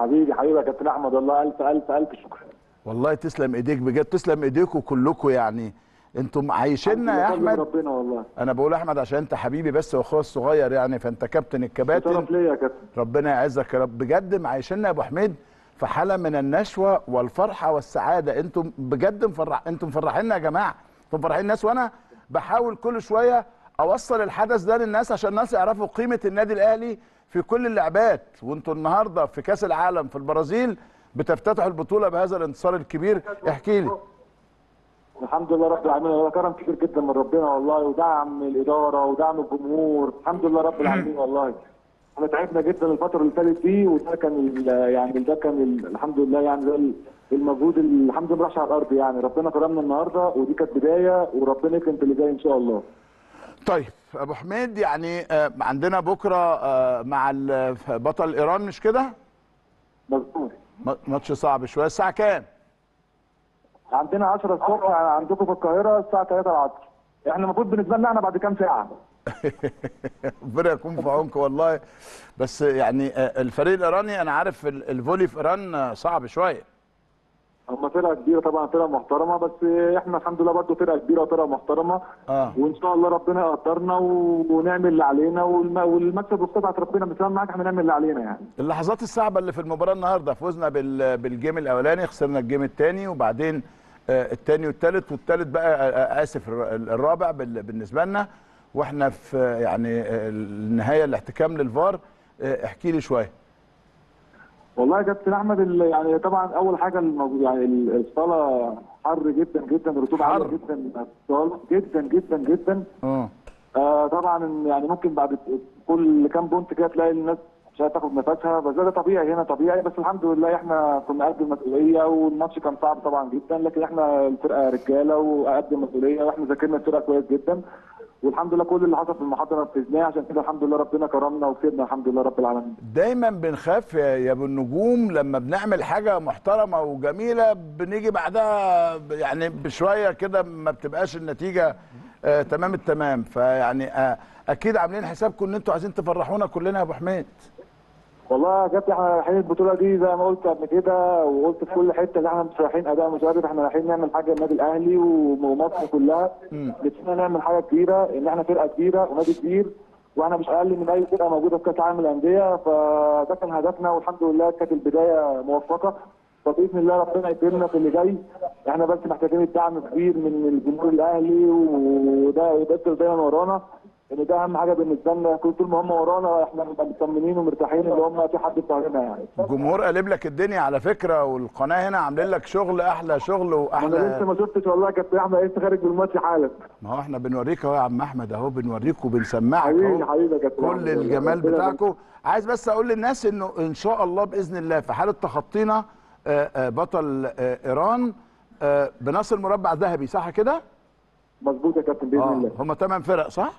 حبيبي حبيبي يا كابتن أحمد والله ألف ألف ألف شكر. والله تسلم إيديك بجد تسلم ايديكم كلكم يعني. أنتم عايشيننا يا أحمد؟ ربنا والله. أنا بقول أحمد عشان أنت حبيبي بس وأخويا الصغير يعني فأنت كابتن الكباتن. شرف ليا يا كابتن؟ ربنا يعزك يا رب. بجد معيشنا يا أبو حميد في حالة من النشوة والفرحة والسعادة. أنتم بجد مفرح أنتم مفرحيننا يا جماعة. أنتم مفرحين الناس وأنا بحاول كل شوية أوصل الحدث ده للناس عشان الناس يعرفوا قيمة النادي الأهلي في كل اللعبات. وأنتم النهارده في كأس العالم في البرازيل بتفتتحوا البطولة بهذا الانتصار الكبير. احكي لي. الحمد لله رب العالمين. والله كرم كبير جدا من ربنا والله ودعم الإدارة ودعم الجمهور. الحمد لله رب العالمين والله. إحنا تعبنا جدا الفترة اللي فاتت دي وده كان يعني ده كان ال- الحمد لله يعني ده ال- المجهود الحمد لله ما راحش على الأرض يعني. ربنا كرمنا النهارده ودي كانت بداية وربنا يكرم في اللي جاي إن شاء الله. طيب أبو حميد يعني آه، عندنا بكرة آه، مع بطل إيران مش كده؟ مظبوط. ماتش صعب شوية. الساعة كام؟ عندنا 10 الصبح عندكم في القاهرة الساعة 3 العصر. إحنا المفروض بالنسبة لنا إحنا بعد كام ساعة؟ <laughs> ربنا يكون في عونكم والله. بس يعني آه، الفريق الإيراني أنا عارف ال- الفولي في إيران آه، صعب شوية. هم فرقة كبيرة طبعا فرقة محترمة بس إحنا الحمد لله برضه فرقة كبيرة وفرقة محترمة. آه. وإن شاء الله ربنا يقدرنا ونعمل اللي علينا والم- والمكسب والقطعه ربنا مثلا معاك إحنا نعمل اللي علينا يعني. اللحظات الصعبة اللي في المباراة النهارده فوزنا بال- بال game الأولاني خسرنا ال game الثاني وبعدين آه، الثاني والثالث والثالث بقى آه، آه، آسف الر- الرابع بال- بالنسبة لنا. وإحنا في آه، يعني آه، النهاية الاحتكام للفار. آه، احكي لي شوية. والله يا كابتن أحمد يعني طبعا أول حاجة يعني ال- الصالة حر جدا جدا الرطوبه عالية جدا جدا جدا جدا. آه. آه طبعا يعني ممكن بعد كل كام بونت كده تلاقي الناس مش هتاخد نفسها بس ده طبيعي هنا طبيعي. بس الحمد لله إحنا كنا قد المسؤولية والماتش كان صعب طبعا جدا لكن إحنا الفرقة رجالة وقد المسؤولية وإحنا ذاكرنا الفرقة كويس جدا. والحمد لله كل اللي حصل في المحاضرة نفذناه. عشان كده الحمد لله ربنا كرمنا وكسبنا الحمد لله رب العالمين. دايما بنخاف يا أبو النجوم لما بنعمل حاجة محترمة وجميلة بنيجي بعدها يعني بشوية كده ما بتبقاش النتيجة آه تمام التمام. فيعني آه أكيد عاملين حسابكم إن أنتوا عايزين تفرحونا كلنا يا أبو حميد. والله إحنا رايحين البطولة دي زي ما قلت قبل كده وقلت في كل حتة ان إحنا مش رايحين أداء مشرف إحنا رايحين نعمل حاجة للنادي الأهلي ومصر كلها. نفسنا نعمل حاجة كبيرة إن إحنا فرقة كبيرة ونادي كبير وإحنا مش أقل من أي فرقة موجودة في كأس العالم للأندية. فده كان هدفنا والحمد لله كانت البداية موفقة. فبإذن الله ربنا يكرمنا في اللي جاي. إحنا بس محتاجين الدعم كبير من الجمهور الأهلي وده يبقى دايما ورانا. إن ده أهم حاجة بالنسبة لنا. كل طول ما هم ورانا إحنا بنبقى مطمنين ومرتاحين إن هم في حد ظهرنا يعني. الجمهور قلب لك الدنيا على فكرة والقناة هنا عاملين لك شغل أحلى شغل أنا لسه واحلى ما شفتش والله يا كابتن أحمد لسه خارج من الماتش حالا. ما هو إحنا بنوريك أهو يا عم أحمد أهو بنوريك وبنسمعك حبيبي حبيبي يا كابتن كل. الجمال بتاعكم عايز بس أقول للناس إنه إن شاء الله بإذن الله في حالة تخطينا آه، آه، بطل آه، إيران بنصل مربع ذهبي صح كده؟ مظبوط يا كابتن بإذن الله هم ثمان فرق صح؟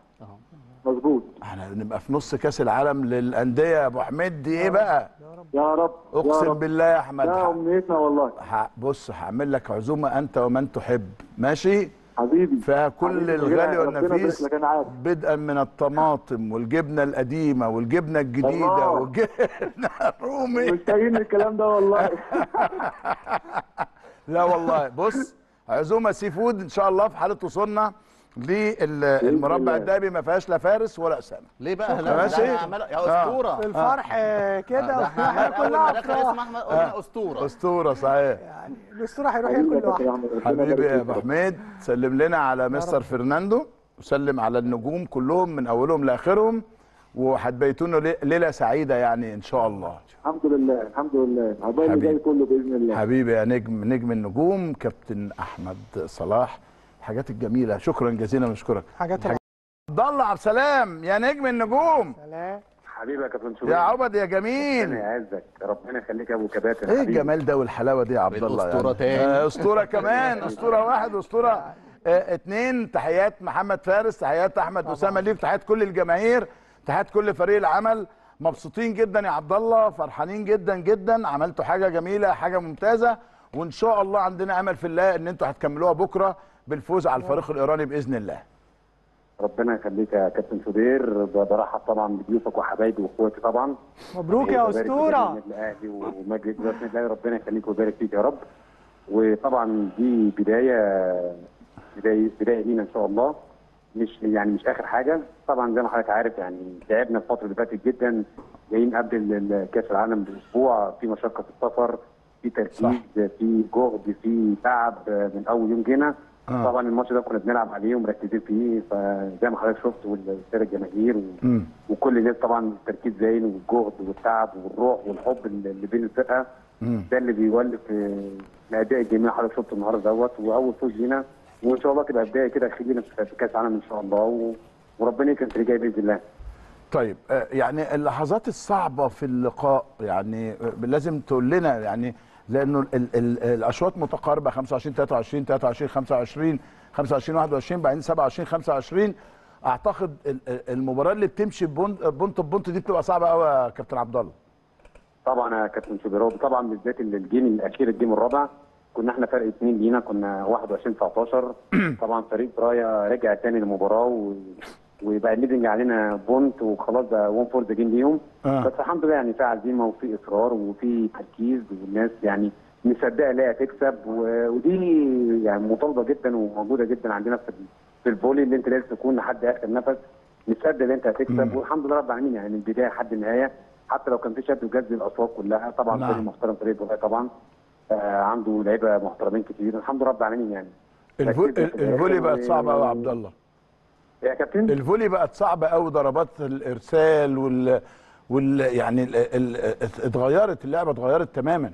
مظبوط إحنا نبقى في نص كأس العالم للأندية يا أبو حميد دي إيه بقى؟ يا رب يا أقسم رب. بالله يا أحمد ده أمنيتنا والله ح- بص هعمل لك عزومة أنت ومن تحب ماشي؟ حبيبي فيها كل الغالي والنفيس. بدءا من الطماطم والجبنة القديمة والجبنة الجديدة. والجبنة الرومي مشتاقين للكلام ده والله <laughs> لا والله بص عزومه sea food إن شاء الله في حالة وصولنا للمربع. الذهبي ما فيهاش لا فارس ولا أسامة. ليه بقى. لا ماشي؟ يا أسطورة. الفرح آه، كده ده إحنا دخل اسم احمد قلنا أسطورة. أسطورة صحيح. الأسطورة هيروح ياكل لوحده. حبيبي يا أبو حميد. سلم لنا على مستر فرناندو. وسلم على النجوم كلهم من أولهم لآخرهم. وهتبيتونا لي- ليلة سعيدة يعني إن شاء الله. الحمد لله الحمد لله. عقبال اللي حبيبي. جاي كله بإذن الله. حبيبي يا نجم نجم النجوم كابتن أحمد صلاح. الحاجات الجميلة. شكرا جزيلا بنشكرك حاجات عبد الله عبد السلام. يا نجم النجوم. سلام. حبيبي يا كابتن يا عبد يا جميل. ربنا يعزك. ربنا يخليك يا أبو كباتن إيه. الجمال ده والحلاوة دي يا عبد الله يعني. أسطورتين. آه، أسطورة كمان أسطورة واحد أسطورة. آه، اتنين تحيات محمد فارس تحيات أحمد أسامة ليك تحيات كل الجماهير. تحيات كل فريق العمل مبسوطين جدا يا عبد الله فرحانين جدا جدا عملتوا حاجة جميلة حاجة ممتازة وإن شاء الله عندنا أمل في الله إن أنتوا هتكملوها بكرة بالفوز على الفريق الإيراني بإذن الله. ربنا يخليك يا كابتن شوبير برحب طبعا بضيوفك وحبايبي وأخواتي طبعا. مبروك يا أسطورة. الأهلي ومجلس إدارة النادي الأهلي. ربنا يخليك ويبارك فيك يا رب. وطبعا دي بداية بداية بداية لينا إن شاء الله. مش يعني مش آخر حاجة. طبعا زي ما حضرتك عارف يعني تعبنا الفترة اللي فاتت جدا جايين قبل كأس العالم بأسبوع. في مشقه في السفر في تركيز في جهد في تعب من أول يوم جينا. آه. طبعا الماتش ده كنا بنلعب عليه ومركزين فيه. فزي ما حضرتك شفت والسادة الجماهير و... وكل الناس طبعا التركيز باين والجهد والتعب والروح والحب اللي بين الفرقة. ده اللي بيولف آه، الاداء الجميل حضرتك شفته النهارده دوت. وأول فوز لينا وإن شاء الله تبقى بداية كده خير لينا في كأس العالم إن شاء الله. وربنا يكرم في اللي جاي بإذن الله طيب آه، يعني اللحظات الصعبة في اللقاء يعني آه، لازم تقول لنا يعني لأنه ال ال الأشواط متقاربة 25 23 23 25 25 21 بعدين 27 25 أعتقد ال- ال- المباراة اللي بتمشي point point دي بتبقى صعبة قوي يا كابتن عبد الله طبعا يا كابتن شوبير و طبعا بالذات ال- ال game الأخير ال game الرابع كنا إحنا فرق اثنين لينا كنا 21 19 <clears throat> طبعا فريق رايا رجع تاني للمباراه و... وبقى ال leading علينا point وخلاص بقى 1 for the game ليهم. آه. بس الحمد لله يعني في عزيمة وفي إصرار وفي تركيز والناس يعني مصدقة لتكسب و... ودي يعني مطالبة جدا وموجودة جدا عندنا في في الفولي اللي انت لازم تكون لحد آخر نفس مصدق إن انت هتكسب. والحمد لله رب العالمين يعني من البداية لحد النهاية. حتى لو كان في شد وجذب الأصوات كلها طبعا نعم. فريق محترم فريق طبعا. عنده لعيبة محترمين كتير. الحمد لله رب العالمين يعني. الفولي بقت صعبة قوي يا عبد الله. يا كابتن؟ الفولي بقت صعبة قوي ضربات الإرسال وال وال يعني ال- ال- اتغيرت اللعبة اتغيرت تماما.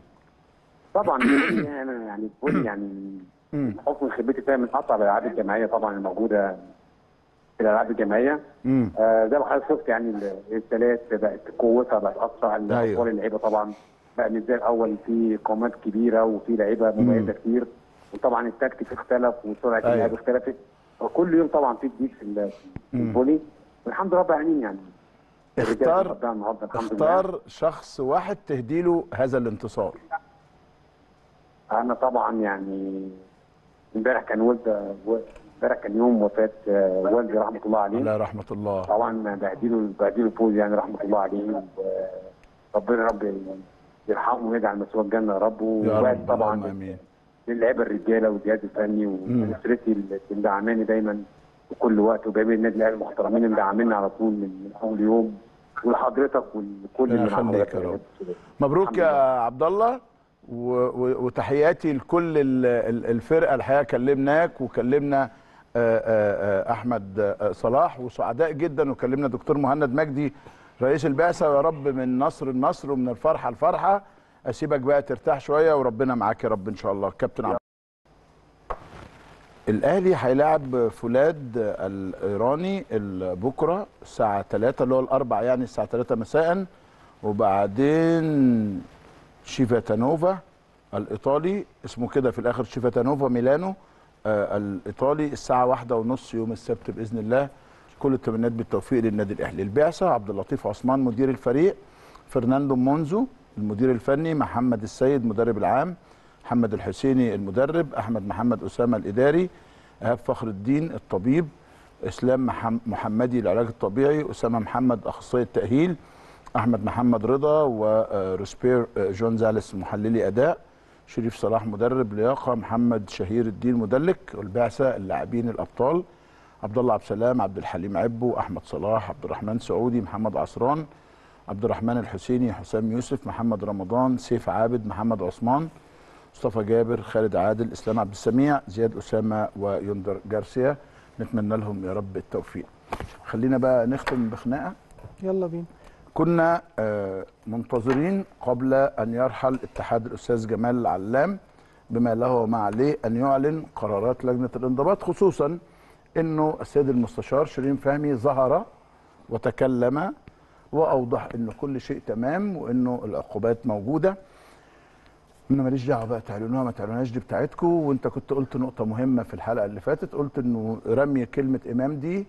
طبعا يعني أنا يعني بقول يعني <clears throat> حكم خبرتي فيها من أصعب الألعاب الجماعية طبعا الموجودة في الألعاب الجماعية. آه زي ما حضرتك شفت يعني الإرسالات بقت قوتها بقت أسرع أيوة. الاطوال اللعيبة طبعا بقى مش زي الأول في قامات كبيرة وفي لعيبة مميزة كتير. وطبعا التكتيك اختلف وسرعة أيوة. اللعب اختلفت. وكل يوم طبعا في جديد في ال- في مم. الفولي. والحمد لله رب العالمين يعني. اختار لله. اختار شخص واحد تهديله هذا الانتصار. أنا طبعا يعني امبارح كان ولد امبارح كان يوم وفاة آه، والدي رحمة الله عليه. الله رحمة الله. طبعا بهديله بهديله فوز يعني رحمة الله عليه. ربنا رب يرحمه ويجعل مسواه الجنة يا رب. وبعد طبعا آمين. للعيبة الرجالة والجهاز الفني واسرتي اللي مدعماني دايما في كل وقت وجايبين النادي الاهلي المحترمين مدعميننا على طول من أول يوم ولحضرتك ولكل اللي رب. مبروك يا عبد الله وتحياتي لكل ال- ال- الفرقة. الحقيقة كلمناك وكلمنا أحمد صلاح وسعداء جدا. وكلمنا دكتور مهند مجدي رئيس البعثة ويا رب من نصر النصر ومن الفرحة الفرحة. أسيبك بقى ترتاح شوية وربنا معاك يا رب إن شاء الله. كابتن عبد الأهلي هيلاعب فولاد الإيراني ال- بكره الساعة 3 اللي هو الأربع يعني الساعة 3 مساء. وبعدين شيفاتانوفا الإيطالي اسمه كده في الآخر شيفاتانوفا ميلانو آه الإيطالي الساعة واحدة ونص يوم السبت بإذن الله. كل التمنيات بالتوفيق للنادي الأهلي. البعثة عبد اللطيف عثمان مدير الفريق فرناندو مونزو المدير الفني محمد السيد مدرب العام محمد الحسيني المدرب أحمد محمد أسامة الإداري إيهاب فخر الدين الطبيب إسلام محم- محمدي العلاج الطبيعي أسامة محمد أخصائي التأهيل أحمد محمد رضا وروسبير جونزاليس محللي أداء شريف صلاح مدرب لياقة محمد شهير الدين مدلك والبعثة اللاعبين الأبطال. عبد الله عبد السلام عبد الحليم عبو أحمد صلاح عبد الرحمن سعودي محمد عصران عبد الرحمن الحسيني حسام يوسف محمد رمضان سيف عابد محمد عثمان مصطفى جابر خالد عادل إسلام عبد السميع زياد أسامة ويندر جارسيا. نتمنى لهم يا رب التوفيق. خلينا بقى نختم بخناقة. يلا بينا. كنا آه، منتظرين قبل أن يرحل اتحاد الأستاذ جمال العلام بما له وما عليه أن يعلن قرارات لجنة الانضباط خصوصا إنه السيد المستشار شيرين فهمي ظهر وتكلم وأوضح ان كل شيء تمام وإنه العقوبات موجودة. أنا ماليش دعوة بقى تعلنوها ما تعلنوهاش دي بتاعتكم وأنت كنت قلت نقطة مهمة في الحلقة اللي فاتت قلت إنه رمي كلمة إمام دي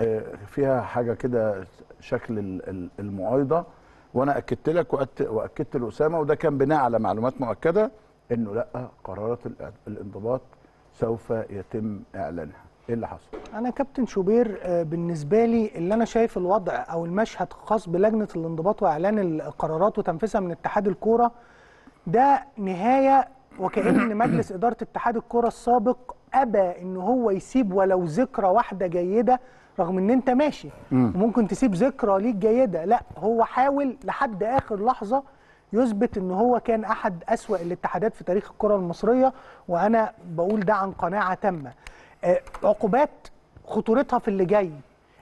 آه، فيها حاجة كده شكل ال- ال- المعايضة. وأنا أكدت لك وأكدت لأسامة وده كان بناء على معلومات مؤكدة إنه لأ قرارات الانضباط سوف يتم إعلانها. إيه اللي حصل؟ أنا كابتن شوبير آه، بالنسبة لي اللي أنا شايف الوضع أو المشهد خاص بلجنة الانضباط وإعلان القرارات وتنفيذها من اتحاد الكورة ده نهاية وكأن <coughs> مجلس إدارة اتحاد الكورة السابق أبى إن هو يسيب ولو ذكرى واحدة جيدة رغم إن أنت ماشي. مم. وممكن تسيب ذكرى ليك جيدة. لا هو حاول لحد آخر لحظة يثبت إن هو كان أحد أسوأ الاتحادات في تاريخ الكرة المصرية وأنا بقول ده عن قناعة تامة. عقوبات خطورتها في اللي جاي.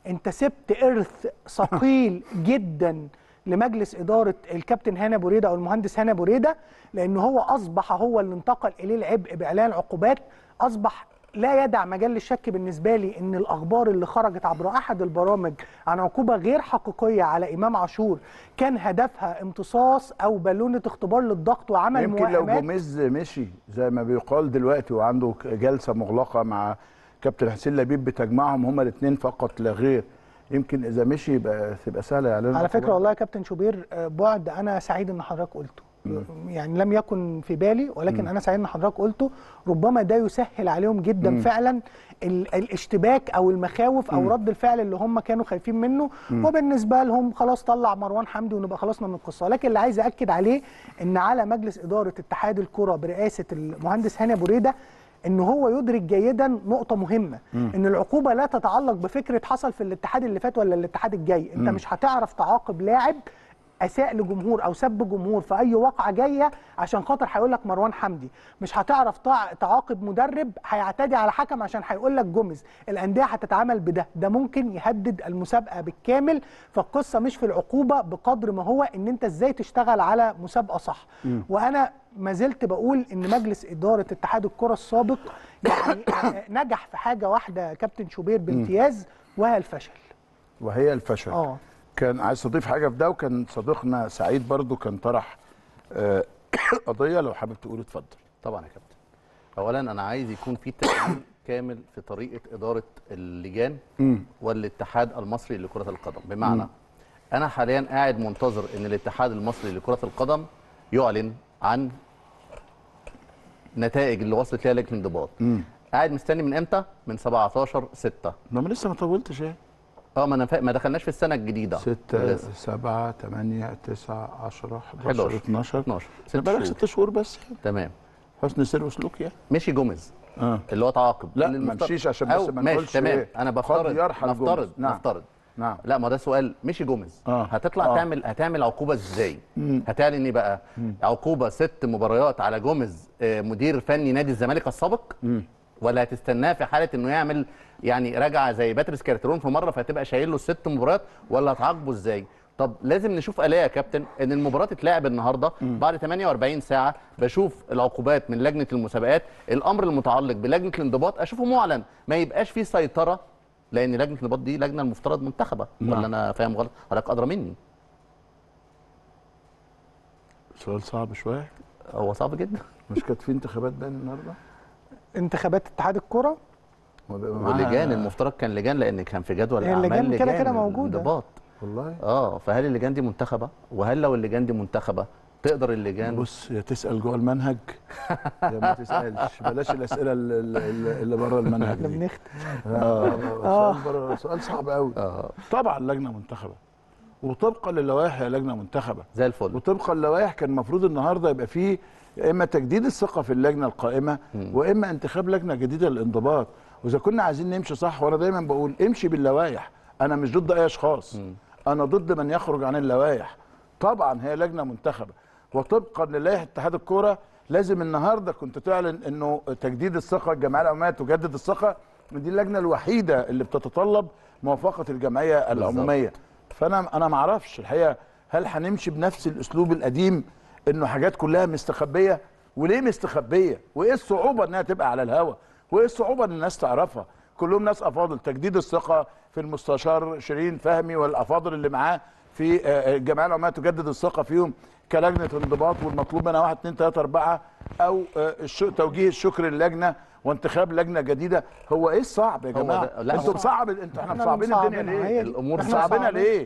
انت سبت إرث ثقيل <laughs> جدا لمجلس إدارة الكابتن هاني أبو ريدة أو المهندس هاني أبو ريدة لأن هو أصبح هو اللي انتقل إليه العبء بإعلان عقوبات أصبح لا يدع مجال للشك بالنسبة لي إن الأخبار اللي خرجت عبر أحد البرامج عن عقوبة غير حقيقية على إمام عاشور كان هدفها امتصاص أو بالونة اختبار للضغط وعمل يمكن لو موائمات جوميز مشي زي ما بيقال دلوقتي وعنده جلسة مغلقة مع كابتن حسين لبيب بتجمعهم هما الاثنين فقط لا غير يمكن إذا مشي يبقى تبقى سهلة إعلان على فكرة. والله يا كابتن شوبير آه، بعد أنا سعيد إن حضرتك قلته. يعني لم يكن في بالي ولكن مم. أنا سعيد إن حضرتك قلته ربما ده يسهل عليهم جدا مم. فعلا ال- الاشتباك أو المخاوف أو مم. رد الفعل اللي هم كانوا خايفين منه مم. وبالنسبة لهم خلاص طلع مروان حمدي ونبقى خلصنا من القصة لكن اللي عايز أكد عليه إن على مجلس إدارة اتحاد الكرة برئاسة المهندس هاني أبو ريدة إن هو يدرك جيدا نقطة مهمة مم. إن العقوبة لا تتعلق بفكرة حصل في الاتحاد اللي فات ولا الاتحاد الجاي أنت مم. مش هتعرف تعاقب لاعب أساء لجمهور أو سب جمهور في أي واقعة جاية عشان خاطر هيقول لك مروان حمدي. مش هتعرف تع- تعاقب مدرب هيعتدي على حكم عشان هيقول لك جوميز. الأندية هتتعامل بده. ده ممكن يهدد المسابقة بالكامل. فالقصة مش في العقوبة بقدر ما هو إن أنت إزاي تشتغل على مسابقة صح. مم. وأنا ما زلت بقول إن مجلس إدارة اتحاد الكرة السابق يعني <coughs> نجح في حاجة واحدة كابتن شوبير بامتياز وهي الفشل. وهي الفشل. آه. كان عايز تضيف حاجة في ده وكان صديقنا سعيد برضو كان طرح آه، <coughs> قضية. لو حابب تقول اتفضل. طبعا يا كابتن. اولا أنا عايز يكون في تغيير <coughs> كامل في طريقة إدارة اللجان. والاتحاد المصري لكرة القدم. بمعنى. أنا حاليا قاعد منتظر إن الاتحاد المصري لكرة القدم يعلن عن نتائج اللي وصلت ليها لجنة الانضباط. قاعد مستني من إمتى؟ من 17 6 ما لسه ما طولتش إيه؟ آه ما أنا فا... ما دخلناش في السنة الجديدة 6 لسه. 7 8 9 10 11 11 12 12 ست ست بقالك شهور. ست شهور بس تمام حسن سير وسلوك يعني مشي جوميز آه اللي هو تعاقب لا ما نمشيش عشان بس ما نقولش تمام إيه. أنا بفترض نفترض. نعم. نفترض نعم لا ما ده سؤال مشي جوميز آه. هتطلع آه. تعمل هتعمل عقوبة إزاي. هتعلن إيه بقى مم. عقوبة ست مباريات على جوميز آه، مدير فني نادي الزمالك السابق. ولا هتستناه في حالة إنه يعمل يعني رجعه زي باتريس كارترون في مرة فتبقى شايل له الست مباريات ولا هتعاقبه إزاي؟ طب لازم نشوف آلية يا كابتن إن المباراة تتلعب النهارده بعد 48 ساعة بشوف العقوبات من لجنة المسابقات الأمر المتعلق بلجنة الانضباط أشوفه معلن ما يبقاش فيه سيطرة لأن لجنة الانضباط دي لجنة المفترض منتخبة نعم. ولا أنا فاهم غلط؟ حضرتك أدرى مني. سؤال صعب شوية. هو صعب جدا. مش كانت في انتخابات باين النهارده؟ انتخابات اتحاد الكرة؟ واللجان المفترض كان لجان لأن كان في جدول الاعمال اللجان كده كده موجودة. الانضباط والله. آه فهل اللجان دي منتخبة؟ وهل لو اللجان دي منتخبة تقدر اللجان؟ بص يا تسأل جوه المنهج يا ما تسألش. <laughs> بلاش الأسئلة اللي, بره المنهج إحنا دي. بنختم. آه سؤال صعب قوي طبعا لجنة منتخبة. وطبقا للوائح هي لجنة منتخبة. زي الفل. وطبقا للوائح كان المفروض النهارده يبقى فيه إما تجديد الثقة في اللجنة القائمة واما انتخاب لجنة جديدة للانضباط. وإذا كنا عايزين نمشي صح وأنا دايما بقول امشي باللوائح. أنا مش ضد أي أشخاص. أنا ضد من يخرج عن اللوائح. طبعا هي لجنة منتخبة. وطبقا للائحة اتحاد الكورة لازم النهارده كنت تعلن إنه تجديد الثقة الجمعية العمومية تجدد الثقة دي اللجنة الوحيدة اللي بتتطلب موافقة الجمعية العمومية. فأنا أنا ما أعرفش الحقيقة هل هنمشي بنفس الأسلوب القديم انه حاجات كلها مستخبية. وليه مستخبية؟ وايه الصعوبة انها تبقى على الهوا؟ وايه الصعوبة ان الناس تعرفها؟ كلهم ناس أفاضل. تجديد الثقة في المستشار شيرين فهمي والأفاضل اللي معاه في آه، الجمعيه العموميه تجدد الثقة فيهم كلجنة انضباط والمطلوب منها 1 2 3 4 أو آه، توجيه الشكر للجنه وانتخاب لجنة جديدة. هو إيه الصعب يا هو جماعة؟ أنتوا بصعب أنتوا إحنا إحنا مصعبين الدنيا ليه. الأمور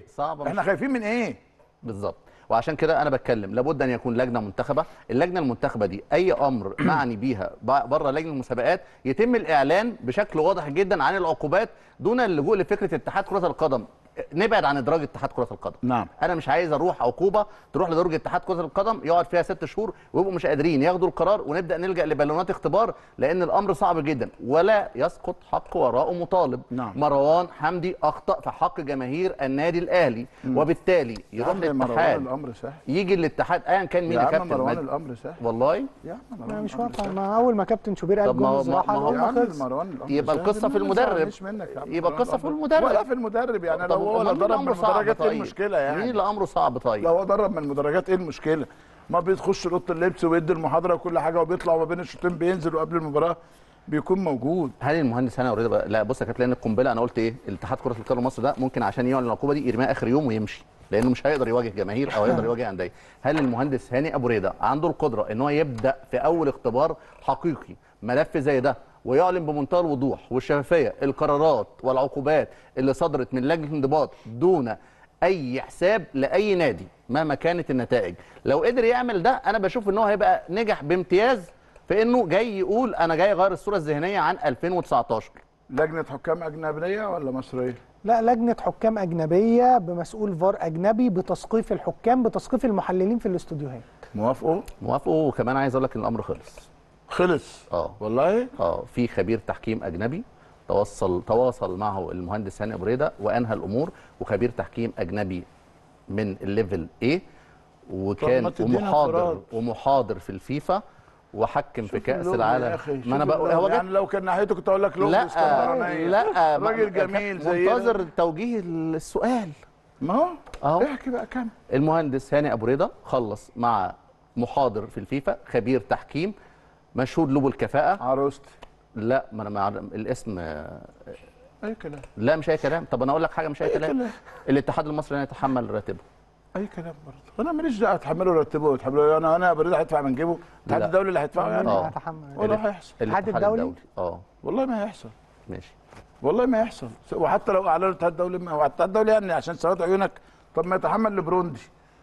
صعبة. إحنا خايفين من إيه؟ بالظبط. وعشان كده أنا بتكلم لابد أن يكون لجنة منتخبة. اللجنة المنتخبة دي أي أمر <clears throat> معني بيها بره لجنة المسابقات يتم الإعلان بشكل واضح جدا عن العقوبات دون اللجوء لفكرة اتحاد كرة القدم. نبعد عن إدراج اتحاد كرة القدم نعم أنا مش عايز أروح عقوبه تروح لدرجه اتحاد كرة القدم يقعد فيها ست شهور ويبقوا مش قادرين ياخدوا القرار ونبدأ نلجأ لبالونات اختبار لأن الأمر صعب جدا ولا يسقط حق وراءه مطالب نعم. مروان حمدي أخطأ في حق جماهير النادي الأهلي مم. وبالتالي يا يروح للاتحاد الأمر سهل يجي الاتحاد ايا كان مين يا كابتن مروان. الأمر سهل والله يا مروان مش واقع. ما أول ما كابتن شوبير قال طب ما جمله هو- يبقى سهل. القصة في المدرب. يبقى القصة في. المدرب. ولا في المدرب يعني لو هو لا مين ضرب من المدرجات إيه طيب؟ المشكلة يعني؟ مين اللي أمره صعب طيب؟ لو هو ضرب من المدرجات إيه المشكلة؟ ما بيخش أوضة اللبس ويدي المحاضرة وكل حاجة وبيطلع وما بين الشوطين بينزل وقبل المباراة بيكون موجود. هل المهندس هاني اوريدي لا بص يا كابتن لأن القنبلة أنا قلت إيه؟ الاتحاد كرة القدم مصر ده ممكن عشان يعلن العقوبة دي يرميها آخر يوم ويمشي لأنه مش هيقدر يواجه جماهير أو هيقدر يواجه أندية. هل المهندس هاني أبو ريده عنده القدرة إن هو يبدأ في أول اختبار حقيقي ملف زي ده ويعلن بمنتهى الوضوح والشفافية القرارات والعقوبات اللي صدرت من لجنة الانضباط دون أي حساب لأي نادي مهما كانت النتائج. لو قدر يعمل ده أنا بشوف إن هو هيبقى نجح بامتياز في إنه جاي يقول أنا جاي أغير الصورة الذهنية عن 2019 لجنة حكام أجنبية ولا مصرية؟ لا لجنة حكام أجنبية بمسؤول فار أجنبي بتثقيف الحكام بتثقيف المحللين في الاستوديوهات. موافقوا موافقوا وكمان عايز أقول لك إن الأمر خلص. خلص. آه. والله؟ آه. في خبير تحكيم أجنبي تواصل تواصل معه المهندس هاني ابو ريده وأنهى الأمور وخبير تحكيم أجنبي من ال level A وكان ومحاضر. ومحاضر في الفيفا وحكم في كأس العالم. ما أنا بقول. هو يعني لو كان ناحيته كنت أقول لك لا. لا راجل جميل زي منتظر توجيه السؤال. ما هو؟ أهو. احكي بقى كم المهندس هاني ابو رضا خلص مع محاضر في الفيفا خبير تحكيم مشهود له بالكفاءه عروستي لا ما أنا مع الاسم. أي كلام. لا مش أي كلام. طب أنا أقول لك حاجة مش أي أي كلام. كلام. الاتحاد المصري لا يتحمل راتبه. أي كلام برضه. أنا ماليش دعوة اتحمله رتبه ويتحمله أنا أنا بريد هيدفع من جيبه. الاتحاد لا. الدولي اللي هيدفعه يعني؟ آه. ولا هيحصل. الاتحاد الدولي؟ آه. والله ما هيحصل. ماشي. والله ما يحصل وحتى لو أعلنوا الاتحاد الدولي الاتحاد الدولي يعني عشان سواد عيونك. طب ما يتحمل لبروندي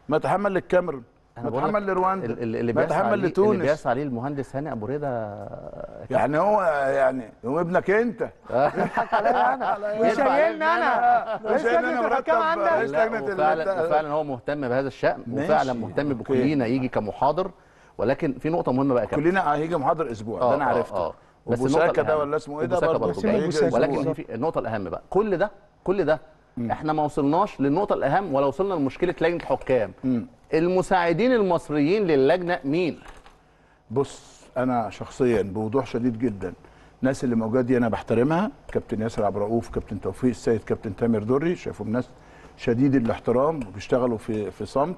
ما يتحمل للكاميرون أنا يتحمل لرواندا ال- ال- اللي بيسعى عليه اللي لتونس. بيسعى عليه المهندس هاني أبو رضا يعني هو يعني هو ابنك أنت. <laughs> <laughs> وشايلني أنا. رئيس وشايلني لجنه أنا. الحكام مرتب عندك وفعلا وفعلا هو مهتم بهذا الشأن ماشي. وفعلا مهتم بكلينا يجي كمحاضر. ولكن في نقطة مهمة بقى كابتن. كلنا هيجي محاضر أسبوع ده أنا عرفته. بس النقطة ده ولا اسمه إيه ده برضه. ولكن في النقطة الأهم بقى. كل ده كل ده إحنا ما وصلناش للنقطة الأهم ولا وصلنا لمشكلة لجنة الحكام المساعدين المصريين للجنة مين؟ بص أنا شخصيا بوضوح شديد جدا. الناس اللي موجودة دي أنا بحترمها. كابتن ياسر عبد الرؤوف كابتن توفيق السيد كابتن تامر دري شايفهم ناس شديد الاحترام وبيشتغلوا في في صمت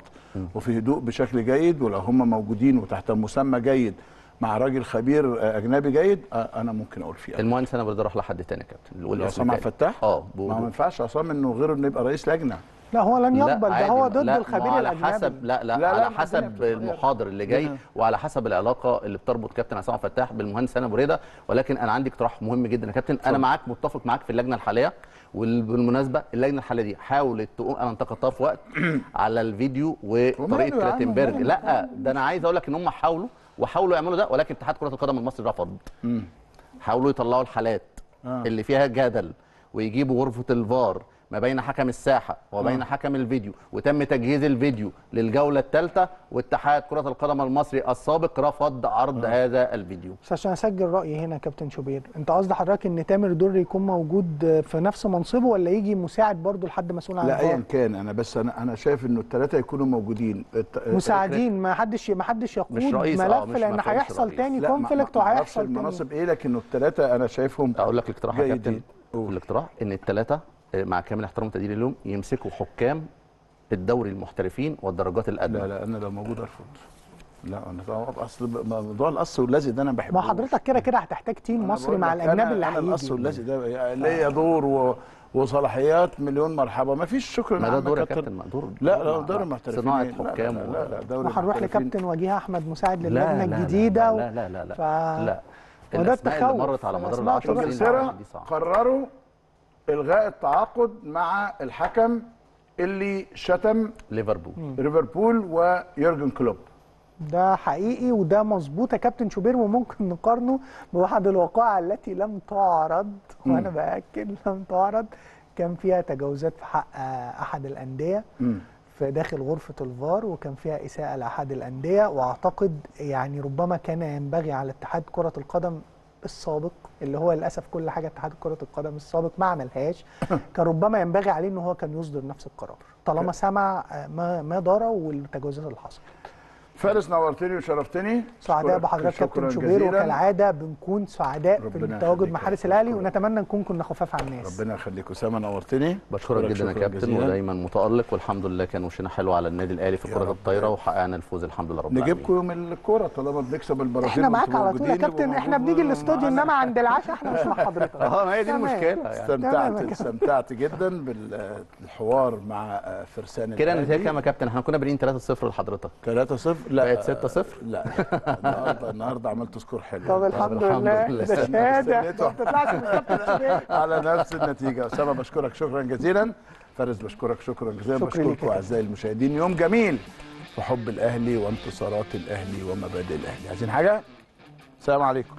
وفي هدوء بشكل جيد. ولو هم موجودين وتحت مسمى جيد مع راجل خبير آه، أجنبي جيد آه، أنا ممكن أقول فيه المهندس أنا برضه راح لحد تاني يا كابتن. عصام. عبد الفتاح آه ما ينفعش عصام إنه غيره إنه يبقى رئيس لجنة. لا هو لن لا يقبل ده هو ضد لا، الخبير على الأجنبي حسب لا لا, لا، لا، على حسب. المحاضر اللي جاي الدنيا. وعلى حسب العلاقة اللي بتربط كابتن عصام عبد الفتاح بالمهندس هاني ابو ريده ولكن أنا عندي اقتراح مهم جدا يا كابتن أنا معاك متفق معاك في اللجنة الحالية وبالمناسبة اللجنة الحالية دي حاولت تقوم أنا انتقدتها في وقت <clears throat> على الفيديو وطريقة كلاتنبرج؟ لا ده أنا عايز أقول لك إن هم حاولوا وحاولوا يعملوا ده ولكن اتحاد كرة القدم المصري رفض. حاولوا يطلعوا الحالات آه. اللي فيها جدل ويجيبوا غرفة الفار ما بين حكم الساحة وبين آه. حكم الفيديو وتم تجهيز الفيديو للجولة الثالثة واتحاد كرة القدم المصري السابق رفض عرض هذا الفيديو بس عشان أسجل رأيي هنا يا كابتن شوبير أنت قصد حضرتك إن تامر دري يكون موجود في نفس منصبه ولا يجي مساعد برضه لحد مسؤول عن لا؟ ايا كان أنا بس أنا أنا شايف إنه الثلاثه يكونوا موجودين مساعدين ما حدش ما حدش يقود مش رئيس، ملف آه، مش لأن هيحصل. تاني conflict وهيحصل تاني المناصب إيه لكن الثلاثه أنا شايفهم أقول لك الاقتراح يا كابتن. الاقتراح إن الثلاثه مع كامل احترام وتقديري لهم يمسكوا حكام الدوري المحترفين والدرجات الأدنى. لا لا أنا لو موجود أرفض. لا أنا طبعا أصل موضوع القص واللزق ده أنا بحبه. ما حضرتك كده كده هتحتاج team مصري مع الأجنبي اللي أنا القص هيجي واللزق ده ليا دور و... وصلاحيات مليون مرحبا. ما فيش شكرا ما ده دور يا كابتن. ما دور لا لا دور المحترفين. صناعة لا، لا، حكام لا لا, لا دوري وهنروح المحترفين. لكابتن وجيه أحمد مساعد لا للجنة لا لا الجديدة لا لا لا لا, ف... لا. الأسماء اللي مرت على مدار ال 10 سنين انجلترا دي صعبة. قرروا إلغاء التعاقد مع الحكم اللي شتم ليفربول. ليفربول ويورجن كلوب. ده حقيقي وده مظبوط يا كابتن شوبير وممكن نقارنه بواحد الوقائع التي لم تعرض. وأنا بأكد لم تعرض. كان فيها تجاوزات في حق أحد الأندية في داخل غرفة الفار وكان فيها إساءة لأحد الأندية. وأعتقد يعني ربما كان ينبغي على اتحاد كرة القدم السابق اللي هو للأسف كل حاجة اتحاد كرة القدم السابق ما عملهاش <coughs> كان ربما ينبغي عليه إن هو كان يصدر نفس القرار طالما سمع آه، ما ما دار والتجاوزات اللي حصلت. فارس نورتني وشرفتني سعداء بحضرتك كابتن شوبير. وكالعادة بنكون سعداء في التواجد مع حارس. الأهلي ونتمنى نكون كنا خفاف على الناس ربنا يخليك أسامة نورتني بشكرك جدا يا كابتن. ودايما متألق والحمد لله كان وشنا حلو على النادي الأهلي في كرة الطايرة وحققنا الفوز الحمد لله رب العالمين نجيبكم يوم الكورة طالما بنكسب البرازيل إحنا معاك على طول يا كابتن إحنا بنيجي الاستوديو إنما عند العشاء إحنا مش مع حضرتك <laughs> آه ما هي دي. المشكلة تمام استمتعت. استمتعت جدا بالحوار مع فرسان كده. النتيجه كام يا كابتن إحنا كنا بادئين 3-0 لحضرتك 3-0 لا. بقت 6 0 لا. النهارده النهارده عملت سكور حلو. طب الحمد لله. ده شهادة. ما تطلعش من على نفس النتيجة. اسامه بشكرك. شكرا جزيلا. فارس بشكرك. شكرا جزيلا. بشكركم أعزائي المشاهدين. يوم جميل وحب الأهلي وانتصارات الأهلي ومبادئ الأهلي. عايزين حاجة؟ السلام عليكم.